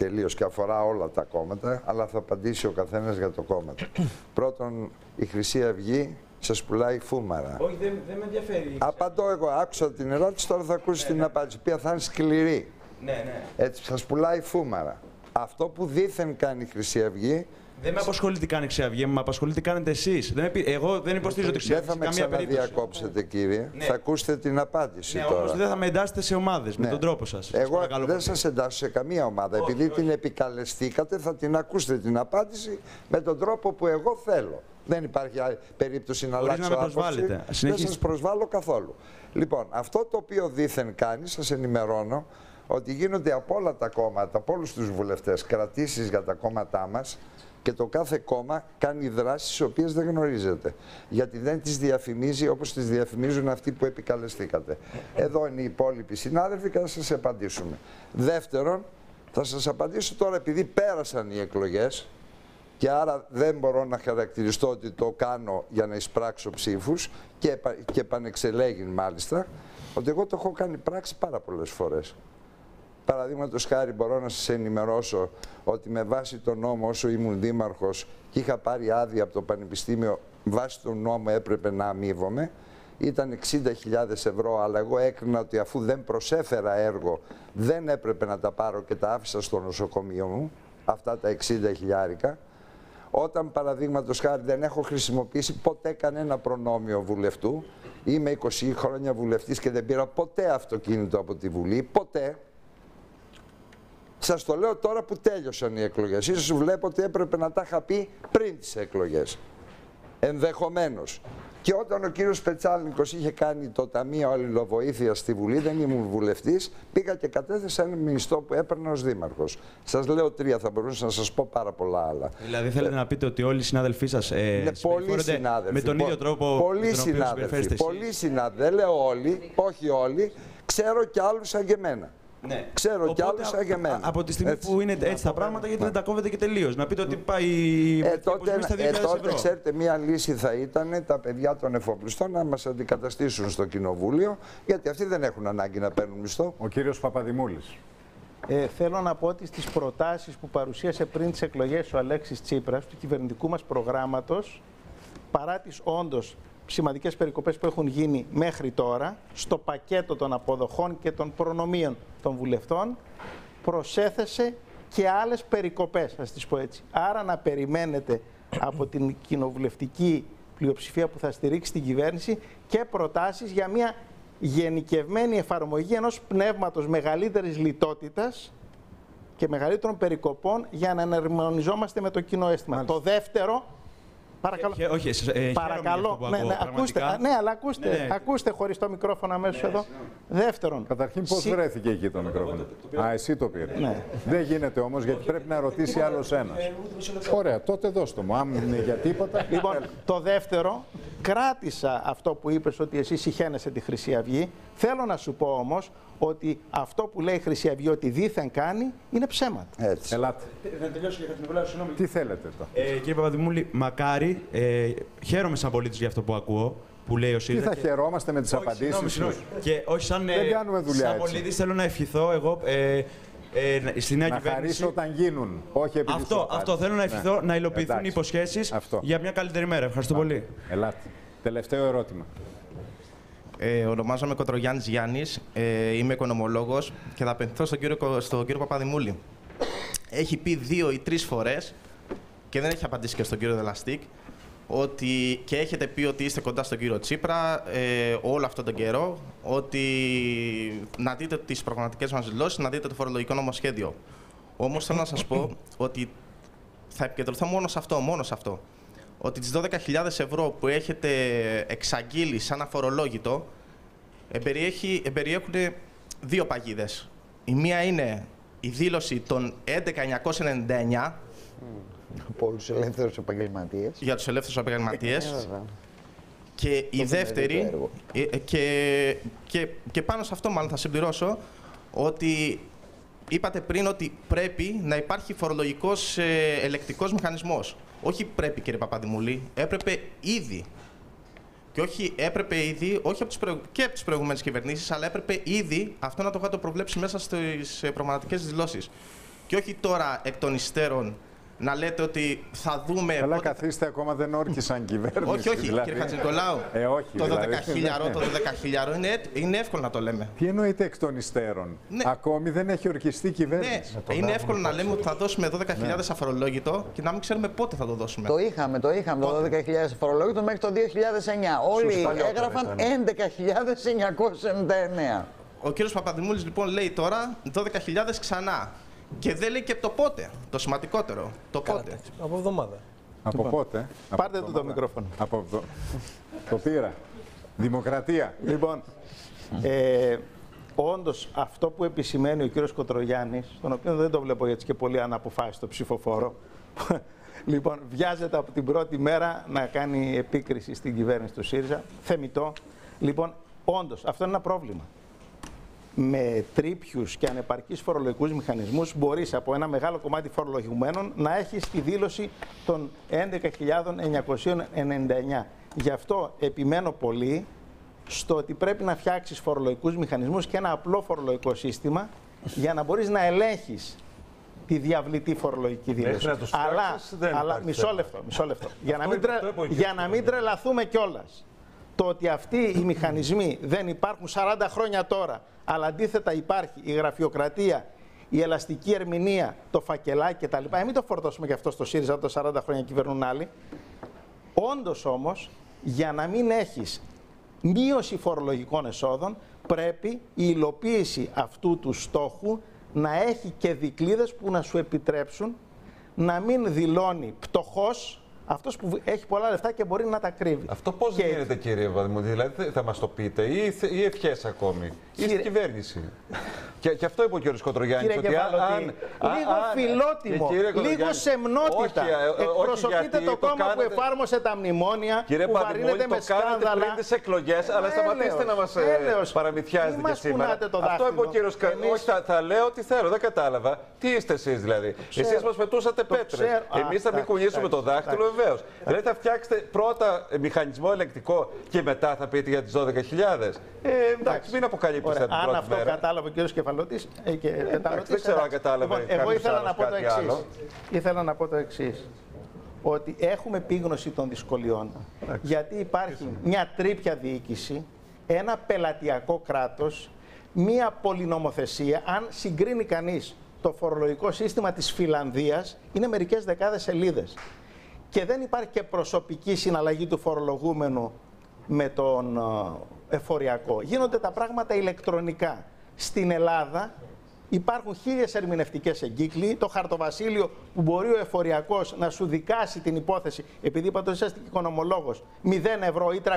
Τελείως και αφορά όλα τα κόμματα, αλλά θα απαντήσει ο καθένας για το κόμμα του. Πρώτον, η Χρυσή Αυγή σας πουλάει φούμαρα. Όχι, δεν, δεν με ενδιαφέρει. Απαντώ εγώ, άκουσα την ερώτηση, τώρα θα ακούσεις την απάντηση, η οποία θα είναι σκληρή. Ναι, ναι. Έτσι, σας πουλάει φούμαρα. Αυτό που δήθεν κάνει η Χρυσή Αυγή, Δεν με απασχολεί τι κάνει η Χρυσή Αυγή, με απασχολεί τι κάνετε εσείς. Εγώ δεν υποστηρίζω τη Χρυσή δεν Αυγή θα σε με καμία περίπτωση. ξαναδιακόψετε κύριε, Ναι. θα ακούσετε την απάντηση Ναι, τώρα. όμως δεν θα με εντάσσετε σε ομάδες με Ναι. τον τρόπο σας. Εγώ δεν σας εντάσσω σε καμία ομάδα. Επειδή την επικαλεστήκατε, θα την ακούσετε την απάντηση με τον τρόπο που εγώ θέλω. Δεν υπάρχει άλλη περίπτωση να Χωρίς αλλάξω να με άποψη. προσβάλλετε. Δεν Συνεχίστε. σας προσβάλλω καθόλου. Λοιπόν, αυτό το οποίο δήθεν κάνει, σας ενημερώνω ότι γίνονται από όλα τα κόμματα, από όλους τους βουλευτές, κρατήσεις για τα κόμματά μας και το κάθε κόμμα κάνει δράσεις τις οποίες δεν γνωρίζετε. Γιατί δεν τις διαφημίζει όπως τις διαφημίζουν αυτοί που επικαλεστήκατε. Εδώ είναι οι υπόλοιποι συνάδελφοι και θα σας απαντήσουμε. Δεύτερον, θα σας απαντήσω τώρα επειδή πέρασαν οι εκλογές και άρα δεν μπορώ να χαρακτηριστώ ότι το κάνω για να εισπράξω ψήφους και, επα- και επανεξελέγει μάλιστα, ότι εγώ το έχω κάνει πράξη πάρα πολλές φορές. Παραδείγματος χάρη μπορώ να σας ενημερώσω ότι με βάση τον νόμο όσο ήμουν δήμαρχος και είχα πάρει άδεια από το Πανεπιστήμιο βάσει τον νόμο έπρεπε να αμείβομαι. Ήταν 60.000 ευρώ, αλλά εγώ έκρινα ότι αφού δεν προσέφερα έργο δεν έπρεπε να τα πάρω και τα άφησα στο νοσοκομείο μου, αυτά τα 60 χιλιάρικα. Όταν παραδείγματος χάρη δεν έχω χρησιμοποιήσει ποτέ κανένα προνόμιο βουλευτού, είμαι 20 χρόνια βουλευτής και δεν πήρα ποτέ αυτοκίνητο από τη Βουλή, ποτέ. Σας το λέω τώρα που τέλειωσαν οι εκλογές. Ίσως βλέπω ότι έπρεπε να τα είχα πει πριν τις εκλογές. Ενδεχομένως. Και όταν ο κύριος Πετσάλνικος είχε κάνει το Ταμείο Αλληλοβοήθειας στη Βουλή, δεν ήμουν βουλευτής, πήγα και κατέθεσα ένα μισθό που έπαιρνα ως δήμαρχος. Σας λέω τρία, θα μπορούσα να σας πω πάρα πολλά άλλα. Δηλαδή θέλετε να πείτε ότι όλοι οι συνάδελφοί σας ε, Είναι πολλοί συμπεριφέρονται συνάδελφοι. με τον ίδιο Πο- τρόπο με Πολλοί τον οποίο συνάδελφοι. συμπεριφέρεστε εσείς. Πολλοί συνάδελφοι. Δεν λέω όλοι, όχι όλοι. Ξέρω κι άλλους σαν και εμένα. Ναι. Ξέρω κι Οπότε, άλλους σαν και εμένα. Από τη στιγμή Έτσι. που είναι έτσι τα πράγματα, γιατί δεν τα κόβετε και τελείως. Να πείτε ότι πάει. Ε, η τότε, αποζημίωση στα 2.000 ε, τότε ευρώ. ξέρετε, μία λύση θα ήταν τα παιδιά των εφοπλιστών να μας αντικαταστήσουν στο κοινοβούλιο, γιατί αυτοί δεν έχουν ανάγκη να παίρνουν μισθό. Ο κύριος Παπαδημούλης. Ε, θέλω να πω ότι στις προτάσεις που παρουσίασε πριν τις εκλογές ο Αλέξης Τσίπρας του κυβερνητικού μας προγράμματος, παρά τις όντως σημαντικές περικοπές που έχουν γίνει μέχρι τώρα, στο πακέτο των αποδοχών και των προνομίων των βουλευτών, προσέθεσε και άλλες περικοπές, θα τις πω έτσι. Άρα να περιμένετε από την κοινοβουλευτική πλειοψηφία που θα στηρίξει την κυβέρνηση και προτάσεις για μια γενικευμένη εφαρμογή ενός πνεύματος μεγαλύτερης λιτότητας και μεγαλύτερων περικοπών για να εναρμονιζόμαστε με το κοινό αίσθημα. Το δεύτερο, παρακαλώ, Χε- όχι, εσείς, ε, χαίρομαι για παρακαλώ, αυτό που ναι, ακούω, ναι, ακούστε, πραγματικά. ναι, αλλά ακούστε, Ναι, ναι. ακούστε χωρίς το μικρόφωνο αμέσως εδώ. Δεύτερον, Καταρχήν πώς συ- βρέθηκε εκεί το μικρόφωνο; Α, εσύ το πήρες. Ναι. Δεν γίνεται όμως γιατί πρέπει να ρωτήσει άλλος ένας. Ωραία, τότε δώστε μου. Αν είναι για τίποτα. Λοιπόν, το δεύτερο, κράτησα αυτό που είπες ότι εσύ συχαίνεσαι τη Χρυσή Αυγή. Θέλω να σου πω όμως ότι αυτό που λέει η Χρυσή Αυγή ότι δήθεν κάνει είναι ψέματα. Έτσι. Ελάτε. Να τελειώσω για Χατζηνικολάου, συγγνώμη. Τι θέλετε τώρα. Ε, κύριε Παπαδημούλη, μακάρι, ε, χαίρομαι σαν πολίτης για αυτό που ακούω, που λέει ο Τι ΣΥΡΙΖΑ. θα και- χαιρόμαστε με τις Όχι, απαντήσεις συγγνώμη, σου. συγγνώμη. Και όχι σαν, ε, Δεν κάνουμε δουλειά σαν έτσι. πολίτης θέλω να ευχηθώ εγώ ε, ε, να- στη νέα Να κυβέρνηση. χαρίσω όταν γίνουν, όχι επειδή σου Αυτό, απάντησε. αυτό θέλω να ευχηθώ Ναι. να υλοποιηθούν οι Εντάξει. υποσχέσεις Αυτό. για μια καλύτερη μέρα. Ευχαριστώ πολύ. Ελάτε. Τελευταίο ερώτημα. Ε, ονομάζομαι Κοτρογιάννης Γιάννης, ε, είμαι οικονομολόγος και θα απευθυνθώ στον κύριο, Κο- στον κύριο Παπαδημούλη. Έχει πει δύο ή τρεις φορές και δεν έχει απαντήσει και στον κύριο Δελαστίκ ότι και έχετε πει ότι είστε κοντά στον κύριο Τσίπρα ε, όλο αυτόν τον καιρό, ότι να δείτε τις προγραμματικές μας δηλώσεις, να δείτε το φορολογικό νομοσχέδιο. Όμως θέλω να σας πω ότι θα επικεντρωθώ μόνο σε αυτό, μόνο σε αυτό. Ότι τις 12.000 ευρώ που έχετε εξαγγείλει σαν αφορολόγητο, εμπεριέχει, εμπεριέχουν δύο παγίδες. Η μία είναι η δήλωση των 11.999 Από τους ελεύθερους επαγγελματίες. για τους ελεύθερους επαγγελματίες Ε, βέβαια. και η Το δεύτερη, έργο. ε, ε, και, και, και πάνω σε αυτό μάλλον θα συμπληρώσω, ότι είπατε πριν ότι πρέπει να υπάρχει φορολογικός ε, ελεκτικός μηχανισμός. Όχι πρέπει κύριε Παπαδημούλη, έπρεπε ήδη. Και όχι έπρεπε ήδη, όχι από τις προηγου- και από τις προηγούμενες κυβερνήσεις, αλλά έπρεπε ήδη αυτό να το είχατε προβλέψει μέσα στις ε, προγραμματικές δηλώσεις. Και όχι τώρα εκ των υστέρων να λέτε ότι θα δούμε. Καλά, πότε- καθίστε ακόμα δεν όρκησαν κυβέρνηση. όχι, όχι, δηλαδή. κύριε Χατζηνικολάου. Ε, όχι. Το 12 δηλαδή. χιλιαρό, το 12 χιλιαρό είναι, έτ- είναι εύκολο να το λέμε. Τι εννοείται εκ των υστέρων; Ναι. Ακόμη δεν έχει ορκιστεί η Ναι, κυβέρνηση. είναι εύκολο να λέμε ότι θα δώσουμε 12.000 Ναι. αφορολόγητο και να μην ξέρουμε πότε θα το δώσουμε. Το είχαμε, το είχαμε το 12.000 φορολόγητο μέχρι το 2009. Όλοι παλιότερα έγραφαν ήταν. 11.999. Ο κύριος Παπαδημούλης λοιπόν λέει τώρα 12.000 ξανά. Και δεν λέει και το πότε. Το σημαντικότερο. Το πότε. Από εβδομάδα. Από Λοιπόν, πότε; πάρτε Από του το εβδομάδα. μικρόφωνο. Από εδώ. το πήρα. Δημοκρατία. Λοιπόν, ε, όντως αυτό που επισημαίνει ο κύριος Κοτρογιάννης, τον οποίο δεν το βλέπω έτσι και πολύ αναποφάσιστο ψηφοφόρο, λοιπόν, βιάζεται από την πρώτη μέρα να κάνει επίκριση στην κυβέρνηση του ΣΥΡΙΖΑ. Θεμητό. Λοιπόν, όντως, αυτό είναι ένα πρόβλημα. Με τρίπιους και ανεπαρκείς φορολογικούς μηχανισμούς μπορείς από ένα μεγάλο κομμάτι φορολογουμένων να έχεις τη δήλωση των 11.999. Γι' αυτό επιμένω πολύ στο ότι πρέπει να φτιάξεις φορολογικούς μηχανισμούς και ένα απλό φορολογικό σύστημα για να μπορείς να ελέγχεις τη διαβλητή φορολογική δήλωση. Μέχρι να τους αλλά, φτιάξεις, δεν αλλά υπάρχει μισό θέμα. λεπτό, μισό λεπτό. για, να Αυτό μην είπε- τρε- το είπε ο για να μην τρελαθούμε κιόλας. Το ότι αυτοί οι μηχανισμοί δεν υπάρχουν 40 χρόνια τώρα, αλλά αντίθετα υπάρχει η γραφειοκρατία, η ελαστική ερμηνεία, το φακελάκι κτλ. Ε, μην το φορτώσουμε και αυτό στο ΣΥΡΙΖΑ, όταν 40 χρόνια κυβερνούν άλλοι. Όντως όμως, για να μην έχεις μείωση φορολογικών εσόδων, πρέπει η υλοποίηση αυτού του στόχου να έχει και δικλείδες που να σου επιτρέψουν να μην δηλώνει πτωχός Αυτός που έχει πολλά λεφτά και μπορεί να τα κρύβει. Αυτό πώς Και- γίνεται, κύριε Παπαδημούλη, δηλαδή θα μας το πείτε ή, θε- ή ευχές ακόμη, ή στην Κύριε- κυβέρνηση; και, και αυτό είπε ο κ. Κοτρογιάννη. Κύριε Κεφαλωτή, λίγο φιλότιμο, και κύριε λίγο Κοτρογιάννη, σεμνότητα. όχι, ε, ε, όχι Εκπροσωπείτε γιατί το κόμμα που κάνατε- εφάρμοσε τα μνημόνια, Κύριε που Παπαδημούλη, βαρύνεται το με κάνατε σκάνδαλα. πριν τις εκλογές, αλλά σταματήστε να μας έλεος. παραμυθιάζετε Μη και μας σήμερα. κουνάτε το Αυτό είπε ο δάχτυλο. κύριος Κα... Εμείς- Όχι, θα, θα λέω τι θέλω, δεν κατάλαβα. Τι είστε εσείς δηλαδή; ξέρω. Εσείς μας πετούσατε Το πέτρες. ξέρω. Α, Εμείς θα μην εντάξει, κουνήσουμε το εντάξει, δάχτυλο, εντάξει. Βεβαίως. Δηλαδή θα φτιάξετε πρώτα ε, μηχανισμό ελεκτικό και μετά θα πείτε για τις 12.000. Ε, εντάξει, μην αποκαλύπτεστε Ωραία, την αν πρώτη αυτό μέρα. κατάλαβε ο κ. Κεφαλωτή ε, και Πεταλωτής, δεν ξέρω αν εντάξει. κατάλαβε Λοιπόν, εγώ κάποιος ήθελα άλλος να πω το κάτι εξής. άλλο. Ήθελα να πω το εξής. Ότι έχουμε επίγνωση των δυσκολιών. Γιατί υπάρχει μια τρίπια διοίκηση, ένα πελατειακό κράτος, μια πολυνομοθεσία. Αν συγκρίνει κανείς το φορολογικό σύστημα της Φιλανδίας, είναι μερικές δεκάδες σελίδες. Και δεν υπάρχει και προσωπική συναλλαγή του φορολογούμενου με τον ε, εφοριακό. Γίνονται τα πράγματα ηλεκτρονικά. Στην Ελλάδα υπάρχουν χίλιες ερμηνευτικές εγκύκλοι. Το χαρτοβασίλειο που μπορεί ο εφοριακός να σου δικάσει την υπόθεση, επειδή είπατε ότι είσαστε και οικονομολόγος, 0 ευρώ ή 300.000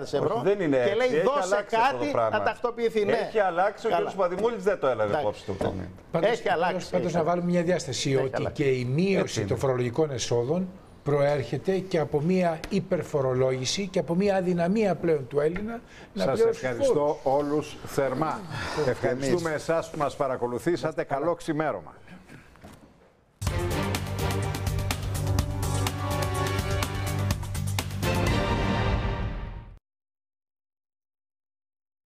ευρώ. Όχι, δεν είναι και έτσι. λέει Έχει δώσε αλλάξει αυτό το κάτι πράγμα. να τακτοποιηθεί. Ναι. Έχει αλλάξει, ο Καλά. κ. Παπαδημούλης δεν το έλαβε Εντάξει. υπόψη του. Πάντως, Έχει αλλάξει. Πάντως Έχει να βάλουμε μια διάσταση Έχει ότι αλλάξει. και η μείωση Έτσι είναι. των φορολογικών εσόδων προέρχεται και από μια υπερφορολόγηση και από μια αδυναμία πλέον του Έλληνα να Σας ευχαριστώ φόρους. όλους θερμά. Ευχαριστούμε εσάς που μας παρακολουθήσατε. Καλό ξημέρωμα.